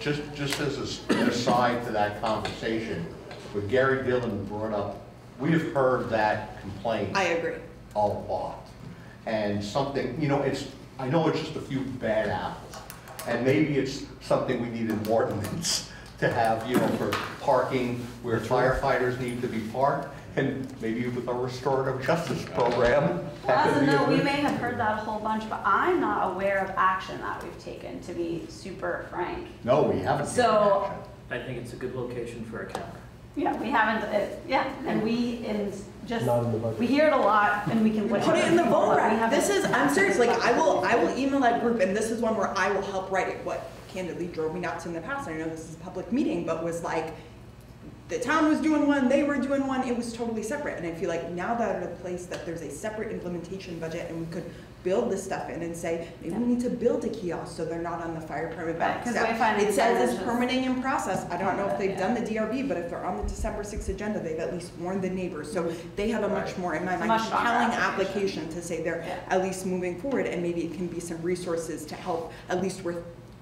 Just, just as a s- an aside to that conversation, what Gary Dillon brought up, we have heard that complaint. I agree. A lot. And something, you know, it's, I know it's just a few bad apples. And maybe it's something we need an ordinance to have, you know, for parking where firefighters need to be parked. And maybe with a restorative justice program, Well, could be a no, we may have heard that a whole bunch, but I'm not aware of action that we've taken, to be super frank. No, we haven't. taken So- action. I think it's a good location for a camera. Yeah, we haven't, it, yeah, and we, in just, Not in the budget. we hear it a lot and we can. Put it in the but vote we This is, I'm serious, like, I will, I will email that group, and this is one where I will help write it. What candidly drove me nuts in the past, I know this is a public meeting, but was like, the town was doing one, they were doing one, it was totally separate. And I feel like now that at a place that there's a separate implementation budget and we could build this stuff in and say, maybe we need to build a kiosk so they're not on the fire permit Right, back 'cause step. wayfinding It says it's permitting in process. I don't know if part of it, they've done the DRB, but if they're on the December sixth agenda, they've at least warned the neighbors. So mm-hmm. they have a much more, in my It's mind, much compelling application. application to say they're Yeah. at least moving forward and maybe it can be some resources to help, at least where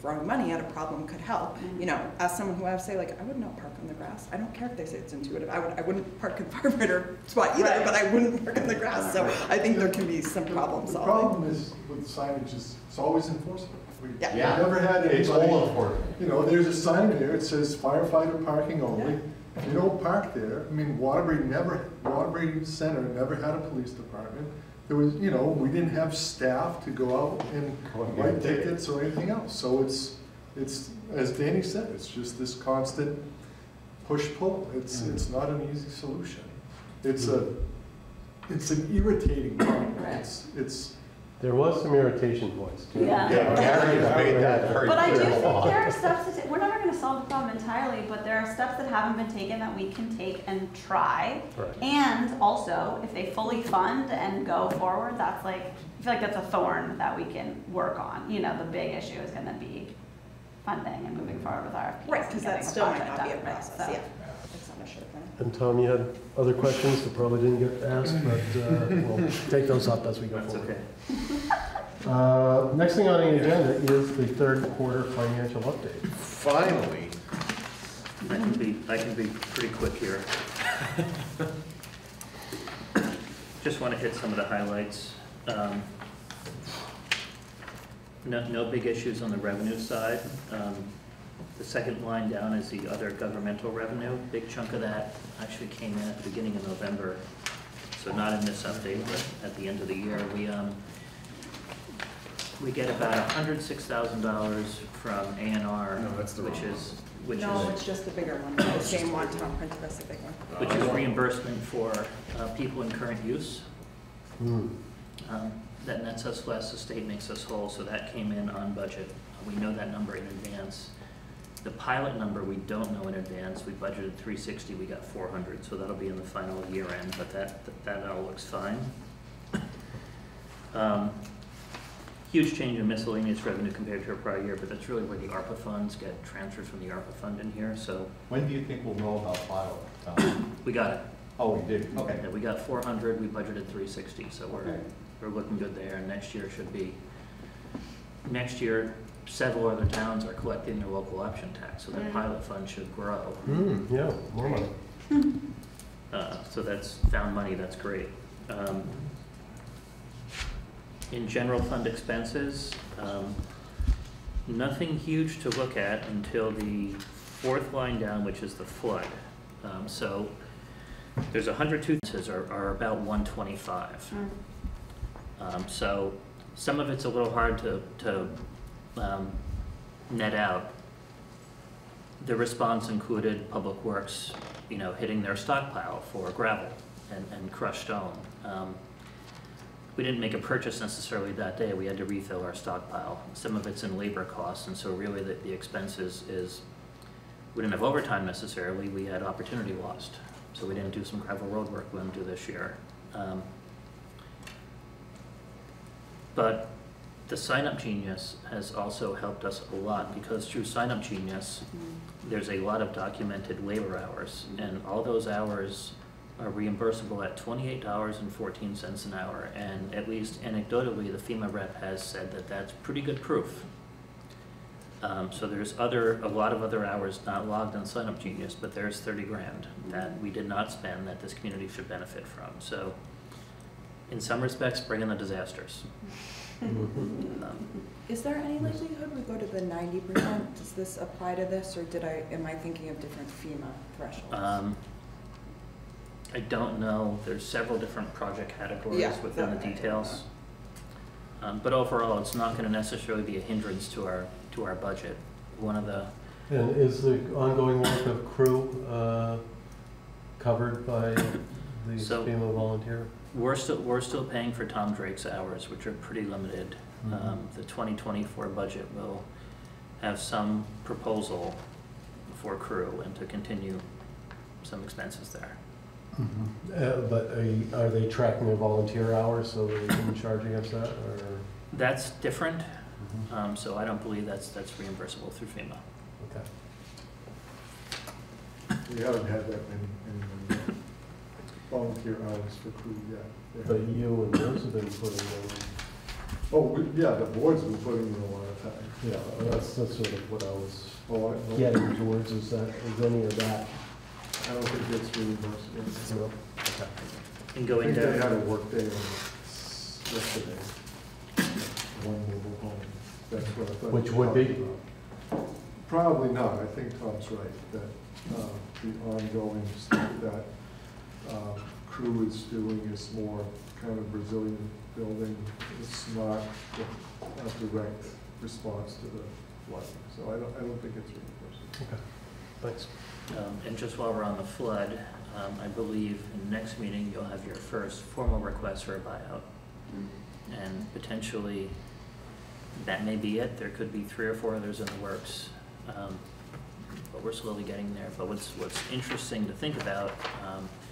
throwing money at a problem could help. Mm-hmm. You know, as someone who I would say, like, I would not park on the grass. I don't care if they say it's intuitive. I would, I wouldn't park in firefighter spot either, Right. but I wouldn't park on the grass. So I think there can be some problem The solving. problem is with signage is, it's always enforceable. We- Yeah. We've Yeah. never had It's anybody, all important. you know, there's a sign there, it says firefighter parking only. If you don't park there, I mean, Waterbury never, Waterbury Center never had a police department. There was, you know, we didn't have staff to go out and write tickets or anything else. So it's, it's, as Danny said, it's just this constant push-pull. It's, it's not an easy solution. It's a, it's an irritating problem. It's, it's, There was some irritation points too. Yeah. Yeah, Gary has made that very But I do think there are steps to ta- we're never gonna solve the problem entirely, but there are steps that haven't been taken that we can take and try. Right. And also, if they fully fund and go forward, that's like, I feel like that's a thorn that we can work on. You know, the big issue is gonna be funding and moving forward with RFPs. Right, because getting that still might not be a done, right? process, So- yeah. It's not a sure thing. And Tom, you had other questions that probably didn't get asked, but uh, we'll take those up as we go That's forward. okay. Uh, Next thing on the agenda is the third quarter financial update. Finally, I can be, I can be pretty quick here. Just want to hit some of the highlights. Um, No, no big issues on the revenue side. Um, The second line down is the other governmental revenue. Big chunk of that actually came in at the beginning of November. So not in this update, but at the end of the year. We, um, we get about hundred six thousand dollars from ANR, No, that's the which wrong is, which is. No, it's just the bigger one, the same one, Tom printed us a big one. which is reimbursement for uh, people in current use. Hmm. Um, That nets us less, the state makes us whole, so that came in on budget. We know that number in advance. The pilot number, we don't know in advance. We budgeted three sixty, we got four hundred, so that'll be in the final year end, but that, that all looks fine. Um, Huge change in miscellaneous revenue compared to our prior year, but that's really where the ARPA funds get transferred from the ARPA fund in here, so When do you think we'll know about pilot? Tom? we got it. Oh, we did, okay. Yeah, we got four hundred, we budgeted three sixty, so we're, Okay. we're looking good there, and next year should be, next year, several other towns are collecting their local option tax, so their Mhm. pilot fund should grow. Hmm, yeah, more money. Uh, so that's found money, that's great. Um, In general fund expenses, um, nothing huge to look at until the fourth line down, which is the flood. Um, so there's a hundred two, are, are about one twenty-five. Um, so some of it's a little hard to, to, um, net out. the response included Public Works, you know, hitting their stockpile for gravel and, and crushed stone. Um, We didn't make a purchase necessarily that day, we had to refill our stockpile. Some of it's in labor costs, and so really the, the expenses is, we didn't have overtime necessarily, we had opportunity lost. So we didn't do some gravel road work we didn't do this year. Um, But the Sign Up Genius has also helped us a lot because through Sign Up Genius, mm-hmm. there's a lot of documented labor hours mm-hmm. and all those hours are reimbursable at twenty-eight dollars and fourteen cents an hour. And at least anecdotally, the FEMA rep has said that that's pretty good proof. Um, so there's other, a lot of other hours not logged on Sign Up Genius, but there's thirty grand mm-hmm. that we did not spend that this community should benefit from. So in some respects, bring in the disasters. Um, Is there any likelihood we go to the ninety percent? Does this apply to this, or did I, am I thinking of different FEMA thresholds? Um, I don't know, there's several different project categories Yeah, within the okay. details. Um, but overall, it's not gonna necessarily be a hindrance to our, to our budget. One of the, And is the ongoing work of crew uh, covered by the So- FEMA volunteer? We're still, we're still paying for Tom Drake's hours, which are pretty limited. Mhm. Um, the twenty twenty-four budget will have some proposal for crew and to continue some expenses there. Uh, But are you- are they tracking their volunteer hours so that they can charge against that, or? That's different, um, so I don't believe that's, that's reimbursable through FEMA. Okay. We haven't had that many, any volunteer hours for crew yet. Yeah. But you and yours have been putting in, Oh, we, yeah, the board's been putting in a lot of time. yeah, that's, that's sort of what I was Oh, I, getting towards, is that, is any of that? I don't think it's reimbursed. No? Okay. And I going think they down. had a work day on yesterday, one mobile home. That's what I thought. Which would be? about. Probably not. I think Tom's right, that, uh, the ongoing stuff that, um, crew is doing is more kind of Brazilian building. It's not a a direct response to the flooding, so I don't, I don't think it's reimbursed. Okay, thanks. Um, And just while we're on the flood, um, I believe in the next meeting, you'll have your first formal request for a buyout. And potentially, that may be it. There could be three or four others in the works. Um, But we're slowly getting there. But what's, what's interesting to think about, um, if the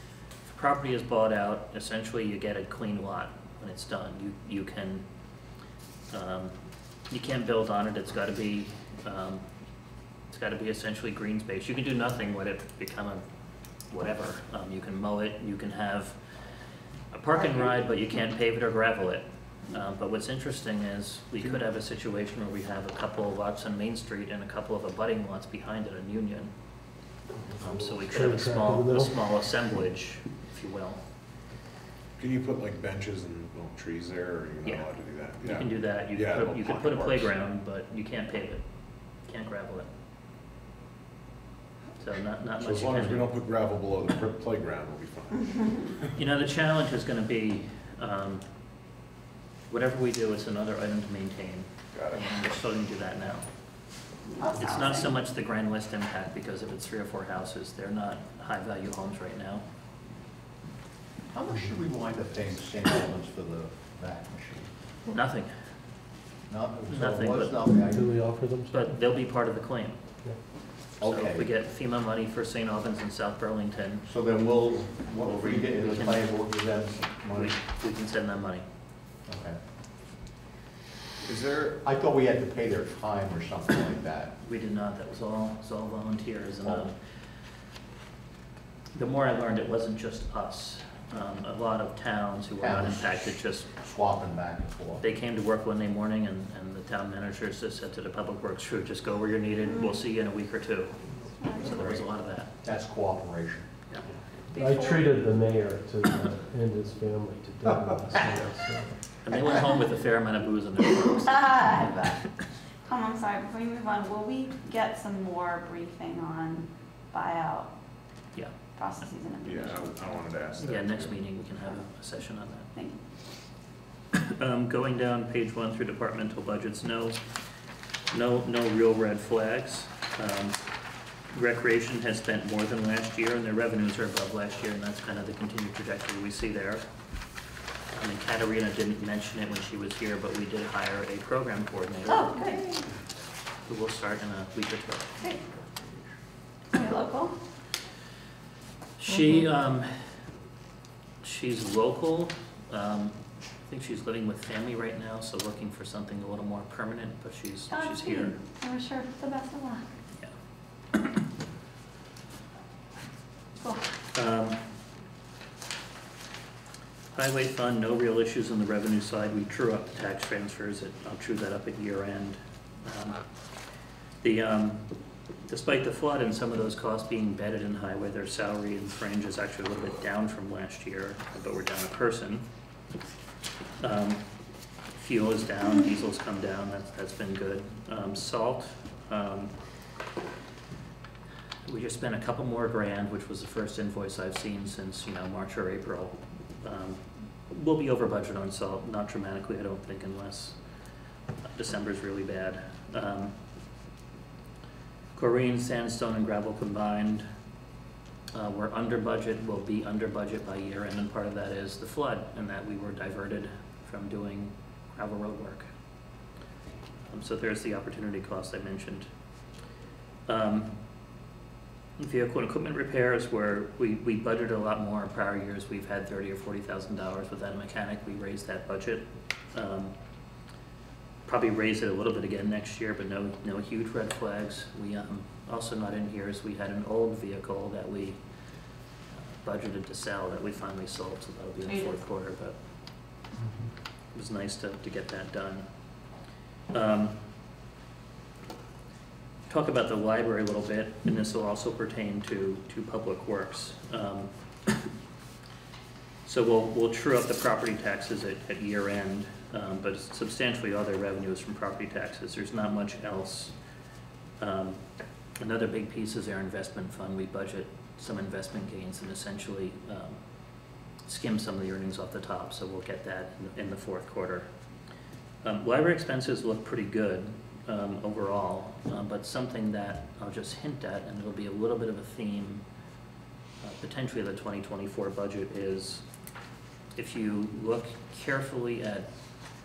property is bought out, essentially you get a clean lot when it's done. You, you can, um, you can't build on it. It's gotta be, um, it's gotta be essentially green space. You can do nothing with it, become a whatever. Um, you can mow it, you can have a park and ride, but you can't pave it or gravel it. Um, but what's interesting is, we could have a situation where we have a couple of lots on Main Street and a couple of abutting lots behind it in Union. Um, so we could have a Train track in small, a small assemblage, you will. Can you put like benches and little trees there, or you're Yeah. not allowed to do that? You Yeah. can do that, you Yeah, could, put- you could put a pocket parks. playground, but you can't pave it, can't gravel it. So not, not So much as you long as we do. don't put gravel below the pr- playground, we'll be fine. You know, the challenge is gonna be, um, whatever we do, it's another item to maintain. Got it. And we're starting to do that now. It's not so much the grand list impact, because if it's three or four houses, they're not high-value homes right now. How much should we wind up paying St. Albans for the vac machine? Nothing, Not, so Nothing, what's but- not, Do we offer them? but they'll be part of the claim. So if Okay. we get FEMA money for St. Albans and South Burlington, so then we'll, what we get in the claim, we'll give them we, money. we can send them money. Okay. Is there, I thought we had to pay their time or something like that. We did not, that was all, it was all volunteers, and, Oh. um, the more I learned, it wasn't just us. Um, a lot of towns who were not Towns. impacted just, Swapping back and forth. they came to work one day morning and, and the town manager just said to the public works crew, just go where you're needed, we'll see you in a week or two. So there was a lot of that, That's cooperation. yeah. I treated the mayor to, uh, and his family to dinner last night, so. And they went home with a fair amount of booze in their throats. Tom, I'm sorry, before you move on, will we get some more briefing on buyout Yeah, processes and yeah, information? I I wanted to ask that. yeah, next too. meeting, we can have a session on that. Thank you. Um, going down page one through departmental budgets, no, no, no real red flags. Um, Recreation has spent more than last year, and their revenues are above last year, and that's kind of the continued trajectory we see there. I mean, Katarina didn't mention it when she was here, but we did hire a program coordinator. Oh, good. Who will start in a week or two. Great. Are you local? She, um, she's local, um, I think she's living with family right now, so looking for something a little more permanent, but she's, Oh, she's here. I wish her the best of luck. Cool. Um, Highway fund, no real issues on the revenue side. We true up the tax transfers, It- I'll true that up at year end. Um, The, um, despite the flood and some of those costs being embedded in highway, their salary and fringe is actually a little bit down from last year, but we're down a person. Um, Fuel is down, diesel's come down, that's, that's been good. Um, Salt, um, we just spent a couple more grand, which was the first invoice I've seen since, you know, March or April. Um, We'll be over budget on salt, not dramatically, I don't think, unless December's really bad. Um, Chlorine, sandstone, and gravel combined, uh, we're under budget, we'll be under budget by year end, and part of that is the flood, and that we were diverted from doing gravel road work. Um, So there's the opportunity cost I mentioned. Um, Vehicle and equipment repairs where we, we budgeted a lot more in prior years. We've had thirty or forty thousand dollars without a mechanic. We raised that budget. Um, Probably raise it a little bit again next year, but no, no huge red flags. We, um, also not in here is we had an old vehicle that we uh, budgeted to sell that we finally sold, so that'll be in the fourth quarter, but it was nice to, to get that done. Um, talk about the library a little bit, and this will also pertain to, to Public Works. Um, So we'll, we'll true up the property taxes at, at year end, um, but substantially all their revenue is from property taxes. There's not much else. Um, Another big piece is our investment fund. We budget some investment gains and essentially um, skim some of the earnings off the top, so we'll get that in- in the fourth quarter. Um, Library expenses look pretty good um, overall, um, but something that I'll just hint at, and it'll be a little bit of a theme, uh, potentially the 2024 budget, is if you look carefully at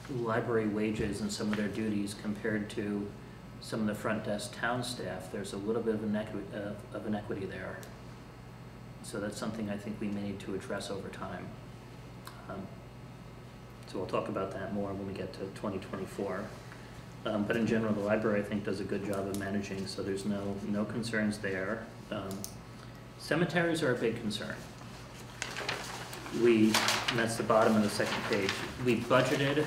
library wages and some of their duties compared to some of the front desk town staff, there's a little bit of inequity, of inequity there. So that's something I think we may need to address over time. Um, So we'll talk about that more when we get to 2024. Um, But in general, the library, I think, does a good job of managing, so there's no, no concerns there. Um, Cemeteries are a big concern. We, and that's the bottom of the second page, we budgeted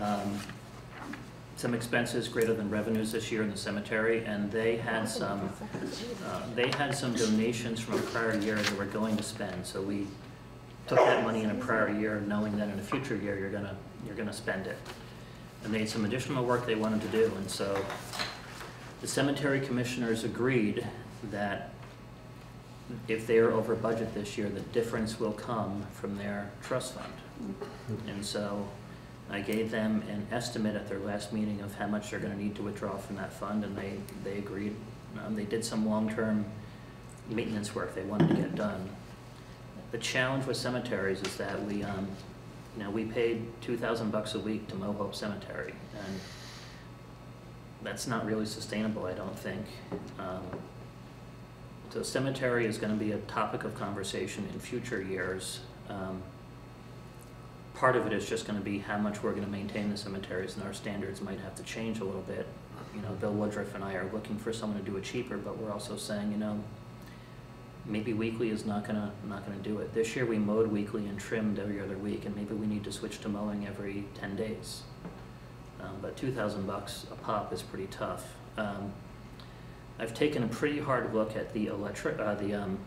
um, some expenses greater than revenues this year in the cemetery, and they had some, uh, they had some donations from a prior year that we're going to spend, so we took that money in a prior year, knowing that in a future year, you're gonna, you're gonna spend it. And they had some additional work they wanted to do, and so the cemetery commissioners agreed that if they are over budget this year, the difference will come from their trust fund. And so I gave them an estimate at their last meeting of how much they're gonna need to withdraw from that fund, and they, they agreed. Um, they did some long-term maintenance work they wanted to get done. The challenge with cemeteries is that we, um, you know, we paid two thousand bucks a week to mow Hope Cemetery, and that's not really sustainable, I don't think. Um, So cemetery is gonna be a topic of conversation in future years. Um, Part of it is just gonna be how much we're gonna maintain the cemeteries, and our standards might have to change a little bit. You know, Bill Woodruff and I are looking for someone to do it cheaper, but we're also saying, you know, maybe weekly is not gonna, not gonna do it. This year, we mowed weekly and trimmed every other week, and maybe we need to switch to mowing every ten days. Um, but two thousand bucks a pop is pretty tough. Um, I've taken a pretty hard look at the electric, uh, the, um,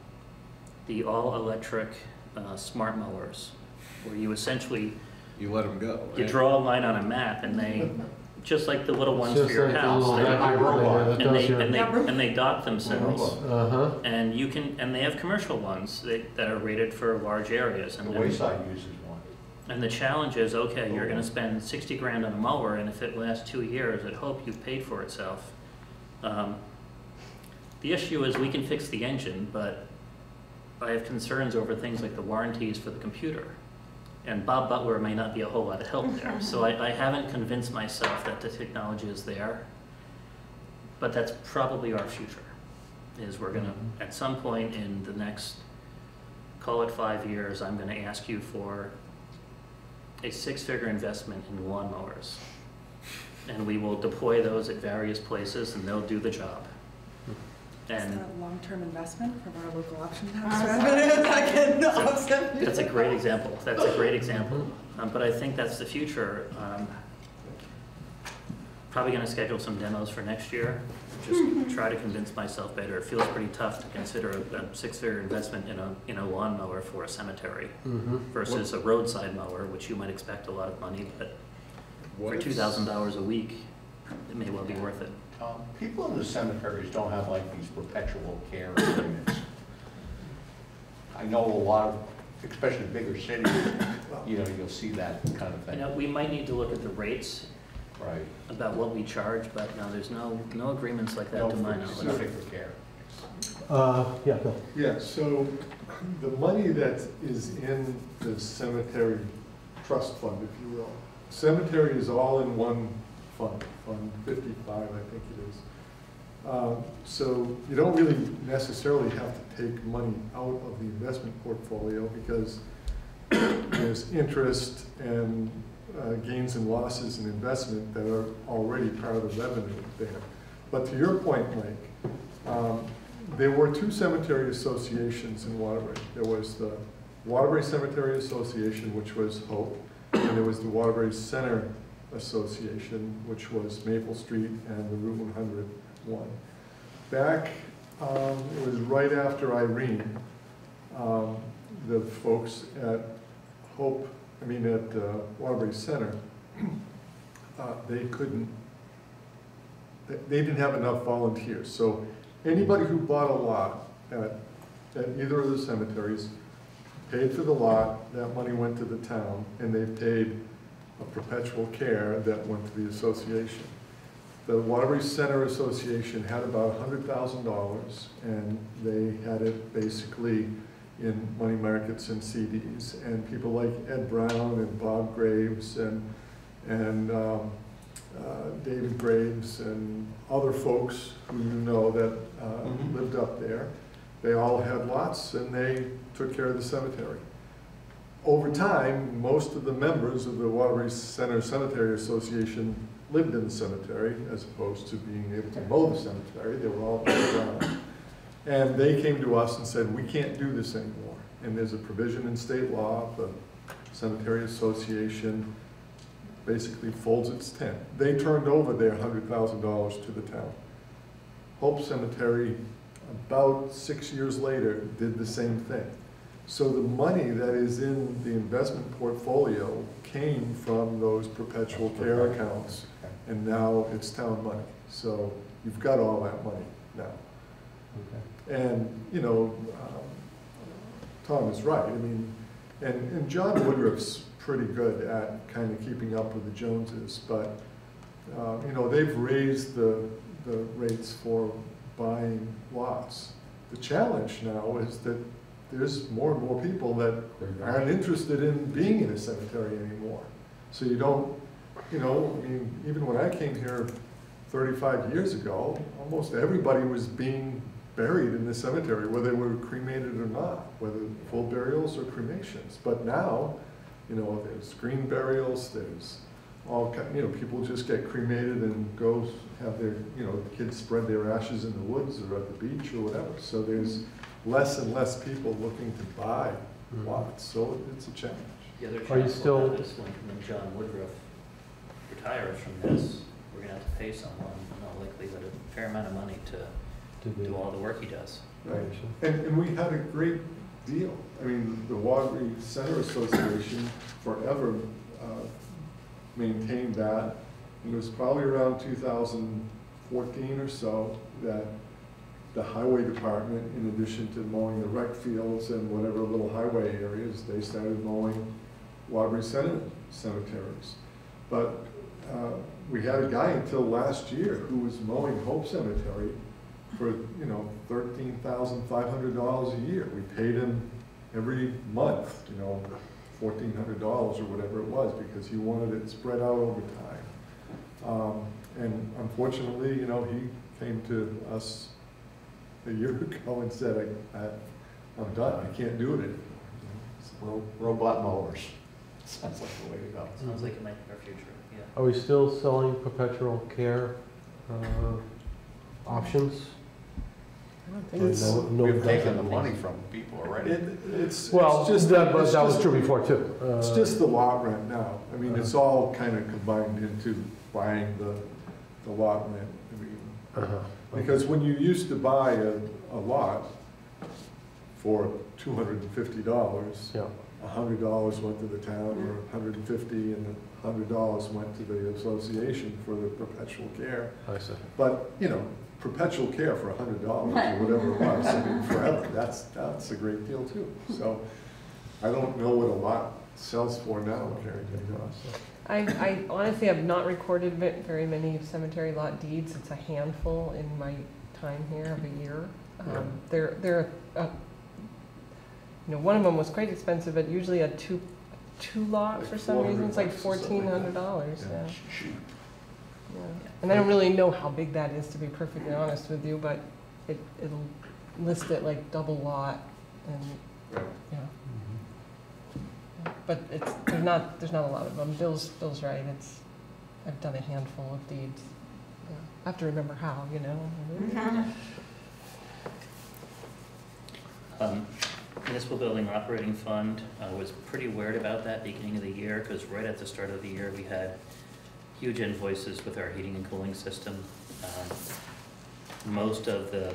the all-electric, uh, smart mowers, where you essentially. You let them go. You draw a line on a map and they, just like the little ones Just for your like house. little they- vacuum cleaner that And they, your- and they, and they dot themselves. Uh-huh. And you can, and they have commercial ones that, that are rated for large areas and. The Wayside uses one. And the challenge is, okay, you're gonna spend sixty grand on a mower, and if it lasts two years, I'd hope you've paid for itself. Um, the issue is we can fix the engine, but I have concerns over things like the warranties for the computer. And Bob Butler may not be a whole lot of help there. Mm-hmm. So I, I haven't convinced myself that the technology is there. But that's probably our future, is we're gonna, mm-hmm. at some point in the next, call it five years, I'm gonna ask you for a six-figure investment in lawnmowers. And we will deploy those at various places and they'll do the job. Is And that a long-term investment from our local option tax revenue that can offset? That's a great example, that's a great example. Um, but I think that's the future. Um, Probably gonna schedule some demos for next year, just try to convince myself better. It feels pretty tough to consider a, a six-figure investment in a, in a lawnmower for a cemetery Mhm. versus a roadside mower, which you might expect a lot of money, but for What two is- thousand dollars a week, it may well be worth it. Um, People in the cemeteries don't have like these perpetual care agreements. I know a lot of, especially bigger cities, you know, you'll see that kind of You thing. know, we might need to look at the rates Right. about what we charge, but no, there's no, no agreements like that No to my knowledge. specific for care. Uh, yeah, Bill. Yeah, so the money that is in the cemetery trust fund, if you will, cemetery is all in one fund, Fund 55, I think it is. Um, So you don't really necessarily have to take money out of the investment portfolio because there's interest and uh, gains and losses in investment that are already part of the revenue there. But to your point, Mike, um, there were two cemetery associations in Waterbury. There was the Waterbury Cemetery Association, which was Hope, and there was the Waterbury Center Association, which was Maple Street and the Route 100 one. Back, um, it was right after Irene, um, the folks at Hope, I mean, at uh, Waterbury Center, uh, they couldn't, they- they didn't have enough volunteers. So anybody who bought a lot at, at either of the cemeteries paid for the lot, that money went to the town, and they paid a perpetual care that went to the association. The Waterbury Center Association had about hundred thousand dollars, and they had it basically in money markets and CDs. And people like Ed Brown and Bob Graves and, and um, uh, David Graves and other folks who you know that uh, Mhm. lived up there, they all had lots, and they took care of the cemetery. Over time, most of the members of the Waterbury Center Cemetery Association lived in the cemetery as opposed to being able to mow the cemetery. They were all around. And they came to us and said, we can't do this anymore. And there's a provision in state law, the Cemetery Association basically folds its tent. They turned over their hundred thousand dollars to the town. Hope Cemetery, about six years later, did the same thing. So the money that is in the investment portfolio came from those perpetual care accounts, and now it's town money. So you've got all that money now. And, you know, um, Tom is right, I mean, and, and John Woodruff's pretty good at kind of keeping up with the Joneses, but, uh, you know, they've raised the, the rates for buying lots. The challenge now is that there's more and more people that aren't interested in being in a cemetery anymore. So you don't, you know, I mean, even when I came here thirty-five years ago, almost everybody was being buried in the cemetery, whether they were cremated or not, whether full burials or cremations. But now, you know, there's green burials, there's all, ki- you know, people just get cremated and go have their, you know, kids spread their ashes in the woods or at the beach or whatever. So there's less and less people looking to buy lots, so it's a challenge. The other Are you challenge still- we'll have is when, when John Woodruff retires from this, we're gonna have to pay someone, in all likelihood, a fair amount of money to do all the work he does. Right, and, and we had a great deal. I mean, the Waterbury Center Association forever uh, maintained that. And it was probably around two thousand fourteen or so that the highway department, in addition to mowing the rec fields and whatever little highway areas, they started mowing Waterbury cemeteries. But uh, we had a guy until last year who was mowing Hope Cemetery for, you know, thirteen thousand five hundred dollars a year. We paid him every month, you know, fourteen hundred dollars or whatever it was, because he wanted it spread out over time. Um, and unfortunately, you know, he came to us a year ago and said, I, I, I'm done, I can't do it anymore. Ro- Robot mowers. Sounds like the way to go. Sounds like it might be our future, yeah. Are we still selling perpetual care uh, options? think it's- Or no- no We've taken the doesn't? money from people already. It, it's, Well, it's just. that, but it's that was just- true before too. It's Uh, just the lot rent now. I mean, it's all kind of combined into buying the, the lot rent. I mean, uh-huh. Because when you used to buy a, a lot for two hundred and fifty dollars, Yeah. a hundred dollars went to the town, or a hundred and fifty, and a hundred dollars went to the association for the perpetual care. I see. But, you know, perpetual care for a hundred dollars or whatever it was, I mean, forever, that's, that's a great deal too. So I don't know what a lot sells for now, Carrington Goss. I, I honestly have not recorded very many cemetery lot deeds. It's a handful in my time here of a year. Yeah. Um, They're, they're, uh, you know, one of them was quite expensive, but usually a two, two lot Like for some 400 reason, it's like bucks or something fourteen like hundred that. dollars, Yeah. yeah. Yeah. And I don't really know how big that is, to be perfectly honest with you, but it, it'll list it like double lot and, Right. yeah. But it's, there's not, there's not a lot of them. Bill's, Bill's right, it's, I've done a handful of deeds. Yeah. I have to remember how, you know? Um, Municipal Building Operating Fund, uh, was pretty worried about that beginning of the year, because right at the start of the year, we had huge invoices with our heating and cooling system. Um, Most of the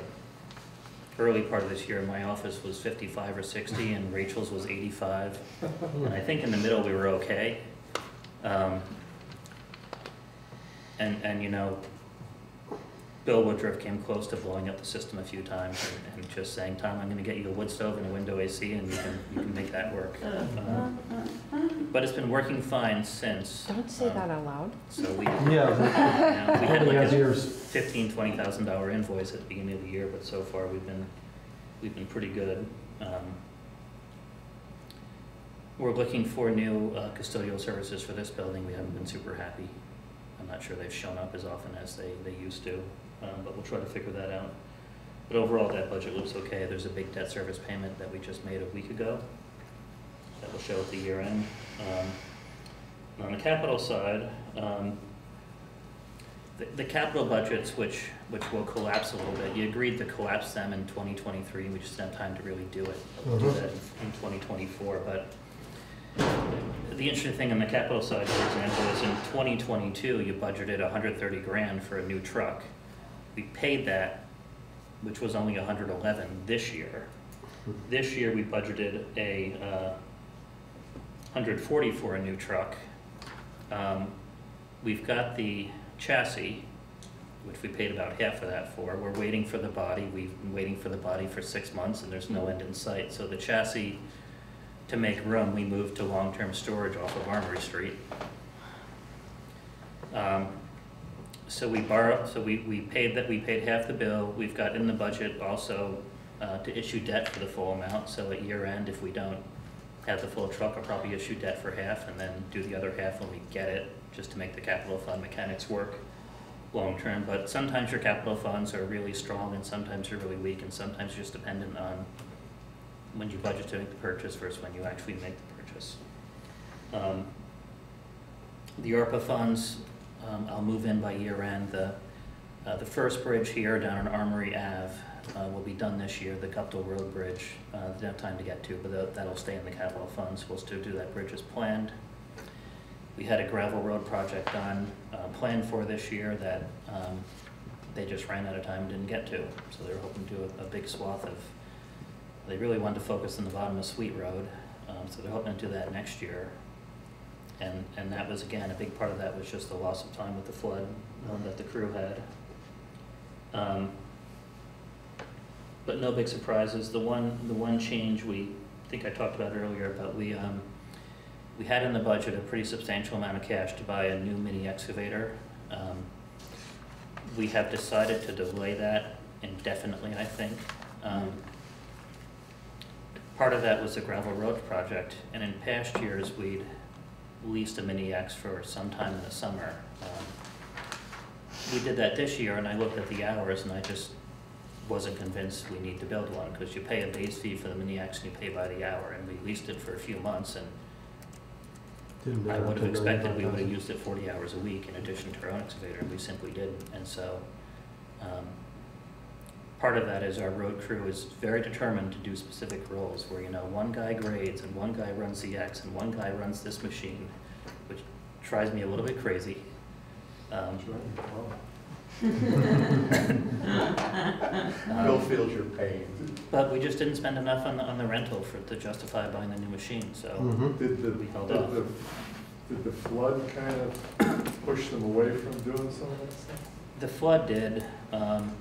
early part of this year, my office was fifty-five or sixty, and Rachel's was eighty-five. And I think in the middle, we were okay. Um, And, and, you know, Bill Woodruff came close to blowing up the system a few times and, and just saying, Tom, I'm gonna get you a wood stove and a window AC and you can, you can make that work. Um, But it's been working fine since. Don't say um, that out loud. So we. Yeah. Yeah, We had like out a ears. fifteen, twenty thousand dollar invoice at the beginning of the year, but so far we've been, we've been pretty good. Um, We're looking for new uh, custodial services for this building. We haven't been super happy. I'm not sure they've shown up as often as they, they used to, um, but we'll try to figure that out. But overall, that budget looks okay. There's a big debt service payment that we just made a week ago that will show at the year end. Um, On the capital side, um, the, the capital budgets, which, which will collapse a little bit, you agreed to collapse them in twenty twenty-three, we just didn't have time to really do it. We'll do Mhm. that in- in twenty twenty-four, but the interesting thing on the capital side, for example, is in twenty twenty-two, you budgeted hundred thirty grand for a new truck. We paid that, which was only hundred eleven this year. This year, we budgeted a, uh, hundred forty for a new truck. Um, We've got the chassis, which we paid about half of that for. We're waiting for the body. We've been waiting for the body for six months and there's no end in sight. So the chassis, to make room, we moved to long-term storage off of Armory Street. Um, So we borrow, so we, we paid that, we paid half the bill. We've got in the budget also uh, to issue debt for the full amount. So at year end, if we don't have the full truck, I'll probably issue debt for half and then do the other half when we get it, just to make the capital fund mechanics work long-term. But sometimes your capital funds are really strong and sometimes you're really weak and sometimes you're just dependent on when you budget to make the purchase versus when you actually make the purchase. Um, The ARPA funds, um, I'll move in by year end. The, uh, the first bridge here down on Armory Ave, uh, will be done this year, the Guptil Road Bridge, uh, didn't have time to get to, but that- that'll stay in the capital funds, supposed to do that bridge as planned. We had a gravel road project done, uh, planned for this year that, um, they just ran out of time and didn't get to. So they were hoping to do a, a big swath of, they really wanted to focus on the bottom of Sweet Road, um, so they're hoping to do that next year. And, and that was, again, a big part of that was just the loss of time with the flood, um, that the crew had. Um, but no big surprises. The one, the one change we, think I talked about earlier, but we, um, we had in the budget a pretty substantial amount of cash to buy a new mini excavator. Um, We have decided to delay that indefinitely, I think. Um, Part of that was the gravel road project, and in past years, we'd leased a mini X for some time in the summer. Um, We did that this year, and I looked at the hours, and I just wasn't convinced we need to build one, because you pay a base fee for the mini X and you pay by the hour, and we leased it for a few months, and Didn't I would have expected we would have used it forty hours a week in addition to our own excavator, and we simply didn't, and so, um, part of that is our road crew is very determined to do specific roles, where, you know, one guy grades, and one guy runs the X, and one guy runs this machine, which drives me a little bit crazy. Um, Bill feels your pain. But we just didn't spend enough on the, on the rental for, to justify buying the new machine, so Mhm. Did the, we held did off. the, did the flood kind of push them away from doing some of that stuff? The flood did, um,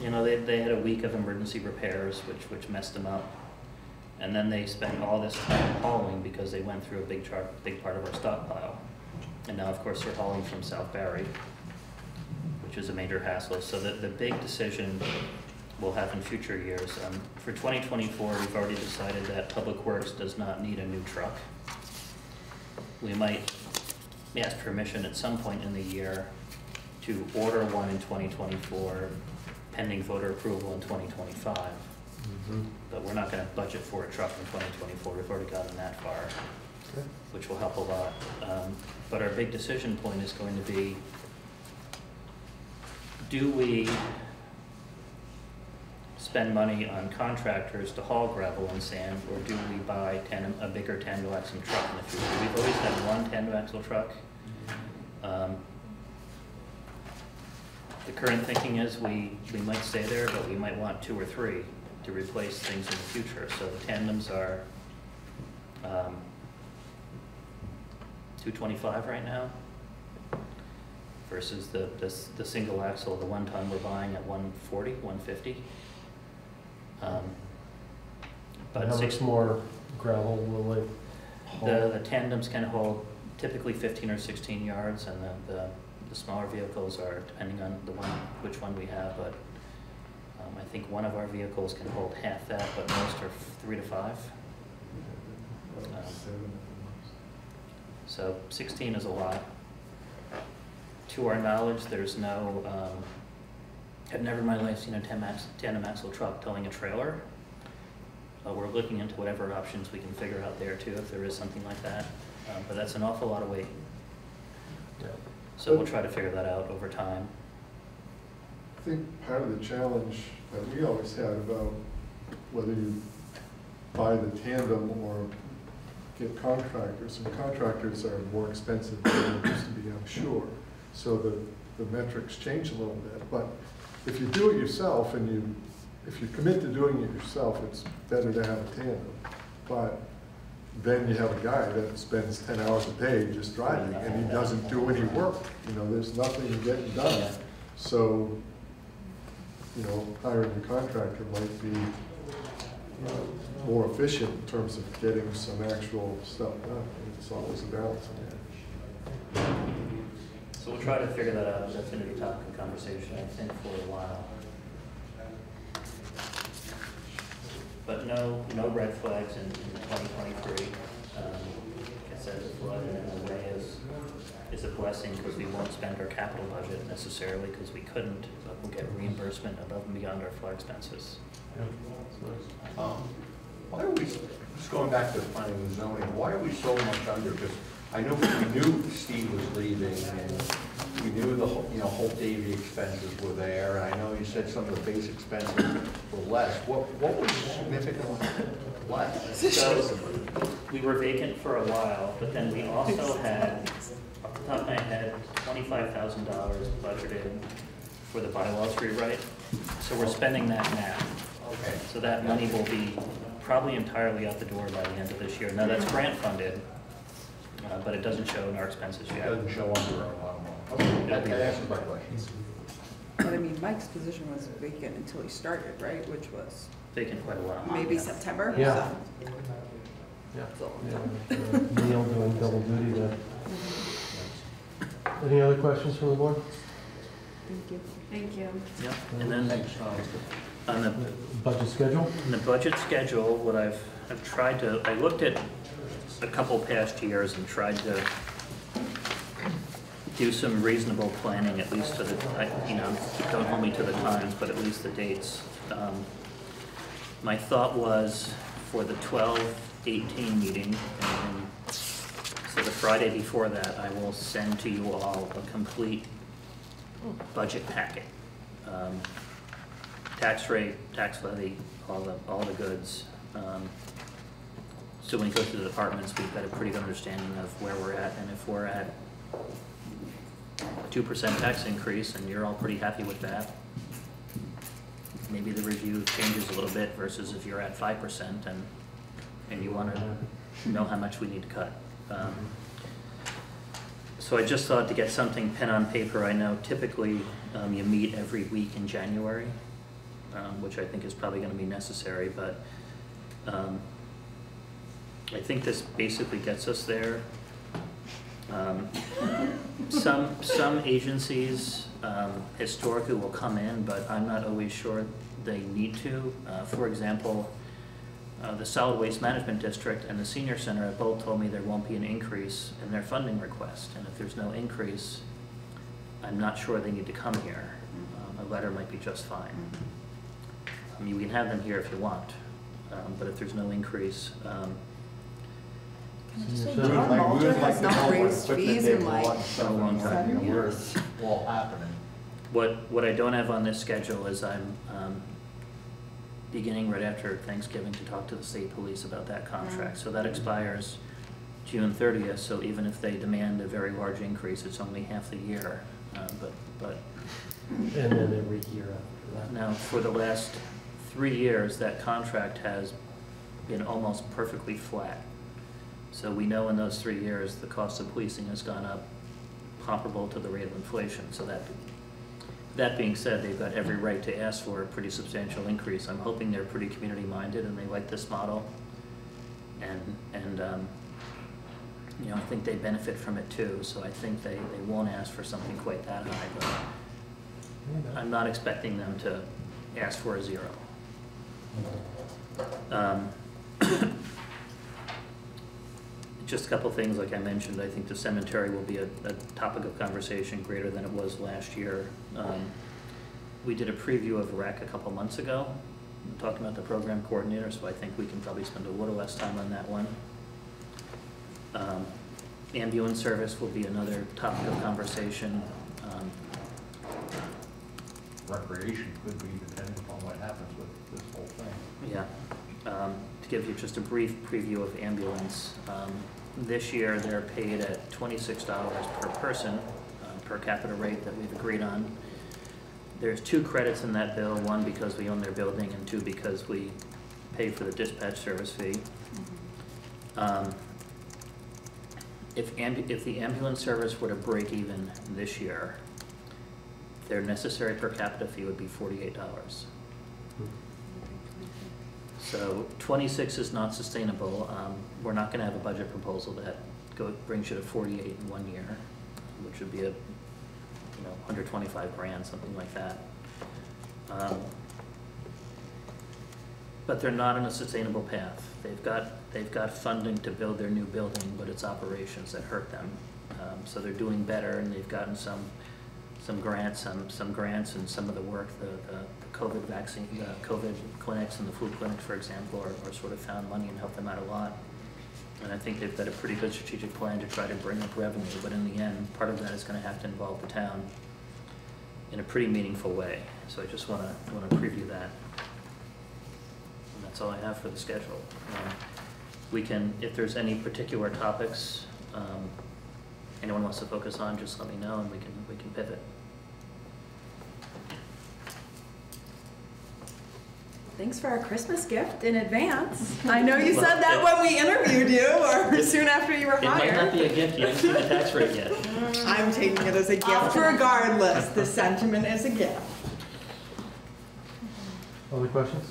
you know, they, they had a week of emergency repairs, which, which messed them up. And then they spent all this time hauling because they went through a big char, big part of our stockpile. And now, of course, they're hauling from South Barre, which is a major hassle. So the, the big decision we'll have in future years, um, for twenty twenty-four, we've already decided that Public Works does not need a new truck. We might ask permission at some point in the year to order one in 2024 pending voter approval in 2025. Mhm. But we're not going to budget for a truck in 2024. We've already gotten that far, Okay. which will help a lot. Um, But our big decision point is going to be, do we spend money on contractors to haul gravel and sand, or do we buy tandem, a bigger tandem axle truck in the future? We've always had one tandem axle truck. Um, The current thinking is we, we might stay there, but we might want two or three to replace things in the future. So the tandems are, um, two twenty-five right now versus the, the, the single axle, the one ton we're buying at one forty, one fifty. Um, But How six, much more gravel will they haul? the, the tandems can hold typically fifteen or sixteen yards, and the, the, the smaller vehicles are, depending on the one, which one we have, but um, I think one of our vehicles can hold half that, but most are three to five. Um, So sixteen is a lot. To our knowledge, there's no, um, I've never in my life seen a tandem ax- tandem axle truck towing a trailer. Uh, we're looking into whatever options we can figure out there too, if there is something like that. Um, but that's an awful lot of weight. So we'll try to figure that out over time. I think part of the challenge that we always had about whether you buy the tandem or get contractors, and contractors are more expensive than they used to be, I'm sure. So the, the metrics change a little bit, but if you do it yourself and you, if you commit to doing it yourself, it's better to have a tandem. But then you have a guy that spends ten hours a day just driving, and he doesn't do any work, you know, there's nothing getting done. So, you know, hiring a contractor might be more efficient in terms of getting some actual stuff done. It's always a balancing act. So we'll try to figure that out. That's gonna be a topic of conversation, I think, for a while. But no, no red flags in, in twenty twenty-three. Um, like I said, the flood in a way is, is a blessing because we won't spend our capital budget necessarily because we couldn't, but we'll get reimbursement above and beyond our flood expenses. Um, Why are we, just going back to planning and zoning, why are we so much under? Because I know we knew Steve was leaving, and we knew the, whole- you know, Hope Davey expenses were there, and I know you said some of the base expenses were less. What, what was significantly less? So, we were vacant for a while, but then we also had, off the top of my head, twenty-five thousand dollars budgeted for the bylaws rewrite. So we're spending that now. Okay. So that money will be probably entirely out the door by the end of this year. Now, that's grant funded, uh, but it doesn't show in our expenses It yet. doesn't show under our line. Okay, that that answers my questions. But I mean, Mike's position was vacant until he started, right, which was Vacant quite a while. maybe Yeah. September? Yeah. so- Yeah, It's yeah, uh, Neil doing double duty there. Any other questions from the board? Thank you. Thank you. Yep, and then next on the Budget schedule? In the budget schedule, what I've, I've tried to, I looked at a couple past years and tried to do some reasonable planning, at least to the, I- you know, don't hold me to the times, but at least the dates. Um, My thought was for the 12-18 meeting, and so the Friday before that, I will send to you all a complete budget packet. Um, tax rate, tax levy, all the, all the goods. Um, So when you go through the departments, we've got a pretty good understanding of where we're at, and if we're at a two percent tax increase, and you're all pretty happy with that, maybe the review changes a little bit versus if you're at five percent and, and you wanna know how much we need to cut. Um, So I just thought to get something pen on paper, I know typically, um, you meet every week in January, um, which I think is probably gonna be necessary, but, um, I think this basically gets us there. Um, Some, some agencies, um, historically will come in, but I'm not always sure they need to. Uh, for example, uh, the Solid Waste Management District and the Senior Center have both told me there won't be an increase in their funding request. And if there's no increase, I'm not sure they need to come here. Um, A letter might be just fine. I mean, we can have them here if you want, um, but if there's no increase, um, say Senior John center? Mulder has not raised fees in like a long time. seven years. All happening. What, what I don't have on this schedule is I'm um, beginning right after Thanksgiving to talk to the state police about that contract. So that expires June thirtieth, so even if they demand a very large increase, it's only half the year. Uh, But, but And then every year after that. now, for the last three years, that contract has been almost perfectly flat. So we know in those three years, the cost of policing has gone up comparable to the rate of inflation. So that, that being said, they've got every right to ask for a pretty substantial increase. I'm hoping they're pretty community-minded and they like this model. And, and, um, you know, I think they benefit from it too, so I think they, they won't ask for something quite that high, but I'm not expecting them to ask for a zero. Um, Just a couple things, like I mentioned, I think the cemetery will be a, a topic of conversation greater than it was last year. Um, We did a preview of rec a couple months ago, talking about the program coordinator, so I think we can probably spend a little less time on that one. Um, Ambulance service will be another topic of conversation. Um, Recreation could be depending upon what happens with this whole thing. Yeah, um, to give you just a brief preview of ambulance, um, this year they're paid at twenty-six dollars per person, uh, per capita rate that we've agreed on. There's two credits in that bill, one because we own their building and two because we pay for the dispatch service fee. Um, If ambu, if the ambulance service were to break even this year, their necessary per capita fee would be forty-eight dollars. So twenty-six is not sustainable. Um, we're not gonna have a budget proposal that go, brings you to forty-eight in one year, which would be a, you know, hundred twenty-five grand, something like that. Um, But they're not on a sustainable path. They've got, they've got funding to build their new building, but it's operations that hurt them. Um, so they're doing better and they've gotten some, some grants, some, some grants and some of the work, the, the COVID vaccine, the COVID clinics and the flu clinics, for example, are, are sort of found money and helped them out a lot. And I think they've got a pretty good strategic plan to try to bring up revenue, but in the end, part of that is gonna have to involve the town in a pretty meaningful way. So I just wanna, wanna preview that. And that's all I have for the schedule. Um, We can, if there's any particular topics, um, anyone wants to focus on, just let me know and we can, we can pivot. Thanks for our Christmas gift in advance. I know you said that when we interviewed you or soon after you were It might not hired. be a gift, you haven't seen the tax rate yet. I'm taking it as a gift regardless. The sentiment is a gift. Other questions?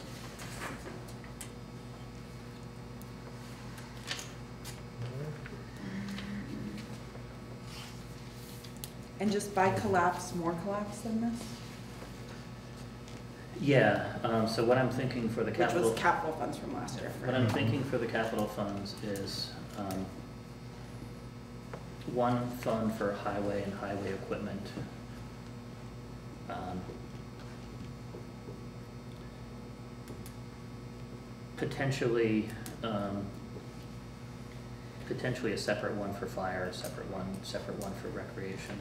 And just by collapse, more collapse than this? Yeah, um, so what I'm thinking for the Which capital. was capital funds from last year. What I'm thinking for the capital funds is, um, one fund for highway and highway equipment. Um, Potentially, um, potentially a separate one for fire, a separate one, separate one for recreation.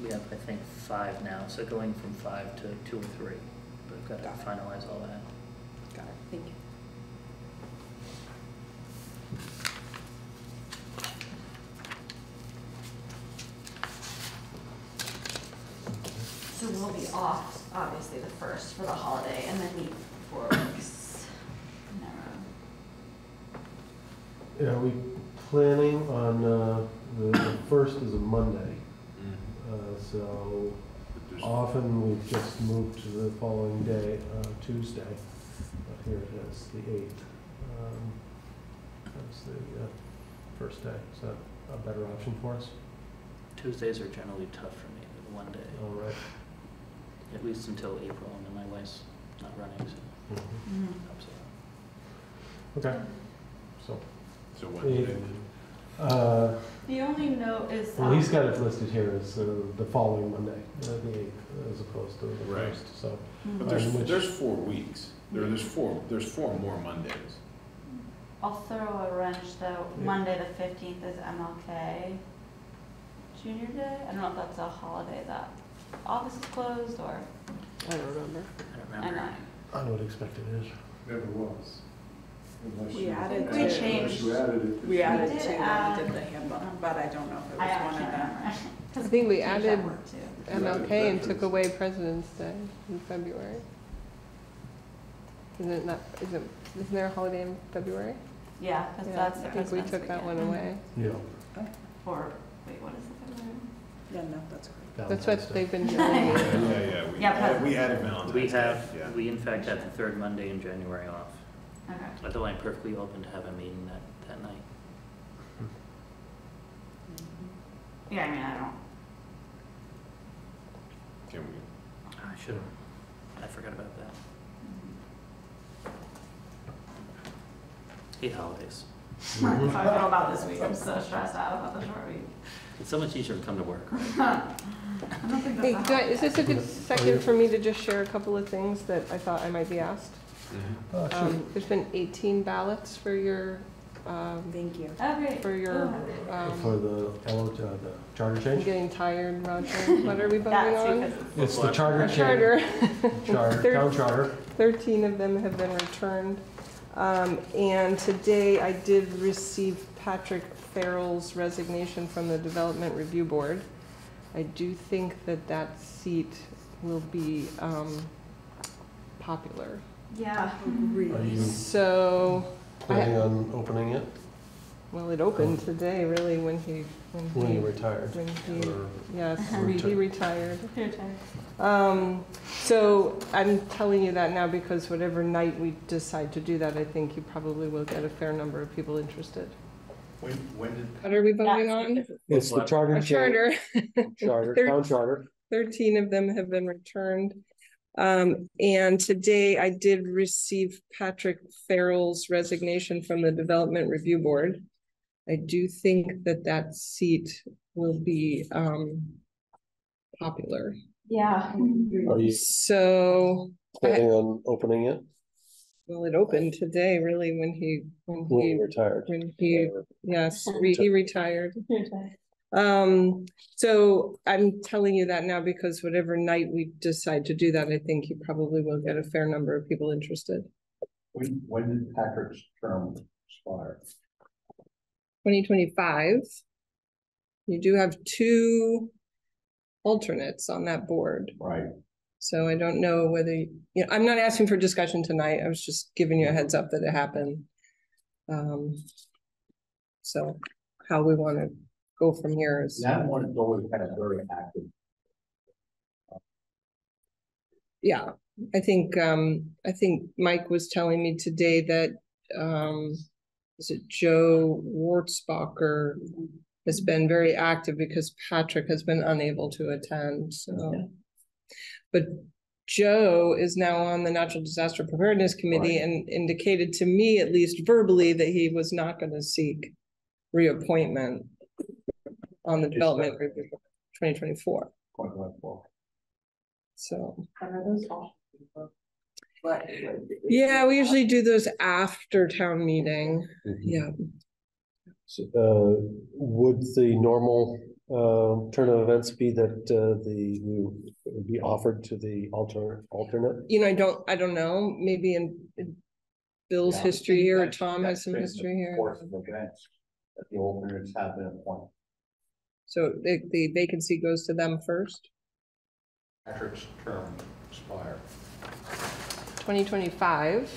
But we have, I think, five now, so going from five to two or three, but we've got to it. finalize all that. Got it, thank you. So we'll be off, obviously, the first for the holiday and then meet for four weeks. in a row. Are we planning on, uh, the, the first is a Monday, so often we've just moved to the following day, uh, Tuesday. But here it is, the eighth. Um, That's the, uh, first day. Is that a better option for us? Tuesdays are generally tough for me, one day, All right. at least until April, and then my wife's not running, so. Mhm. helps out. Okay, so. So eighth. Wednesday. Uh, The only note is. well, he's got it listed here as, uh, the following Monday, uh, the eighth, as opposed to the Right. first, so. But um, there's, which- there's four weeks. There, there's four, there's four more Mondays. I'll throw a wrench though, Monday the fifteenth is MLK Junior Day. I don't know if that's a holiday that office is closed or. I don't remember. I don't I remember. know. I would expect it is. Never was. Unless We you- added We to- changed. Unless you added it. We added did to when add- we did the handbook, but I don't know if it I was I one can't of them. remember. I think we added. MLK and took away President's Day in February. Isn't it not, isn't, isn't there a holiday in February? Yeah, because Yeah, that's the I think we President's took that one weekend. away. Yeah. Or, wait, what is it? February? Yeah, no, that's correct. That's Valentine's what Day. they've been Yeah, yeah, yeah. We Yeah, added- but- We added Valentine's We Day, have, yeah. we in fact have the third Monday in January off, Okay. although I'm perfectly open to have a meeting that, that night. Mm-hmm. Yeah, I mean, I don't, Can we, I should have, I forgot about that. Mm-hmm. Hate holidays. that's how I feel about this week. I'm so stressed out about the short week. It's so much easier to come to work. I don't think Hey, that's do a I- is this a good second for me to just share a couple of things that I thought I might be asked? Uh, sure. Um, There's been 18 ballots for your, um, Thank you. Oh, great. for your, For um, the, L- uh, the charter I'm change? getting tired, Roger. What are we voting That's on? because it's. It's the charter Our change. charter. Charter, town charter. 13 of them have been returned. Um, And today I did receive Patrick Farrell's resignation from the Development Review Board. I do think that that seat will be um, popular. Yeah. Are you So, planning on opening it well, it opened today, really, when he, when he. when you retired? When he, Or- yes, or he reti- retired. Um, so I'm telling you that now because whatever night we decide to do that, I think you probably will get a fair number of people interested. When, when did, What are we voting That's on? It's the charter A charter. Charter, Thir- town charter. Thirteen of them have been returned. Um, and today I did receive Patrick Farrell's resignation from the Development Review Board. I do think that that seat will be, um, popular. Yeah. Are you So, planning on opening it well, it opened today, really, when he, when when you he, retired? when he, yes, re- he retired. Um, so I'm telling you that now because whatever night we decide to do that, I think you probably will get a fair number of people interested. when, when did Patrick's term expire? Twenty twenty-five. You do have two alternates on that board, Right. so I don't know whether, you you know, I'm not asking for discussion tonight, I was just giving you a heads up that it happened. Um, so how we wanna go from here is. That one is always kind of very active. Yeah, I think, um, I think Mike was telling me today that, um, is it Joe Wartzbacher has been very active because Patrick has been unable to attend, so. But Joe is now on the Natural Disaster Preparedness Committee and indicated to me, at least verbally, that he was not gonna seek reappointment on the Development Review twenty twenty-four, so. Yeah, we usually do those after town meeting, yeah. So, uh, would the normal, uh, turn of events be that, uh, the, we would be offered to the alter, alternate? You know, I don't, I don't know, maybe in in Bill's Yeah, history here, or Tom has some history here. Course of events, that the alternates have been appointed. So the, the vacancy goes to them first, Patrick's term expired. twenty twenty-five.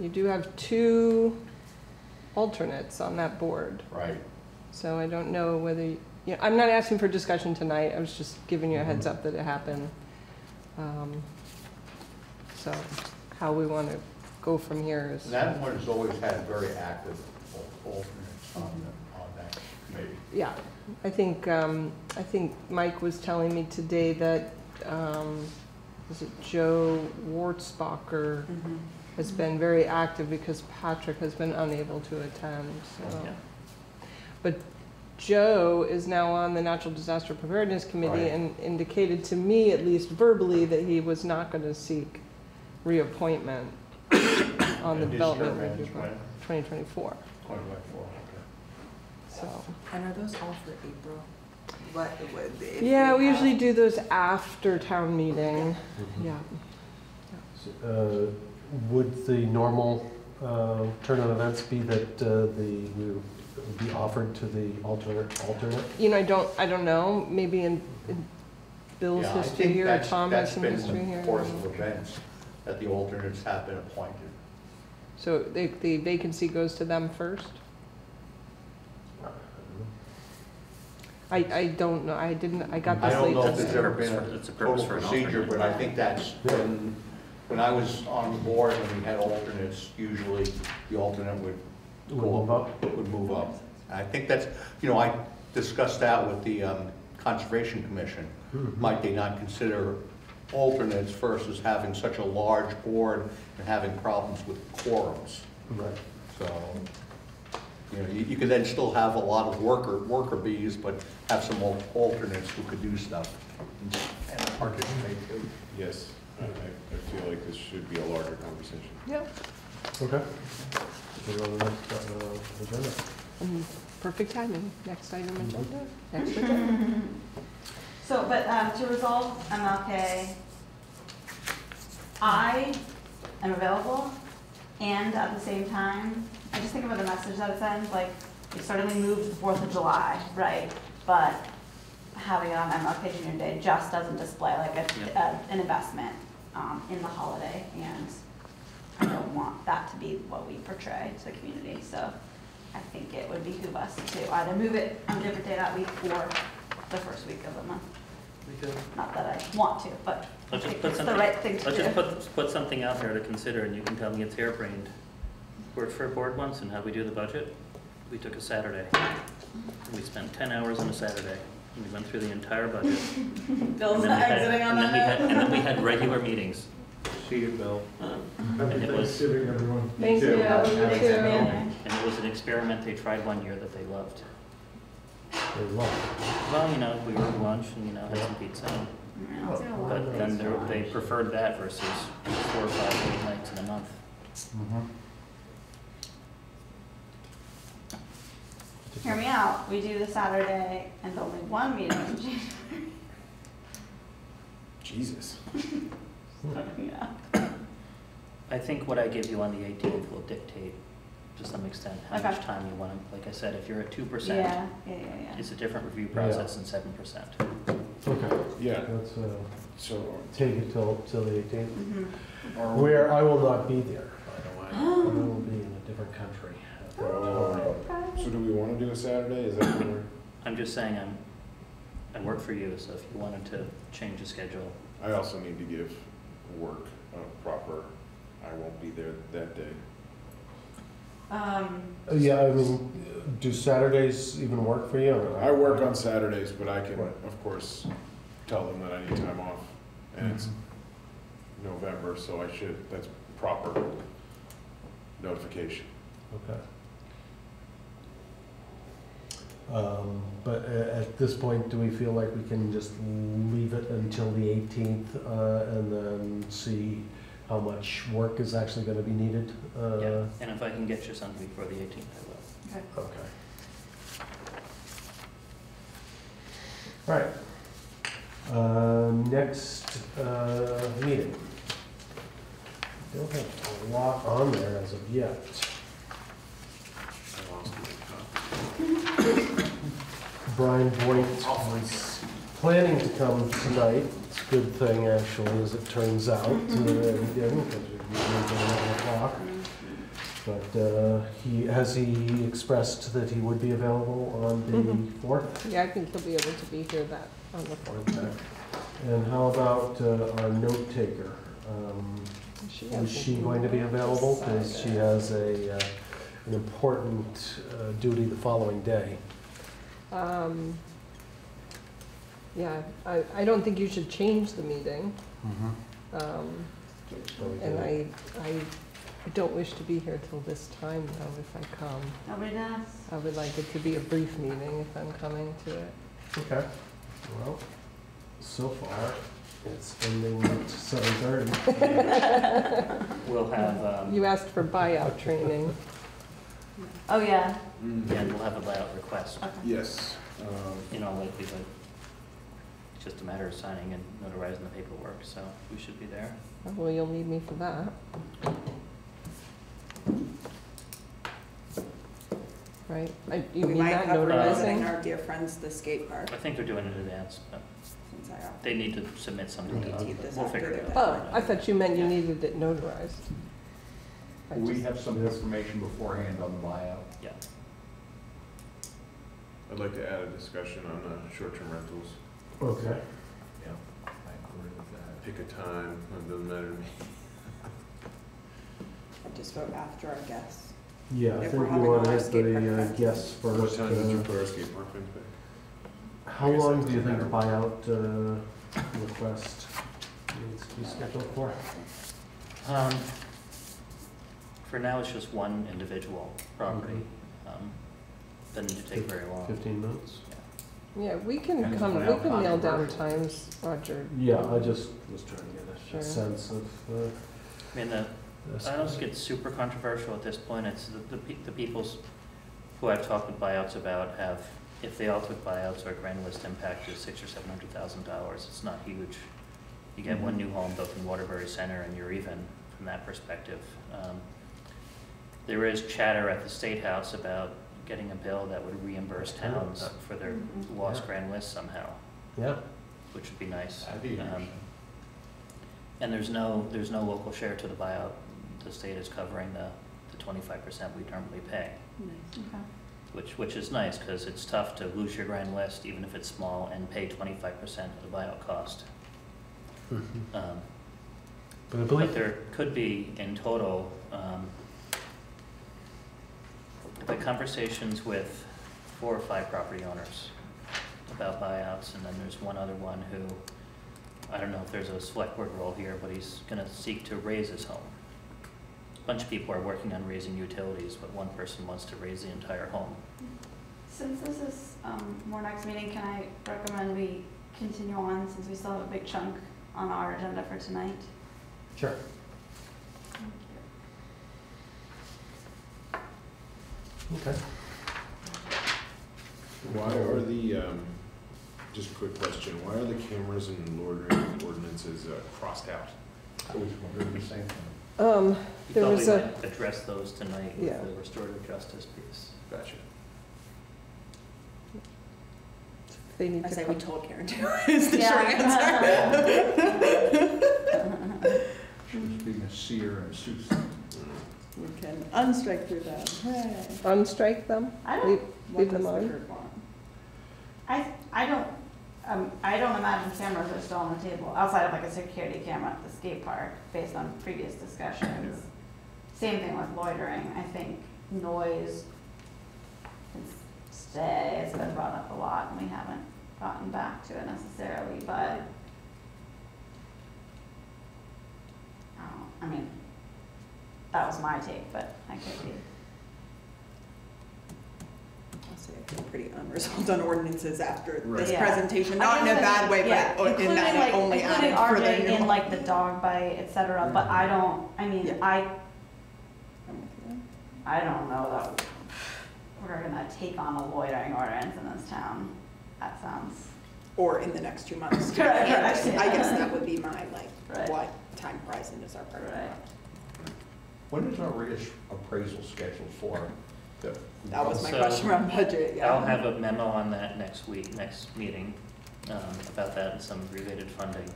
You do have two alternates on that board, Right. so I don't know whether, you know, I'm not asking for discussion tonight, I was just giving you a heads up that it happened. Um, So how we want to go from here is. And that one has always had very active al- alternates on, the- on that committee. Yeah, I think, um, I think Mike was telling me today that, um, is it Joe Wartzbacher has been very active because Patrick has been unable to attend, so. Yeah. But Joe is now on the Natural Disaster Preparedness Committee Right. and indicated to me, at least verbally, that he was not gonna seek reappointment on the And his Development term ends Review twenty twenty-four, 2024, okay. So. And are those all for April? What, what? if Yeah, we have- usually do those after town meeting, yeah. Uh, would the normal, uh, turn of events be that, uh, the, we would be offered to the alternate, alternate? You know, I don't, I don't know, maybe in, in Bill's Yeah, history think here, or that's- Tom has some history been here. the course of events, that the alternates have been appointed. So the, the vacancy goes to them first? I, I don't know, I didn't, I got I this don't late. know if there's ever been a it's a purpose total for an procedure, alternate. but I think that's when, when I was on the board and we had alternates, usually the alternate would Would go move up? Would move up. I think that's, you know, I discussed that with the um, Conservation Commission. Mhm. Might they not consider alternates versus having such a large board and having problems with quorums? Right. So, you know, you, you could then still have a lot of worker, worker bees, but have some al- alternates who could do stuff and participate too. Yes, I, I I feel like this should be a larger conversation. Yep, Okay. Put it on the next, uh, agenda. Mm, perfect timing, next item agenda, next agenda. So, but um, to resolve MLK, I am available, and at the same time, I just think about the message that it sends, like, we certainly moved the Fourth of July, right? But having it on MLK Junior Day just doesn't display like a, a- an investment um, in the holiday, and I don't want that to be what we portray to the community, so I think it would behoove us to either move it on a different day that week or the first week of the month. Not that I want to, but Let's just put it's the something, right thing to let's do. just put, put something out there to consider, and you can tell me it's harebrained. Worked for a board once, and how we do the budget, we took a Saturday. We spent ten hours on a Saturday, and we went through the entire budget. Bill's And then we had- exiting on and then we that had- And then we had regular meetings. See you, Bill. And it was, everyone. Thank you, you too. and it was an experiment they tried one year that they loved. They love Well, you know, we were at lunch and, you know, had some pizza. Oh, but then there- they preferred that versus four or five late nights in a month. Mm-hmm. Hear me out, we do the Saturday and only one meeting in January. Jesus. Yeah. I think what I give you on the eighteenth will dictate to some extent how much time you want to, like I said, if you're at two percent, Yeah, yeah, yeah, yeah. it's a different review Yeah. process than seven percent. Okay. Yeah. Let's, uh, So, take it till, till the eighteenth. Mhm. Where I will not be there, by the way. I will be in a different country. At so do we want to do a Saturday? Is that what we're? I'm just saying, I'm, I work for you, so if you wanted to change the schedule, I also need to give work a proper, I won't be there that day. Um, Uh, Yeah, I mean, do Saturdays even work for you? I work on Saturdays, but I can, of course, tell them that I need time off. And it's November, so I should, that's proper notification. Okay. Um, But a- at this point, do we feel like we can just leave it until the 18th uh, and then see how much work is actually going to be needed? Uh, Yeah, and if I can get you something before the 18th, I will. okay. Okay. All right. Um, Next uh, meeting. Don't have a lot on there as of yet. I lost my copy. Brian Boyd was planning to come tonight. It's a good thing, actually, as it turns out, uh, he didn't, because we moved at eleven o'clock. But uh, he, has he expressed that he would be available on the Mhm. fourth? Yeah, I think he'll be able to be here that, on the fourth. Okay. And how about uh, our note taker? Um, She Is she going to be available? Because she has a, uh, an important uh, duty the following day. Um, Yeah, I, I don't think you should change the meeting. Um, So we And I, I I don't wish to be here till this time, though, if I come. Nobody does? I would like it to be a brief meeting if I'm coming to it. Okay, well, so far, it's ending at seven thirty. We'll have, um, You asked for buyout training. Oh, yeah. yeah, we'll have a layout request. Yes. um, In all likelihood. It's just a matter of signing and notarizing the paperwork, so we should be there. Well, you'll need me for that. Right? I- You We mean might that have visiting notarizing? our dear friends, the skate park, I think they're doing it in advance, but since I they need to submit something to us. 18th is We'll after figure it the out. Oh, I thought you meant you needed it notarized. I We have some information beforehand on the buyout. Yeah. I'd like to add a discussion on uh, short-term rentals. Okay. Yeah, I agree with that. Pick a time, it doesn't matter to me. I just vote after our guests. Yeah, I If think we're we having want to our hit skate the uh, event. guests first. What time did you uh, put our skate park things back? How I guess long that do you think the doesn't buyout uh, request needs to be scheduled for? Um, For now, it's just one individual property. Um, Doesn't need to take very long. Fifteen minutes? Yeah, we can And come, we buyout can nail down controversial. times, Roger. Yeah, I just was trying to get a- Sure. a sense of. uh, I mean, the, this. I don't think it's super controversial at this point. It's the, the pe- the people's, who I've talked with buyouts about have, if they all took buyouts, our grand list impact is six or seven hundred thousand dollars. It's not huge. You get one new home built in Waterbury Center and you're even from that perspective. Um, There is chatter at the State House about getting a bill that would reimburse towns for their lost grand list somehow, Yeah, which would be nice. That'd be Um, interesting. And there's no, there's no local share to the buyout. The state is covering the, the twenty-five percent we normally pay, Okay. which, which is nice, because it's tough to lose your grand list, even if it's small, and pay twenty-five percent of the buyout cost. Um, but I But believe, there could be, in total, um, the conversations with four or five property owners about buyouts, and then there's one other one who, I don't know if there's a select board role here, but he's gonna seek to raise his home. A Bunch of people are working on raising utilities, but one person wants to raise the entire home. Since this is um, more next meeting, can I recommend we continue on since we still have a big chunk on our agenda for tonight? sure. Okay. Why are the, um, just a quick question, why are the cameras and loitering ordinances uh, crossed out? I was wondering the same thing. Um, We there thought we was a, might address those tonight with Yeah. the restorative justice piece. Gotcha. they need I to say we come. told Karen to, is the short answer. She was being a seer and soothsayer. We can unstrike through them, hooray. Unstrike them? I don't, Leave, leave them on? I, I don't, um, I don't imagine cameras are still on the table, outside of like a security camera at the skate park, based on previous discussions. Same thing with loitering, I think noise can stay, it's been brought up a lot and we haven't gotten back to it necessarily, but I don't, I mean, that was my take, but I could be. I'll say I feel pretty unresolved on ordinances after this Yeah. presentation, not in a bad way, yeah, but in including, that like- it only including added further. RJ in like the dog bite, et cetera, but I don't, I mean, I, I don't know that we're gonna take on a loitering ordinance in this town. That sounds. Or in the next two months. Correct, I guess yeah. that would be my, like, Right. what time horizon is our parking lot? When is our reass- appraisal scheduled for? The- That was my So, question around budget, yeah. I'll have a memo on that next week, next meeting, um, about that and some related funding.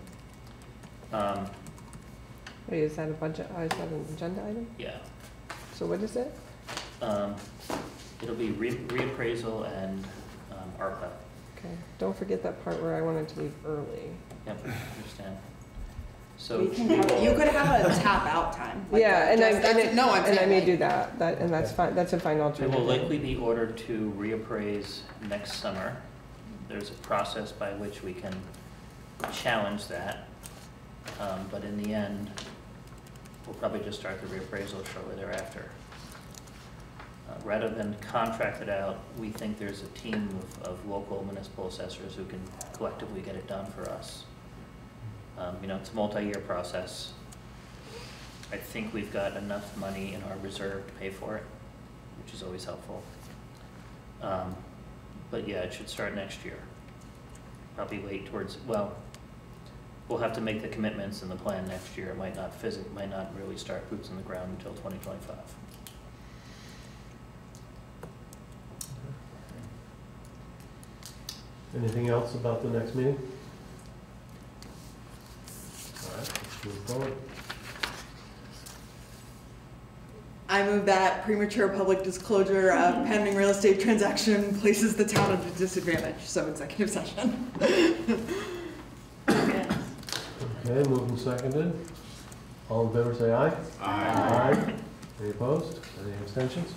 Um, Wait, is that a budget, uh, is that an agenda item? yeah, So what is it? um, it'll be re- reappraisal and, um, ARPA. Okay, don't forget that part where I wanted to leave early. Yep, understand. So. We can have- You could have a tap out time. like Yeah, that, and I, just- and that's- it, No, I'm and I may like- do that, that, and that's fine, that's a fine We alternative. will likely be ordered to reappraise next summer. There's a process by which we can challenge that. Um, but in the end, we'll probably just start the reappraisal shortly thereafter. Uh, Rather than contract it out, we think there's a team of, of local municipal assessors who can collectively get it done for us. Um, you know, it's a multi-year process. I think we've got enough money in our reserve to pay for it, which is always helpful. Um, But yeah, it should start next year. Probably late towards, well, we'll have to make the commitments in the plan next year. It might not physic, might not really start boots on the ground until twenty twenty-five. Anything else about the next meeting? All right, let's move forward. I move that premature public disclosure of pending real estate transaction places the town at a disadvantage, so executive session. Okay, moved and seconded. All in favor, say aye. aye. Aye. Any opposed? Any abstentions?